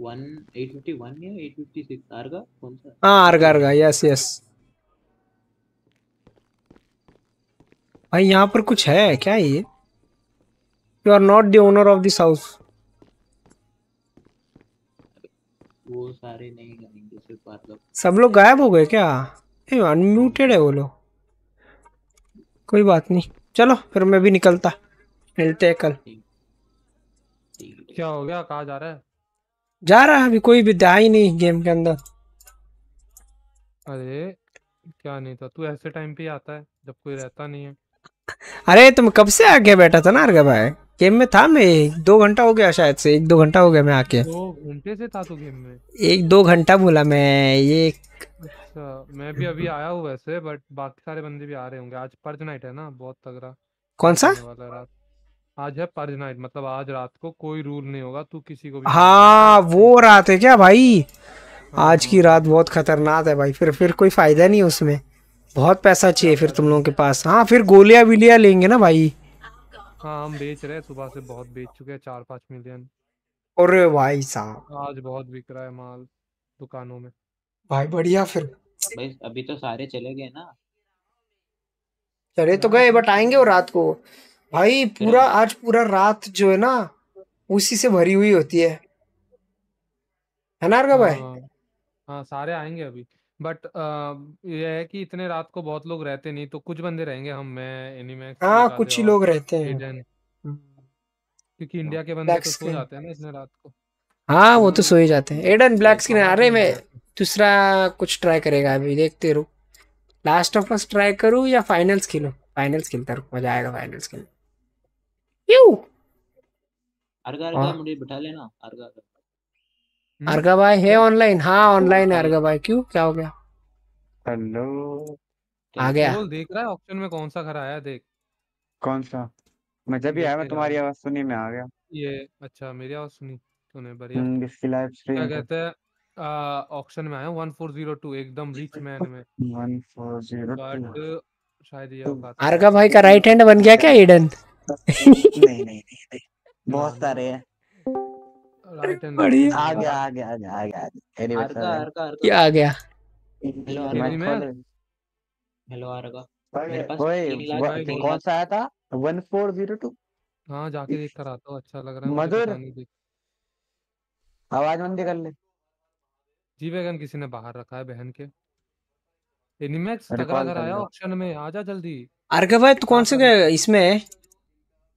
K: वन 851 या 856 आरगा? कौन सा?
A: हाँ अर्गा अर्गा यस यस भाई यहाँ पर कुछ है क्या ये? You are not the owner of this house
K: वो सारे नहीं करेंगे सिर्फ़ मतलब
A: सब लोग गायब हो गए क्या? अनम्यूटेड है वो लोग। कोई बात नहीं। चलो फिर मैं भी निकलता। मिलते हैं कल।
D: क्या हो गया? कहा जा रहा है?
A: जा रहा है अभी कोई भी दया ही नहीं गेम के अंदर।
D: अरे क्या नहीं था तू ऐसे टाइम पे आता है जब कोई रहता नहीं है।
A: अरे तुम कब से आके बैठा था ना अर्गा भाई? गेम में था मैं एक दो घंटा हो गया शायद से एक दो घंटा हो गया मैं आके।
D: दो घंटे से था तू गेम में?
A: एक दो घंटा बोला मैं ये
D: अच्छा मैं भी अभी आया हूँ वैसे बट बाकी सारे बंदे भी आ रहे होंगे। आज पर्ज नाइट है ना बहुत तगड़ा।
A: कौन सा?
D: वाला रात। आज है पर्ज नाइट मतलब आज रात को कोई रूल नहीं होगा तू किसी को भी
A: हाँ। वो रात है क्या भाई? आज की रात बहुत खतरनाक है भाई फिर फिर कोई फ़ायदा नहीं उसमें। बहुत पैसा चाहिए फिर तुम लोगों के पास। हाँ फिर गोलियाँ विलियाँ लेंगे ना भाई।
D: हाँ हम बेच रहे हैं सुबह से बहुत बेच चुके हैं चार पाँच मिलियन
A: और भाई साहब।
D: आज बहुत बिक रहा है माल दुकानों में।
A: भाई बढ़िया फिर।
K: भाई अभी तो सारे चले गए ना।
A: चले तो गए बट आएँगे वो रात को। भाई पूरा आज पूरा रात जो है ना उसी से भरी हुई होती है। है ना अर्गा भाई?
D: हाँ हाँ सारे आएँगे अभी। बट ये है कि इतने रात को बहुत लोग रहते नहीं तो कुछ बंदे रहेंगे हम मैं एनिमैक्स
A: हाँ कुछ ही लोग रहते हैं।
D: एडन क्योंकि इंडिया के बंदे तो सो जाते हैं ना इतने रात को।
A: हाँ वो तो सो ही जाते हैं। एडन ब्लैक स्क्रीन अरे मैं दूसरा कुछ ट्राई करेगा अभी देखते रहो। लास्ट ऑफ़ अस ट्राई करूँ या फाइनल्स खेलो? फाइनल्स खेलता रहो मज़ा आएगा फाइनल्स खेलने। क्यों?
K: अर्गा अर्गा
A: हाँ।
K: मुझे बिठा लेना अर्गा अर्गा
A: अर्गा भाई है ऑनलाइन हाँ ऑनलाइन है अर्गा भाई क्यों? क्या हो गया?
L: हेलो
A: आ गया।
D: देख रहा है ऑप्शन में कौन सा घर आया देख।
L: कौन सा? मैं जब भी आया मैं तुम्हारी आवाज़। सुनी मैं आ गया।
D: ये अच्छा मेरी आवाज़ सुनी तूने बढ़िया।
L: हम्म, इसकी लाइव
D: क्या कहते हैं ऑक्शन में आया वन फोर ज़ीरो टू एकदम रिच मैन में।
L: वन फोर ज़ीरो
D: बट शायद ये औकात
A: अर्गा भाई का राइट हैंड बन गया क्या एडन
L: नहीं नहीं नहीं बहुत सारे हैं
A: बढ़िया
L: आ गया आ गया आ गया आ गया एनीवे
A: क्या आ गया
K: हेलो आरगा हेलो आरगा मेरे पास
L: ओए कौन सा आया था वन फोर ज़ीरो टू
D: हाँ जाके देख कर आता हूँ अच्छा लग रहा है
L: मधुर आवाज़ मंदी कर ले
D: जी किसी ने बाहर रखा है बहन के एनिमैक्स तगड़ा
L: कर
D: आया ऑप्शन में आजा जल्दी
A: अर्घ भाई तू कौन से इसमें है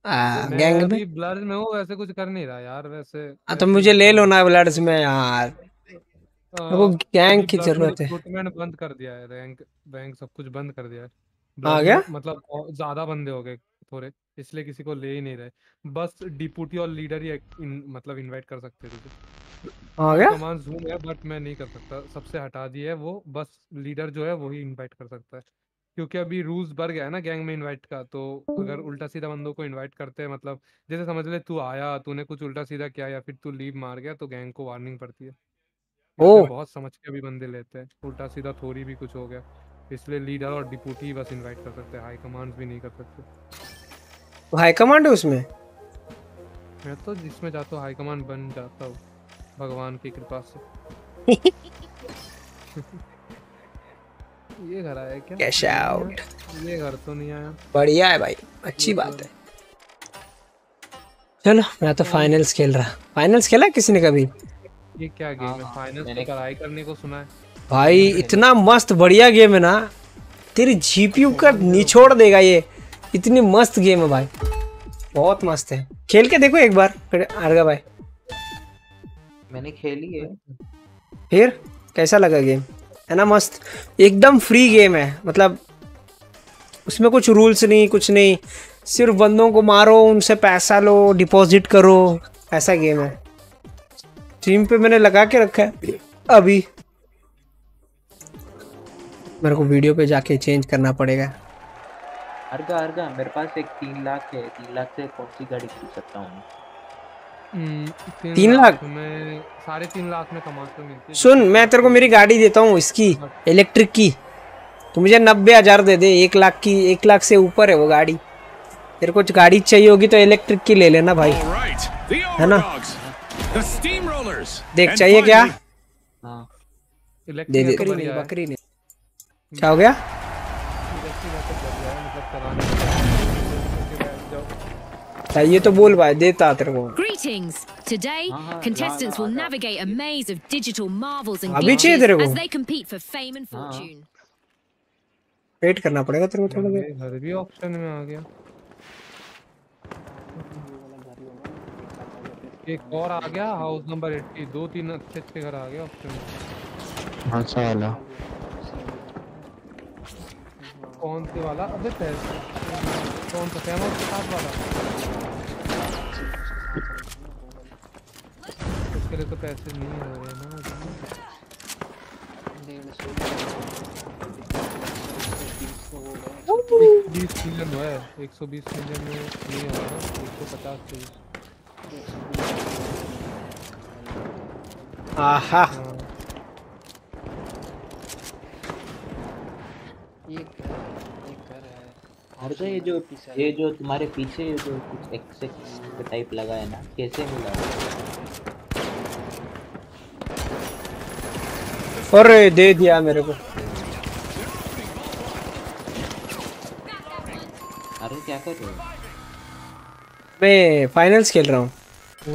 A: आ,
D: मैं
A: गैंग में?
D: अभी ब्लर में हूँ वैसे कुछ कर नहीं रहा यार वैसे
A: हाँ तो मुझे ले लो ना ब्लड्स में यार। को
D: अ,
A: गैंग की ज़रूरत है।
D: रिक्रूटमेंट बंद कर दिया है रैंक रैंक सब कुछ बंद कर दिया है।
A: आ गया?
D: मतलब ज़्यादा बंदे हो गए थोड़े इसलिए किसी को ले ही नहीं रहे। बस डिप्यूटी और लीडर ही इन, मतलब इनवाइट कर सकते थे
A: आ गया?
D: कमांड जूम है बट मैं नहीं कर सकता। सबसे हटा दिए है वो बस लीडर जो है वही इनवाइट कर सकता है। क्योंकि अभी रूल्स बढ़ गया है ना गैंग में इनवाइट का तो अगर उल्टा सीधा बंदों को इनवाइट करते हैं मतलब जैसे समझ ले तू आया तूने कुछ उल्टा सीधा किया या फिर तू लीव मार गया तो गैंग को वार्निंग पड़ती है।
A: ओ
D: बहुत समझ के अभी बंदे लेते हैं उल्टा सीधा थोड़ी भी कुछ हो गया। इसलिए लीडर और डिप्यूटी बस इनवाइट कर सकते हैं हाई कमांड भी नहीं कर सकते।
A: तो हाई कमांड है उसमें?
D: मैं तो जिसमें जाता हूँ हाई कमांड बन जाता हूँ भगवान की कृपा से। (laughs) ये घर आया क्या?
A: कैश आउट
D: ये घर तो नहीं आया।
A: बढ़िया है भाई अच्छी बात है। चलो मैं तो फाइनल्स खेल रहा। फाइनल्स खेला किसी ने कभी?
D: ये क्या गेम है? फाइनल तो पढ़ाई करने को सुना है।
A: भाई इतना मस्त बढ़िया गेम है ना। तेरी जीपीयू का निचोड़ देगा ये। इतनी मस्त गेम है भाई। बहुत मस्त है। खेल के देखो एक बार अर्गा भाई।
K: मैंने खेली है।
A: फिर कैसा लगा गेम है ना मस्त? एकदम फ्री गेम है। मतलब उसमें कुछ रूल्स नहीं, कुछ नहीं। सिर्फ़ बंदों को मारो, उनसे पैसा लो डिपॉजिट करो। ऐसा गेम है। स्ट्रीम पे मैंने लगा के रखा है। अभी। मेरे को वीडियो पे जाके चेंज करना पड़ेगा।
K: अर्गा अर्गा मेरे पास एक तीन लाख है। तीन लाख से कौन सी गाड़ी खरीद सकता हूँ?
A: तीन लाख?
D: साढ़े तीन लाख में कमा मिलती है।
A: सुन मैं तेरे को मेरी गाड़ी देता हूँ इसकी इलेक्ट्रिक की। तू मुझे नब्बे हज़ार दे दे एक लाख की एक लाख से ऊपर है वो गाड़ी। तेरे को गाड़ी चाहिए होगी तो इलेक्ट्रिक की ले लेना भाई। है ना. देख चाहिए क्या?
K: हाँ।
A: दे दे। बकरी
D: बढ़िया
A: नहीं बकरी नहीं क्या हो गया? चाहिए तो बोल भाई देता तेरे को
B: Greetings! Today, contestants will navigate a maze of digital marvels and
A: अभी चाहिए तेरे
B: glitches
A: को?
B: as they compete for fame and fortune.
A: Wait करना पड़ेगा तेरे को थोड़ा देर
D: ये घर भी ऑप्शन में आ गया एक और आ गया हाउस नंबर 80 दो तीन अच्छे अच्छे घर आ गए ऑप्शन में
L: हाँ साला
D: कौन से वाला अबे पैसे कौन सा फ़ेमस के साथ वाला उसके लिए तो पैसे नहीं हो रहे ना। बीस मिलियन है एक सौ बीस मिलियन में नहीं होगा एक सौ पचास चाहिए
A: आहा
D: हाँ
K: ये जो ये जो तुम्हारे पीछे ये जो कुछ एक्स एक्स टाइप लगा है ना कैसे मिला?
A: अरे दे दिया मेरे को।
K: अरे क्या कर रहे हो?
A: मैं फाइनल्स खेल रहा हूँ।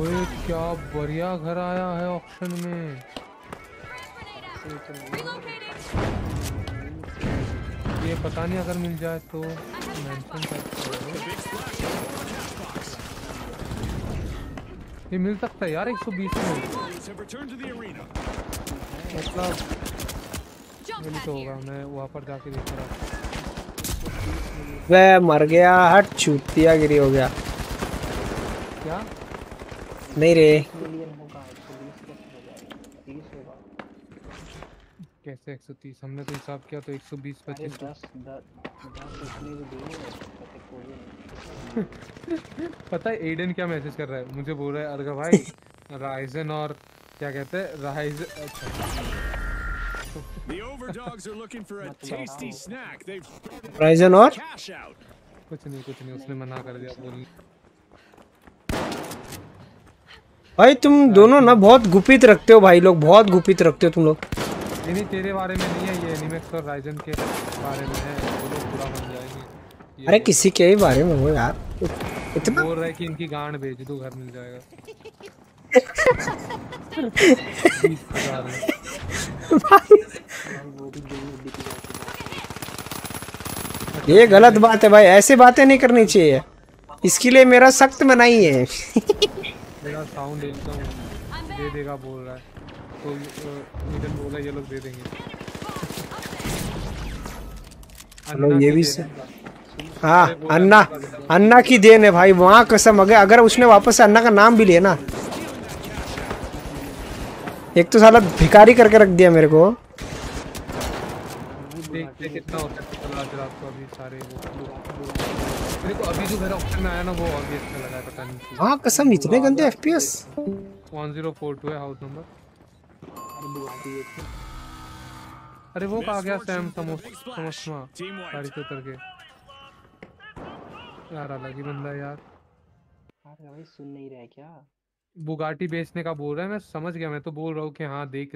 D: ओए क्या बढ़िया घर आया है ऑप्शन में। ये पता नहीं अगर मिल जाए तो। ये मिल सकता है यार 120 में. मतलब मिल तो होगा मैं वहाँ पर जाके देख रहा
A: वह मर गया हट चूतिया गिरी हो गया।
D: क्या?
A: नहीं रे।
D: कैसे 130 हमने तो हिसाब किया तो 120 25 (laughs) पता है एडन क्या मैसेज कर रहा है? मुझे बोल रहा है अर्घा भाई (laughs) राइजन और क्या कहते हैं राइज अच्छा।
C: The overdogs are looking for a (laughs) tasty snack. They've
A: Horizon और?
D: कुछ नहीं कुछ नहीं उसने मना कर दिया बोल।
A: भाई तुम दोनों ना बहुत गुपित रखते हो भाई लोग बहुत गुपित रखते हो तुम लोग।
D: नहीं नहीं तेरे बारे में नहीं है ये एनिमेक्स और राइजन के बारे में है वो लोग पूरा बन जाएँगे।
N: अरे किसी के ही बारे में हो यार। इतना
D: बोल रहा है कि इनकी गांड बेच दो घर मिल जाएगा।
N: ये गलत बात है भाई ऐसे बातें नहीं करनी चाहिए। इसके लिए मेरा सख्त मनाही है।
D: मेरा साउंड एकदम दे देगा बोल रहा है। तो निकल बोला ये लोग दे देंगे।
N: चलो ये भी से
D: हाँ
N: अन्ना अन्ना की देन है। भाई वहाँ कसम अगर अगर उसने वापस से अन्ना का नाम भी लिया ना। एक तो साला भिखारी करके रख दिया मेरे को।
D: देखते कितना होता है कल आज रात को अभी सारे मेरे को अभी जो मेरा ऑप्शन आया ना वो और अच्छा लगा पता नहीं।
N: हाँ कसम इतने गंदे एफपीएस
D: 1042 है हाउस नंबर अरे वो कहा गया सैम समोस समोसमा गाड़ी से उतर के। यार अलग ही बंदा यार।
T: अरे भाई सुन नहीं रहा है क्या?
D: बुगाटी बेचने का बोल रहा है मैं समझ गया मैं तो बोल रहा हूँ कि हाँ देख